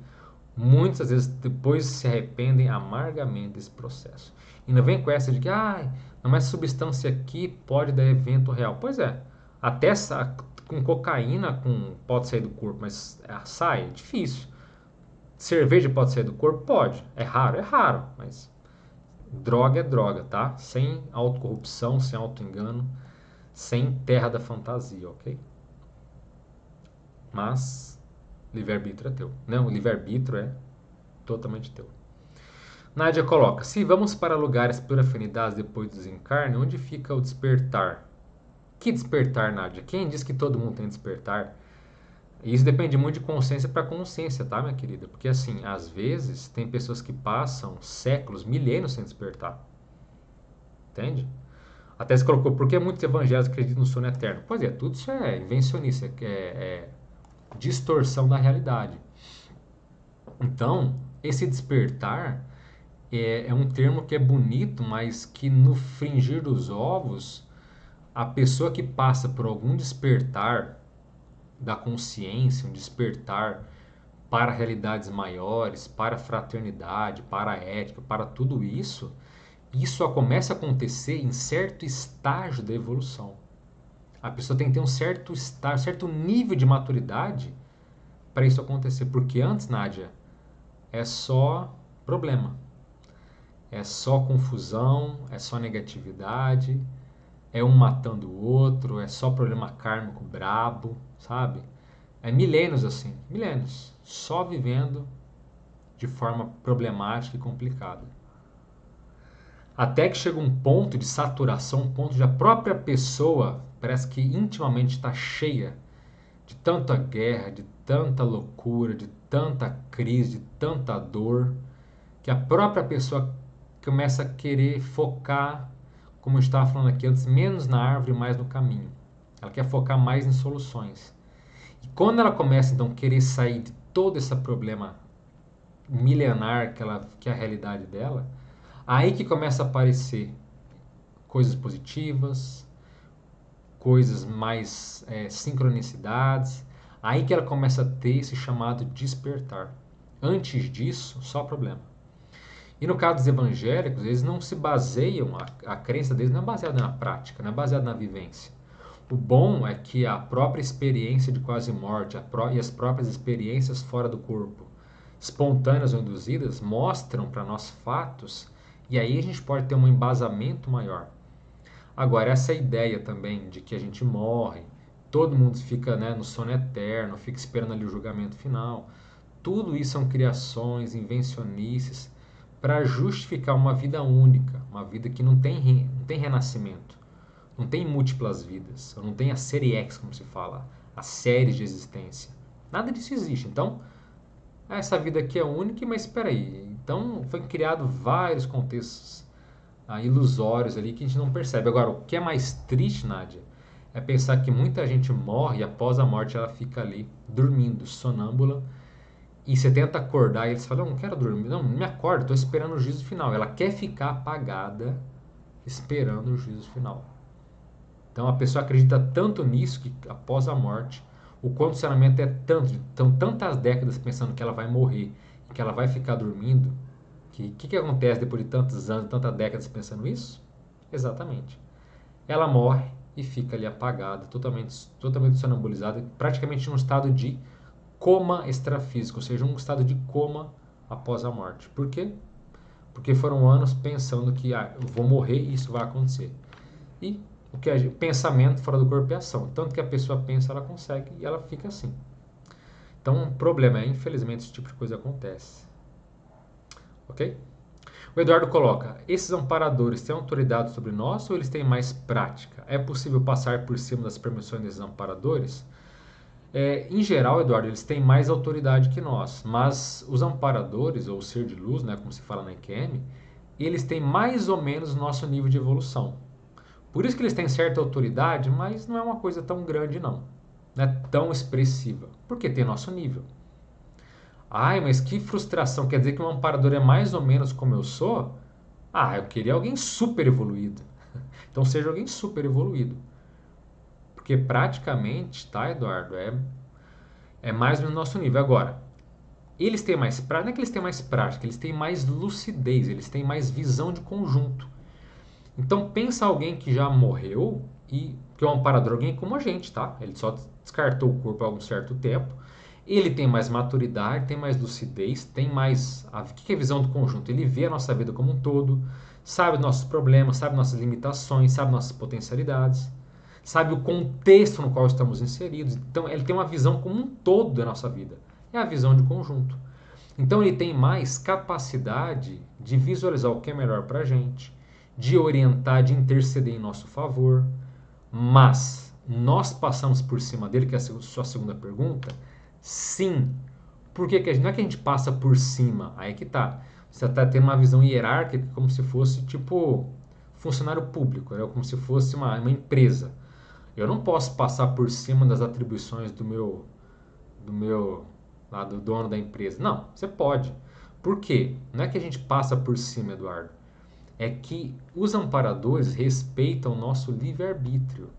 muitas vezes depois se arrependem amargamente desse processo. E não vem com essa de que, ah, mas substância aqui pode dar evento real. Pois é, até com cocaína com, pode sair do corpo, mas é, sai, é difícil. Cerveja pode sair do corpo? Pode. É raro? É raro, mas droga é droga, tá? Sem autocorrupção, sem autoengano, sem terra da fantasia, ok? Mas livre-arbítrio é teu. Não, o livre-arbítrio é totalmente teu. Nádia coloca: se vamos para lugares por afinidades depois do desencarne, onde fica o despertar? Que despertar, Nádia? Quem diz que todo mundo tem despertar? Isso depende muito de consciência para consciência, tá, minha querida? Porque, assim, às vezes tem pessoas que passam séculos, milênios sem despertar. Entende? Até se colocou, por que muitos evangélicos acreditam no sono eterno? Pois é, tudo isso é invencionista, é, é distorção da realidade. Então, esse despertar é, é um termo que é bonito, mas que no fringir dos ovos, a pessoa que passa por algum despertar da consciência, um despertar para realidades maiores, para a fraternidade, para a ética, para tudo isso, isso só começa a acontecer em certo estágio da evolução. A pessoa tem que ter um certo um certo nível de maturidade para isso acontecer, porque antes, Nádia, é só problema. É só confusão, é só negatividade, é um matando o outro, é só problema kármico brabo, sabe? É milênios assim, milênios, só vivendo de forma problemática e complicada. Até que chega um ponto de saturação, um ponto de a própria pessoa parece que intimamente está cheia de tanta guerra, de tanta loucura, de tanta crise, de tanta dor, que a própria pessoa começa a querer focar, como eu estava falando aqui antes, menos na árvore, mais no caminho. Ela quer focar mais em soluções. E quando ela começa então a querer sair de todo esse problema milenar que, ela, que é a realidade dela, aí que começa a aparecer coisas positivas, coisas mais é, sincronicidades, aí que ela começa a ter esse chamado despertar. Antes disso, só problema. E no caso dos evangélicos, eles não se baseiam, a, a crença deles não é baseada na prática, não é baseada na vivência. O bom é que a própria experiência de quase morte e as próprias experiências fora do corpo, espontâneas ou induzidas, mostram para nós fatos e aí a gente pode ter um embasamento maior. Agora, essa ideia também de que a gente morre, todo mundo fica né, no sono eterno, fica esperando ali o julgamento final, tudo isso são criações, invencionices, para justificar uma vida única, uma vida que não tem, não tem renascimento, não tem múltiplas vidas, não tem a série X, como se fala, a série de existência. Nada disso existe. Então, essa vida aqui é única, mas espera aí. Então, foi criado vários contextos ah, ilusórios ali que a gente não percebe. Agora, o que é mais triste, Nádia, é pensar que muita gente morre e após a morte ela fica ali dormindo, sonâmbula, e você tenta acordar e eles falam, não, não quero dormir, não, me acorda, estou esperando o juízo final. Ela quer ficar apagada esperando o juízo final. Então a pessoa acredita tanto nisso que após a morte, o condicionamento é tanto, então tantas décadas pensando que ela vai morrer, que ela vai ficar dormindo, que que, que acontece depois de tantos anos, tantas décadas pensando isso? Exatamente. Ela morre e fica ali apagada, totalmente, totalmente sonambulizada, praticamente num estado de coma extrafísico, ou seja, um estado de coma após a morte. Por quê? Porque foram anos pensando que ah, eu vou morrer e isso vai acontecer. E o que é pensamento fora do corpo é ação. Tanto que a pessoa pensa, ela consegue e ela fica assim. Então, o problema é, infelizmente, esse tipo de coisa acontece. Ok? O Eduardo coloca: esses amparadores têm autoridade sobre nós ou eles têm mais prática? É possível passar por cima das permissões desses amparadores? É, em geral, Eduardo, eles têm mais autoridade que nós, mas os amparadores, ou ser de luz, né, como se fala na IQM, eles têm mais ou menos nosso nível de evolução. Por isso que eles têm certa autoridade, mas não é uma coisa tão grande, não. Não é tão expressiva, porque tem nosso nível. Ai, mas que frustração, quer dizer que um amparador é mais ou menos como eu sou? Ah, eu queria alguém super evoluído. (laughs) Então seja alguém super evoluído. Porque praticamente, tá, Eduardo, é, é mais no nosso nível. Agora, eles têm mais prática, não é que eles têm mais prática, eles têm mais lucidez, eles têm mais visão de conjunto. Então pensa alguém que já morreu e que é um amparador, alguém como a gente, tá? Ele só descartou o corpo há um certo tempo. Ele tem mais maturidade, tem mais lucidez, tem mais. A, o que é visão do conjunto? Ele vê a nossa vida como um todo, sabe nossos problemas, sabe nossas limitações, sabe nossas potencialidades, sabe o contexto no qual estamos inseridos. Então, ele tem uma visão como um todo da nossa vida. É a visão de conjunto. Então, ele tem mais capacidade de visualizar o que é melhor para a gente, de orientar, de interceder em nosso favor. Mas nós passamos por cima dele, que é a sua segunda pergunta, sim. Por que, que a gente, não é que a gente passa por cima? Aí que tá. Você está tendo uma visão hierárquica como se fosse tipo funcionário público, né? como se fosse uma, uma empresa. Eu não posso passar por cima das atribuições do meu do meu lá do dono da empresa. Não, você pode. Por quê? Não é que a gente passa por cima, Eduardo. É que os amparadores respeitam o nosso livre-arbítrio.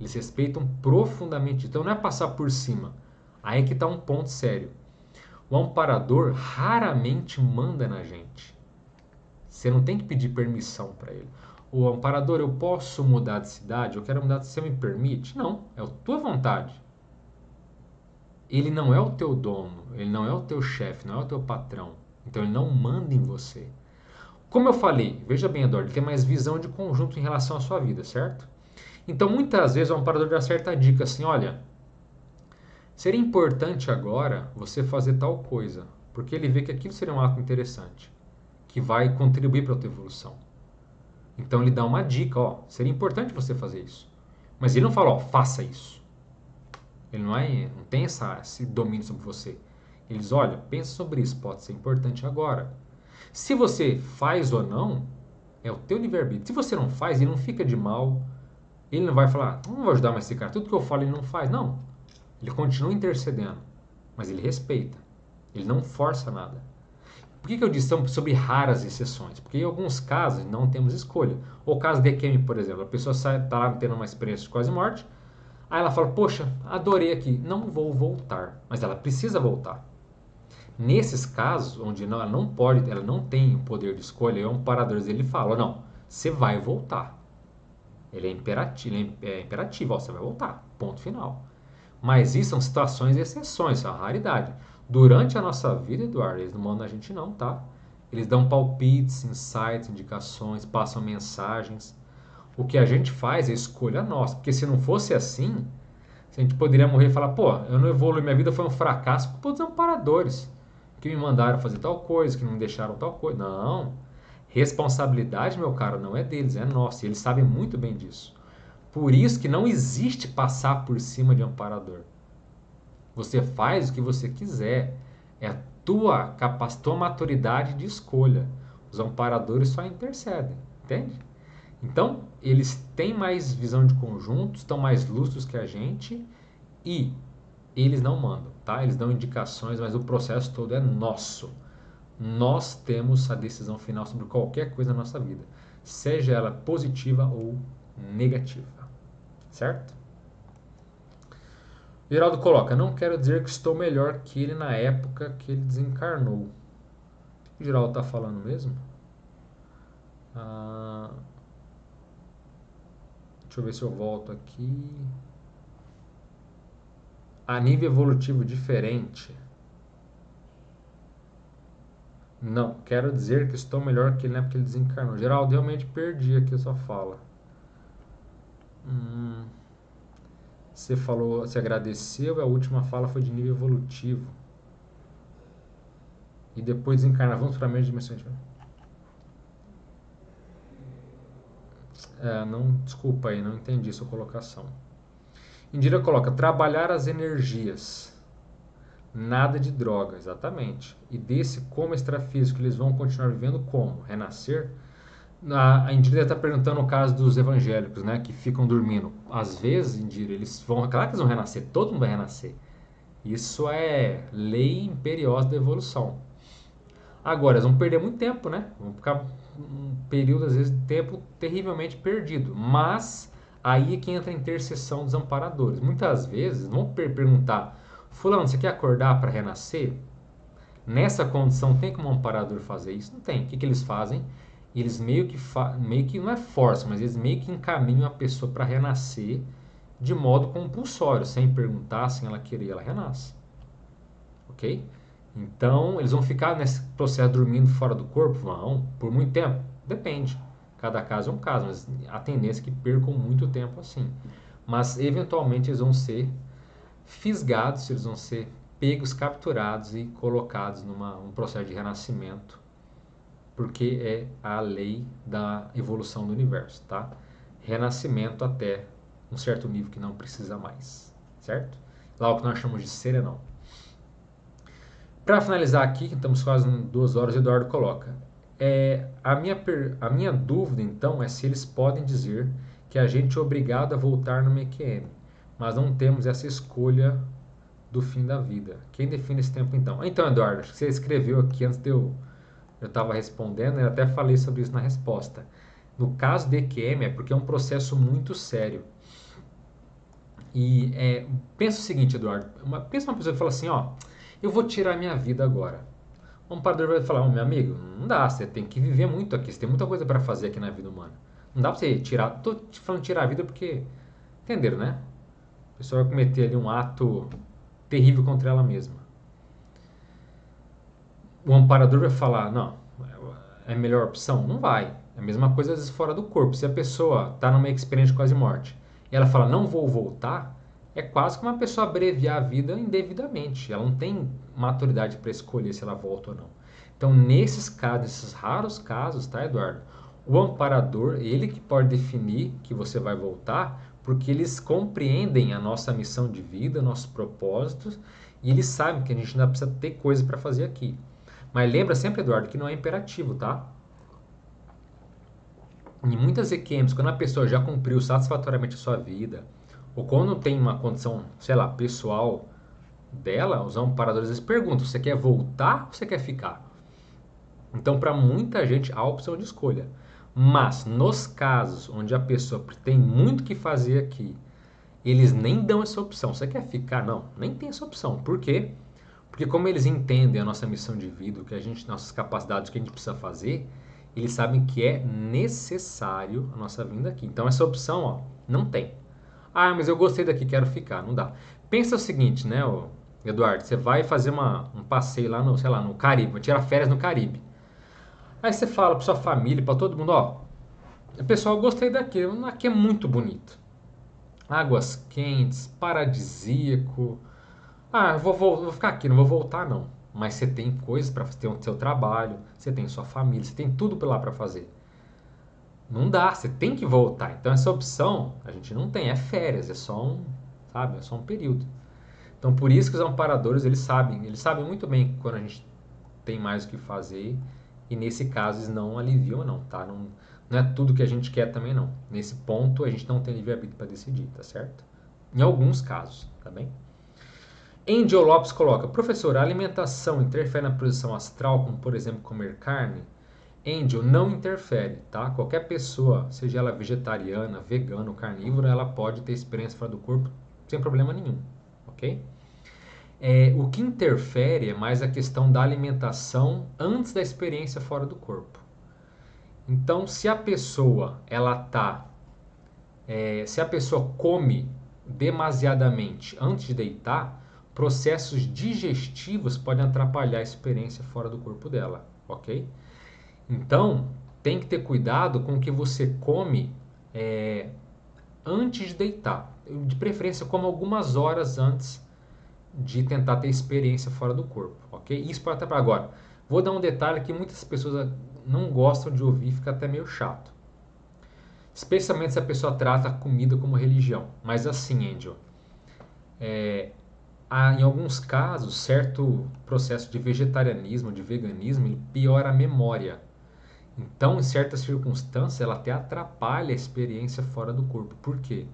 Eles respeitam profundamente. Então não é passar por cima. Aí que está um ponto sério. O amparador raramente manda na gente. Você não tem que pedir permissão para ele. O amparador, eu posso mudar de cidade? Eu quero mudar de você me permite? Não, é a tua vontade ele não é o teu dono, ele não é o teu chefe, não é o teu patrão. Então ele não manda em você. Como eu falei, veja bem, Eduardo, ele tem mais visão de conjunto em relação à sua vida, certo? Então muitas vezes o amparador dá certa dica assim: olha, seria importante agora você fazer tal coisa, porque ele vê que aquilo seria um ato interessante, que vai contribuir para a tua evolução. Então ele dá uma dica: ó, seria importante você fazer isso. Mas ele não fala, ó, faça isso. Ele não, é, não tem essa, esse domínio sobre você. Ele diz, olha, pensa sobre isso, pode ser importante agora. Se você faz ou não, é o teu livre-arbítrio. Se você não faz, ele não fica de mal. Ele não vai falar, não vou ajudar mais esse cara. Tudo que eu falo ele não faz. Não. Ele continua intercedendo. Mas ele respeita. Ele não força nada. Por que, que eu disse sobre raras exceções? Porque em alguns casos não temos escolha. O caso de Kemi, por exemplo. A pessoa está lá tendo uma experiência de quase morte Aí ela fala: Poxa, adorei aqui, não vou voltar. Mas ela precisa voltar. Nesses casos, onde ela não pode, ela não tem o poder de escolha, é um parador, ele fala: Não, você vai voltar. Ele é imperativo, ele é imperativo ó, você vai voltar. Ponto final. Mas isso são situações e exceções, é uma raridade. Durante a nossa vida, Eduardo, eles não mandam a gente não, tá? Eles dão palpites, insights, indicações, passam mensagens. O que a gente faz é escolha nossa. Porque se não fosse assim, a gente poderia morrer e falar, pô, eu não evolui, minha vida foi um fracasso por todos os amparadores que me mandaram fazer tal coisa, que não me deixaram tal coisa. Não. Responsabilidade, meu caro, não é deles, é nossa. E eles sabem muito bem disso. Por isso que não existe passar por cima de amparador. Você faz o que você quiser. É a tua capacidade, tua maturidade de escolha. Os amparadores só intercedem, entende? Então, eles têm mais visão de conjunto, estão mais lustros que a gente e eles não mandam, tá? Eles dão indicações, mas o processo todo é nosso. Nós temos a decisão final sobre qualquer coisa na nossa vida, seja ela positiva ou negativa, certo? Geraldo coloca: Não quero dizer que estou melhor que ele na época que ele desencarnou. O Geraldo está falando mesmo? Ah, Deixa eu ver se eu volto aqui. A nível evolutivo diferente. Não, quero dizer que estou melhor que ele, não é porque ele desencarnou. Geraldo, realmente perdi aqui a sua fala. Hum, você falou, você agradeceu a última fala foi de nível evolutivo. E depois desencarnar. Vamos para a mesma dimensão. É, não, desculpa aí, não entendi sua colocação. Indira coloca trabalhar as energias. Nada de droga, exatamente. E desse como extrafísico eles vão continuar vivendo como? Renascer? A, Indira está perguntando o caso dos evangélicos, né? Que ficam dormindo. Às vezes, Indira, eles vão. Claro que eles vão renascer, todo mundo vai renascer. Isso é lei imperiosa da evolução. Agora, eles vão perder muito tempo, né? Vão ficar um período, às vezes, de tempo terrivelmente perdido. Mas aí é que entra a intercessão dos amparadores. Muitas vezes vão per perguntar: Fulano, você quer acordar para renascer? Nessa condição, tem como um amparador fazer isso? Não tem. O que, que eles fazem? Eles meio que, meio que não é força, mas eles meio que encaminham a pessoa para renascer de modo compulsório, sem perguntar, sem ela querer, ela renasce. Ok? Então, eles vão ficar nesse processo dormindo fora do corpo? Vão, por muito tempo? Depende. Cada caso é um caso, mas a tendência é que percam muito tempo assim. Mas, eventualmente, eles vão ser fisgados, eles vão ser pegos, capturados e colocados num processo de renascimento, porque é a lei da evolução do universo, tá? Renascimento até um certo nível que não precisa mais, certo? Lá o que nós chamamos de serenão. Para finalizar aqui, estamos quase em duas horas, Eduardo coloca. É, a, minha a minha dúvida, então, é se eles podem dizer que a gente é obrigado a voltar no MQM, mas não temos essa escolha do fim da vida. Quem define esse tempo então? Então, Eduardo, acho que você escreveu aqui antes de eu eu estava respondendo, eu até falei sobre isso na resposta. No caso de EQM é porque é um processo muito sério. E é, pensa o seguinte, Eduardo, uma, pensa uma pessoa que fala assim, ó, eu vou tirar minha vida agora. Um parador vai falar, oh, meu amigo, não dá, você tem que viver muito aqui, você tem muita coisa para fazer aqui na vida humana. Não dá para você tirar, tô te falando tirar a vida porque, entenderam, né? A pessoa vai cometer ali um ato terrível contra ela mesma. O amparador vai falar: não, é a melhor opção? Não vai. É a mesma coisa às vezes fora do corpo. Se a pessoa está numa experiência de quase morte e ela fala: não vou voltar, é quase como uma pessoa abreviar a vida indevidamente. Ela não tem maturidade para escolher se ela volta ou não. Então, nesses casos, nesses raros casos, tá, Eduardo? O amparador, ele que pode definir que você vai voltar, porque eles compreendem a nossa missão de vida, nossos propósitos, e eles sabem que a gente ainda precisa ter coisa para fazer aqui. Mas lembra sempre, Eduardo, que não é imperativo, tá? Em muitas EQMs, quando a pessoa já cumpriu satisfatoriamente a sua vida, ou quando tem uma condição, sei lá, pessoal dela, os amparadores eles perguntam: você quer voltar ou você quer ficar? Então, para muita gente, há a opção de escolha. Mas nos casos onde a pessoa tem muito que fazer aqui, eles nem dão essa opção. Você quer ficar? Não, nem tem essa opção. Por quê? Porque como eles entendem a nossa missão de vida, o que a gente, nossas capacidades, o que a gente precisa fazer, eles sabem que é necessário a nossa vinda aqui. Então essa opção, ó, não tem. Ah, mas eu gostei daqui, quero ficar. Não dá. Pensa o seguinte, né, Eduardo? Você vai fazer uma, um passeio lá no, sei lá, no Caribe, vai tirar férias no Caribe. Aí você fala para sua família, para todo mundo, ó, pessoal, gostei daqui, aqui é muito bonito. Águas quentes, paradisíaco. Ah, vou, vou, vou ficar aqui, não vou voltar não. Mas você tem coisas para ter o seu trabalho, você tem sua família, você tem tudo lá para fazer. Não dá, você tem que voltar. Então essa opção a gente não tem, é férias, é só um, sabe, é só um período. Então por isso que os amparadores eles sabem, eles sabem muito bem quando a gente tem mais o que fazer e nesse caso eles não aliviam não, tá? Não, não é tudo que a gente quer também não. Nesse ponto a gente não tem livre-arbítrio para decidir, tá certo? Em alguns casos, tá bem? Angel Lopes coloca, professor, a alimentação interfere na posição astral, como por exemplo comer carne? Angel, não interfere, tá? Qualquer pessoa, seja ela vegetariana, vegana ou carnívora, ela pode ter experiência fora do corpo sem problema nenhum, ok? É, o que interfere é mais a questão da alimentação antes da experiência fora do corpo. Então, se a pessoa ela tá, é, se a pessoa come demasiadamente antes de deitar, processos digestivos podem atrapalhar a experiência fora do corpo dela, ok? Então, tem que ter cuidado com o que você come é, antes de deitar. De preferência, como algumas horas antes de tentar ter experiência fora do corpo, ok? Isso pode para agora. Vou dar um detalhe que muitas pessoas não gostam de ouvir, fica até meio chato. Especialmente se a pessoa trata a comida como religião. Mas assim, Angel, é, há, em alguns casos, certo processo de vegetarianismo, de veganismo, piora a memória. Então, em certas circunstâncias, ela até atrapalha a experiência fora do corpo. Por quê?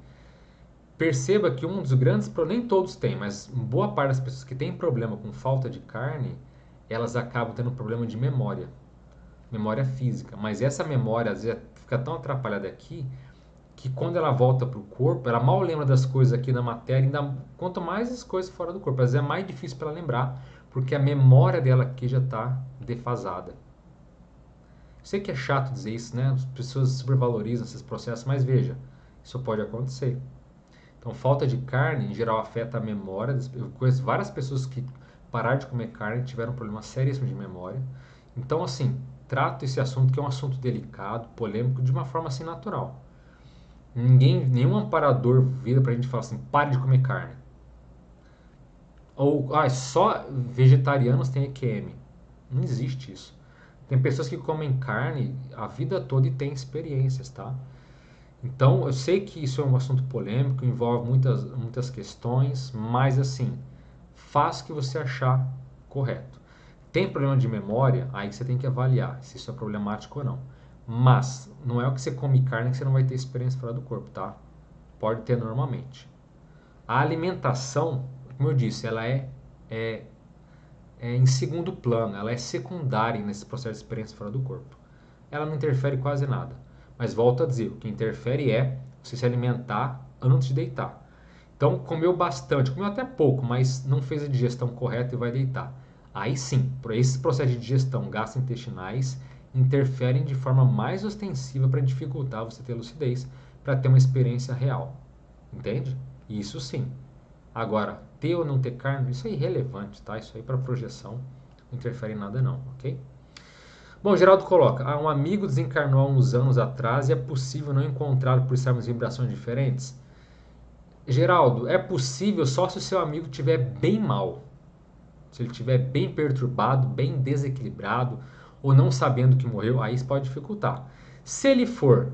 Perceba que um dos grandes problemas, nem todos têm, mas boa parte das pessoas que têm problema com falta de carne, elas acabam tendo problema de memória, memória física. Mas essa memória às vezes fica tão atrapalhada aqui que quando ela volta para o corpo, ela mal lembra das coisas aqui na matéria, ainda quanto mais as coisas fora do corpo, às vezes é mais difícil para ela lembrar, porque a memória dela aqui já está defasada. Sei que é chato dizer isso, né? As pessoas supervalorizam esses processos, mas veja, isso pode acontecer. Então, falta de carne, em geral, afeta a memória. Eu conheço várias pessoas que pararam de comer carne e tiveram um problema seríssimo de memória. Então, assim, trato esse assunto, que é um assunto delicado, polêmico, de uma forma assim natural. Ninguém, nenhum amparador vira pra gente e fala assim, pare de comer carne. Ou, ah, só vegetarianos têm EQM. Não existe isso. Tem pessoas que comem carne a vida toda e têm experiências, tá? Então, eu sei que isso é um assunto polêmico, envolve muitas, muitas questões, mas assim, faz o que você achar correto. Tem problema de memória, aí você tem que avaliar se isso é problemático ou não. Mas, não é o que você come carne que você não vai ter experiência fora do corpo, tá? Pode ter normalmente. A alimentação, como eu disse, ela é, é, é em segundo plano, ela é secundária nesse processo de experiência fora do corpo. Ela não interfere quase nada. Mas volto a dizer, o que interfere é você se alimentar antes de deitar. Então, comeu bastante, comeu até pouco, mas não fez a digestão correta e vai deitar. Aí sim, por esses processos de digestão gastrointestinais interferem de forma mais ostensiva para dificultar você ter lucidez, para ter uma experiência real. Entende? Isso sim. Agora, ter ou não ter carne, isso é irrelevante, tá? Isso aí para projeção não interfere em nada não, ok? Bom, Geraldo coloca, ah, um amigo desencarnou há uns anos atrás e é possível não encontrá-lo por estarmos em vibrações diferentes? Geraldo, é possível só se o seu amigo estiver bem mal. Se ele estiver bem perturbado, bem desequilibrado, ou não sabendo que morreu, aí isso pode dificultar. Se ele for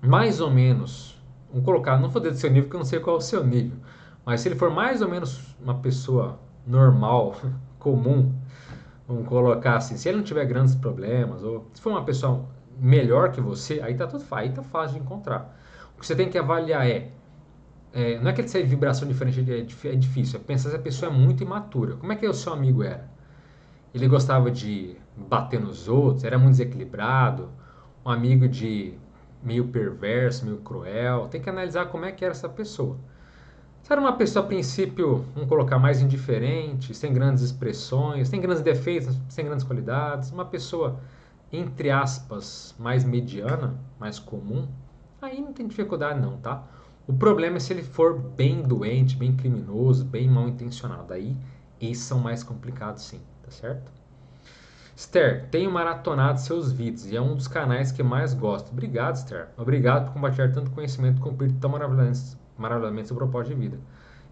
mais ou menos, vamos colocar, não vou dizer do seu nível, porque eu não sei qual é o seu nível, mas se ele for mais ou menos uma pessoa normal, (laughs) comum, Vamos colocar assim, se ele não tiver grandes problemas, ou se for uma pessoa melhor que você, aí tá tudo aí tá fácil de encontrar. O que você tem que avaliar é, é não é que ele seja vibração diferente, é, é difícil, é pensar se a pessoa é muito imatura. Como é que o seu amigo era? Ele gostava de bater nos outros, era muito desequilibrado, um amigo de meio perverso, meio cruel. Tem que analisar como é que era essa pessoa. Se era uma pessoa, a princípio, vamos colocar mais indiferente, sem grandes expressões, sem grandes defeitos, sem grandes qualidades, uma pessoa, entre aspas, mais mediana, mais comum, aí não tem dificuldade não, tá? O problema é se ele for bem doente, bem criminoso, bem mal intencionado. Aí, esses são mais complicados sim, certo? Esther, tenho maratonado seus vídeos e é um dos canais que mais gosto. Obrigado, Esther. Obrigado por compartilhar tanto conhecimento com um tão maravilhoso, maravilhosamente seu propósito de vida.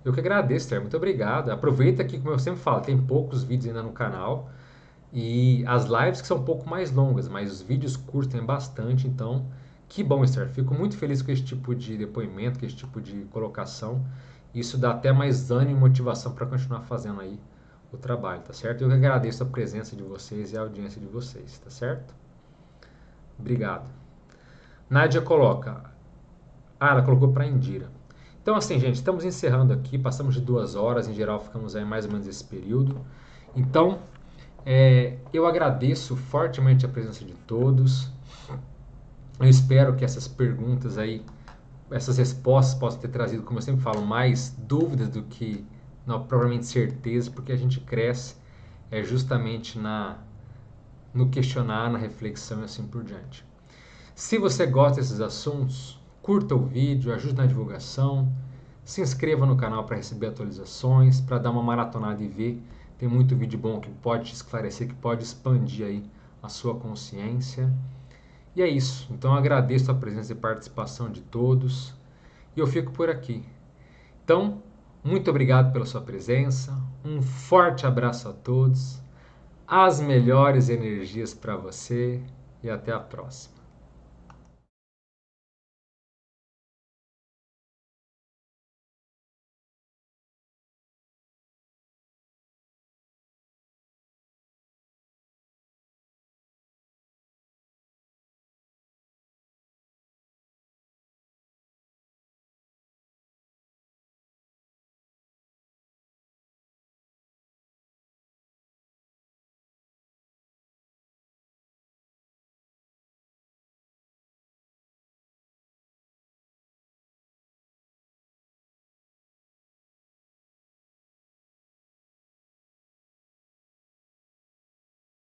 Eu que agradeço, Ter, muito obrigado. Aproveita que, como eu sempre falo, tem poucos vídeos ainda no canal. E as lives que são um pouco mais longas, mas os vídeos curtos tem bastante, então que bom, Esther. Fico muito feliz com esse tipo de depoimento, com esse tipo de colocação. Isso dá até mais ânimo e motivação para continuar fazendo aí o trabalho, tá certo? Eu que agradeço a presença de vocês e a audiência de vocês, tá certo? Obrigado. Nádia coloca. Ah, ela colocou para Indira. Então, assim, gente, estamos encerrando aqui. Passamos de duas horas, em geral, ficamos aí mais ou menos esse período. Então, é, eu agradeço fortemente a presença de todos. Eu espero que essas perguntas aí, essas respostas possam ter trazido, como eu sempre falo, mais dúvidas do que não, provavelmente certeza, porque a gente cresce é justamente na no questionar, na reflexão e assim por diante. Se você gosta desses assuntos, curta o vídeo, ajude na divulgação, se inscreva no canal para receber atualizações, para dar uma maratonada e ver. Tem muito vídeo bom que pode te esclarecer, que pode expandir aí a sua consciência. E é isso. Então agradeço a presença e participação de todos e eu fico por aqui. Então, muito obrigado pela sua presença. Um forte abraço a todos. As melhores energias para você e até a próxima.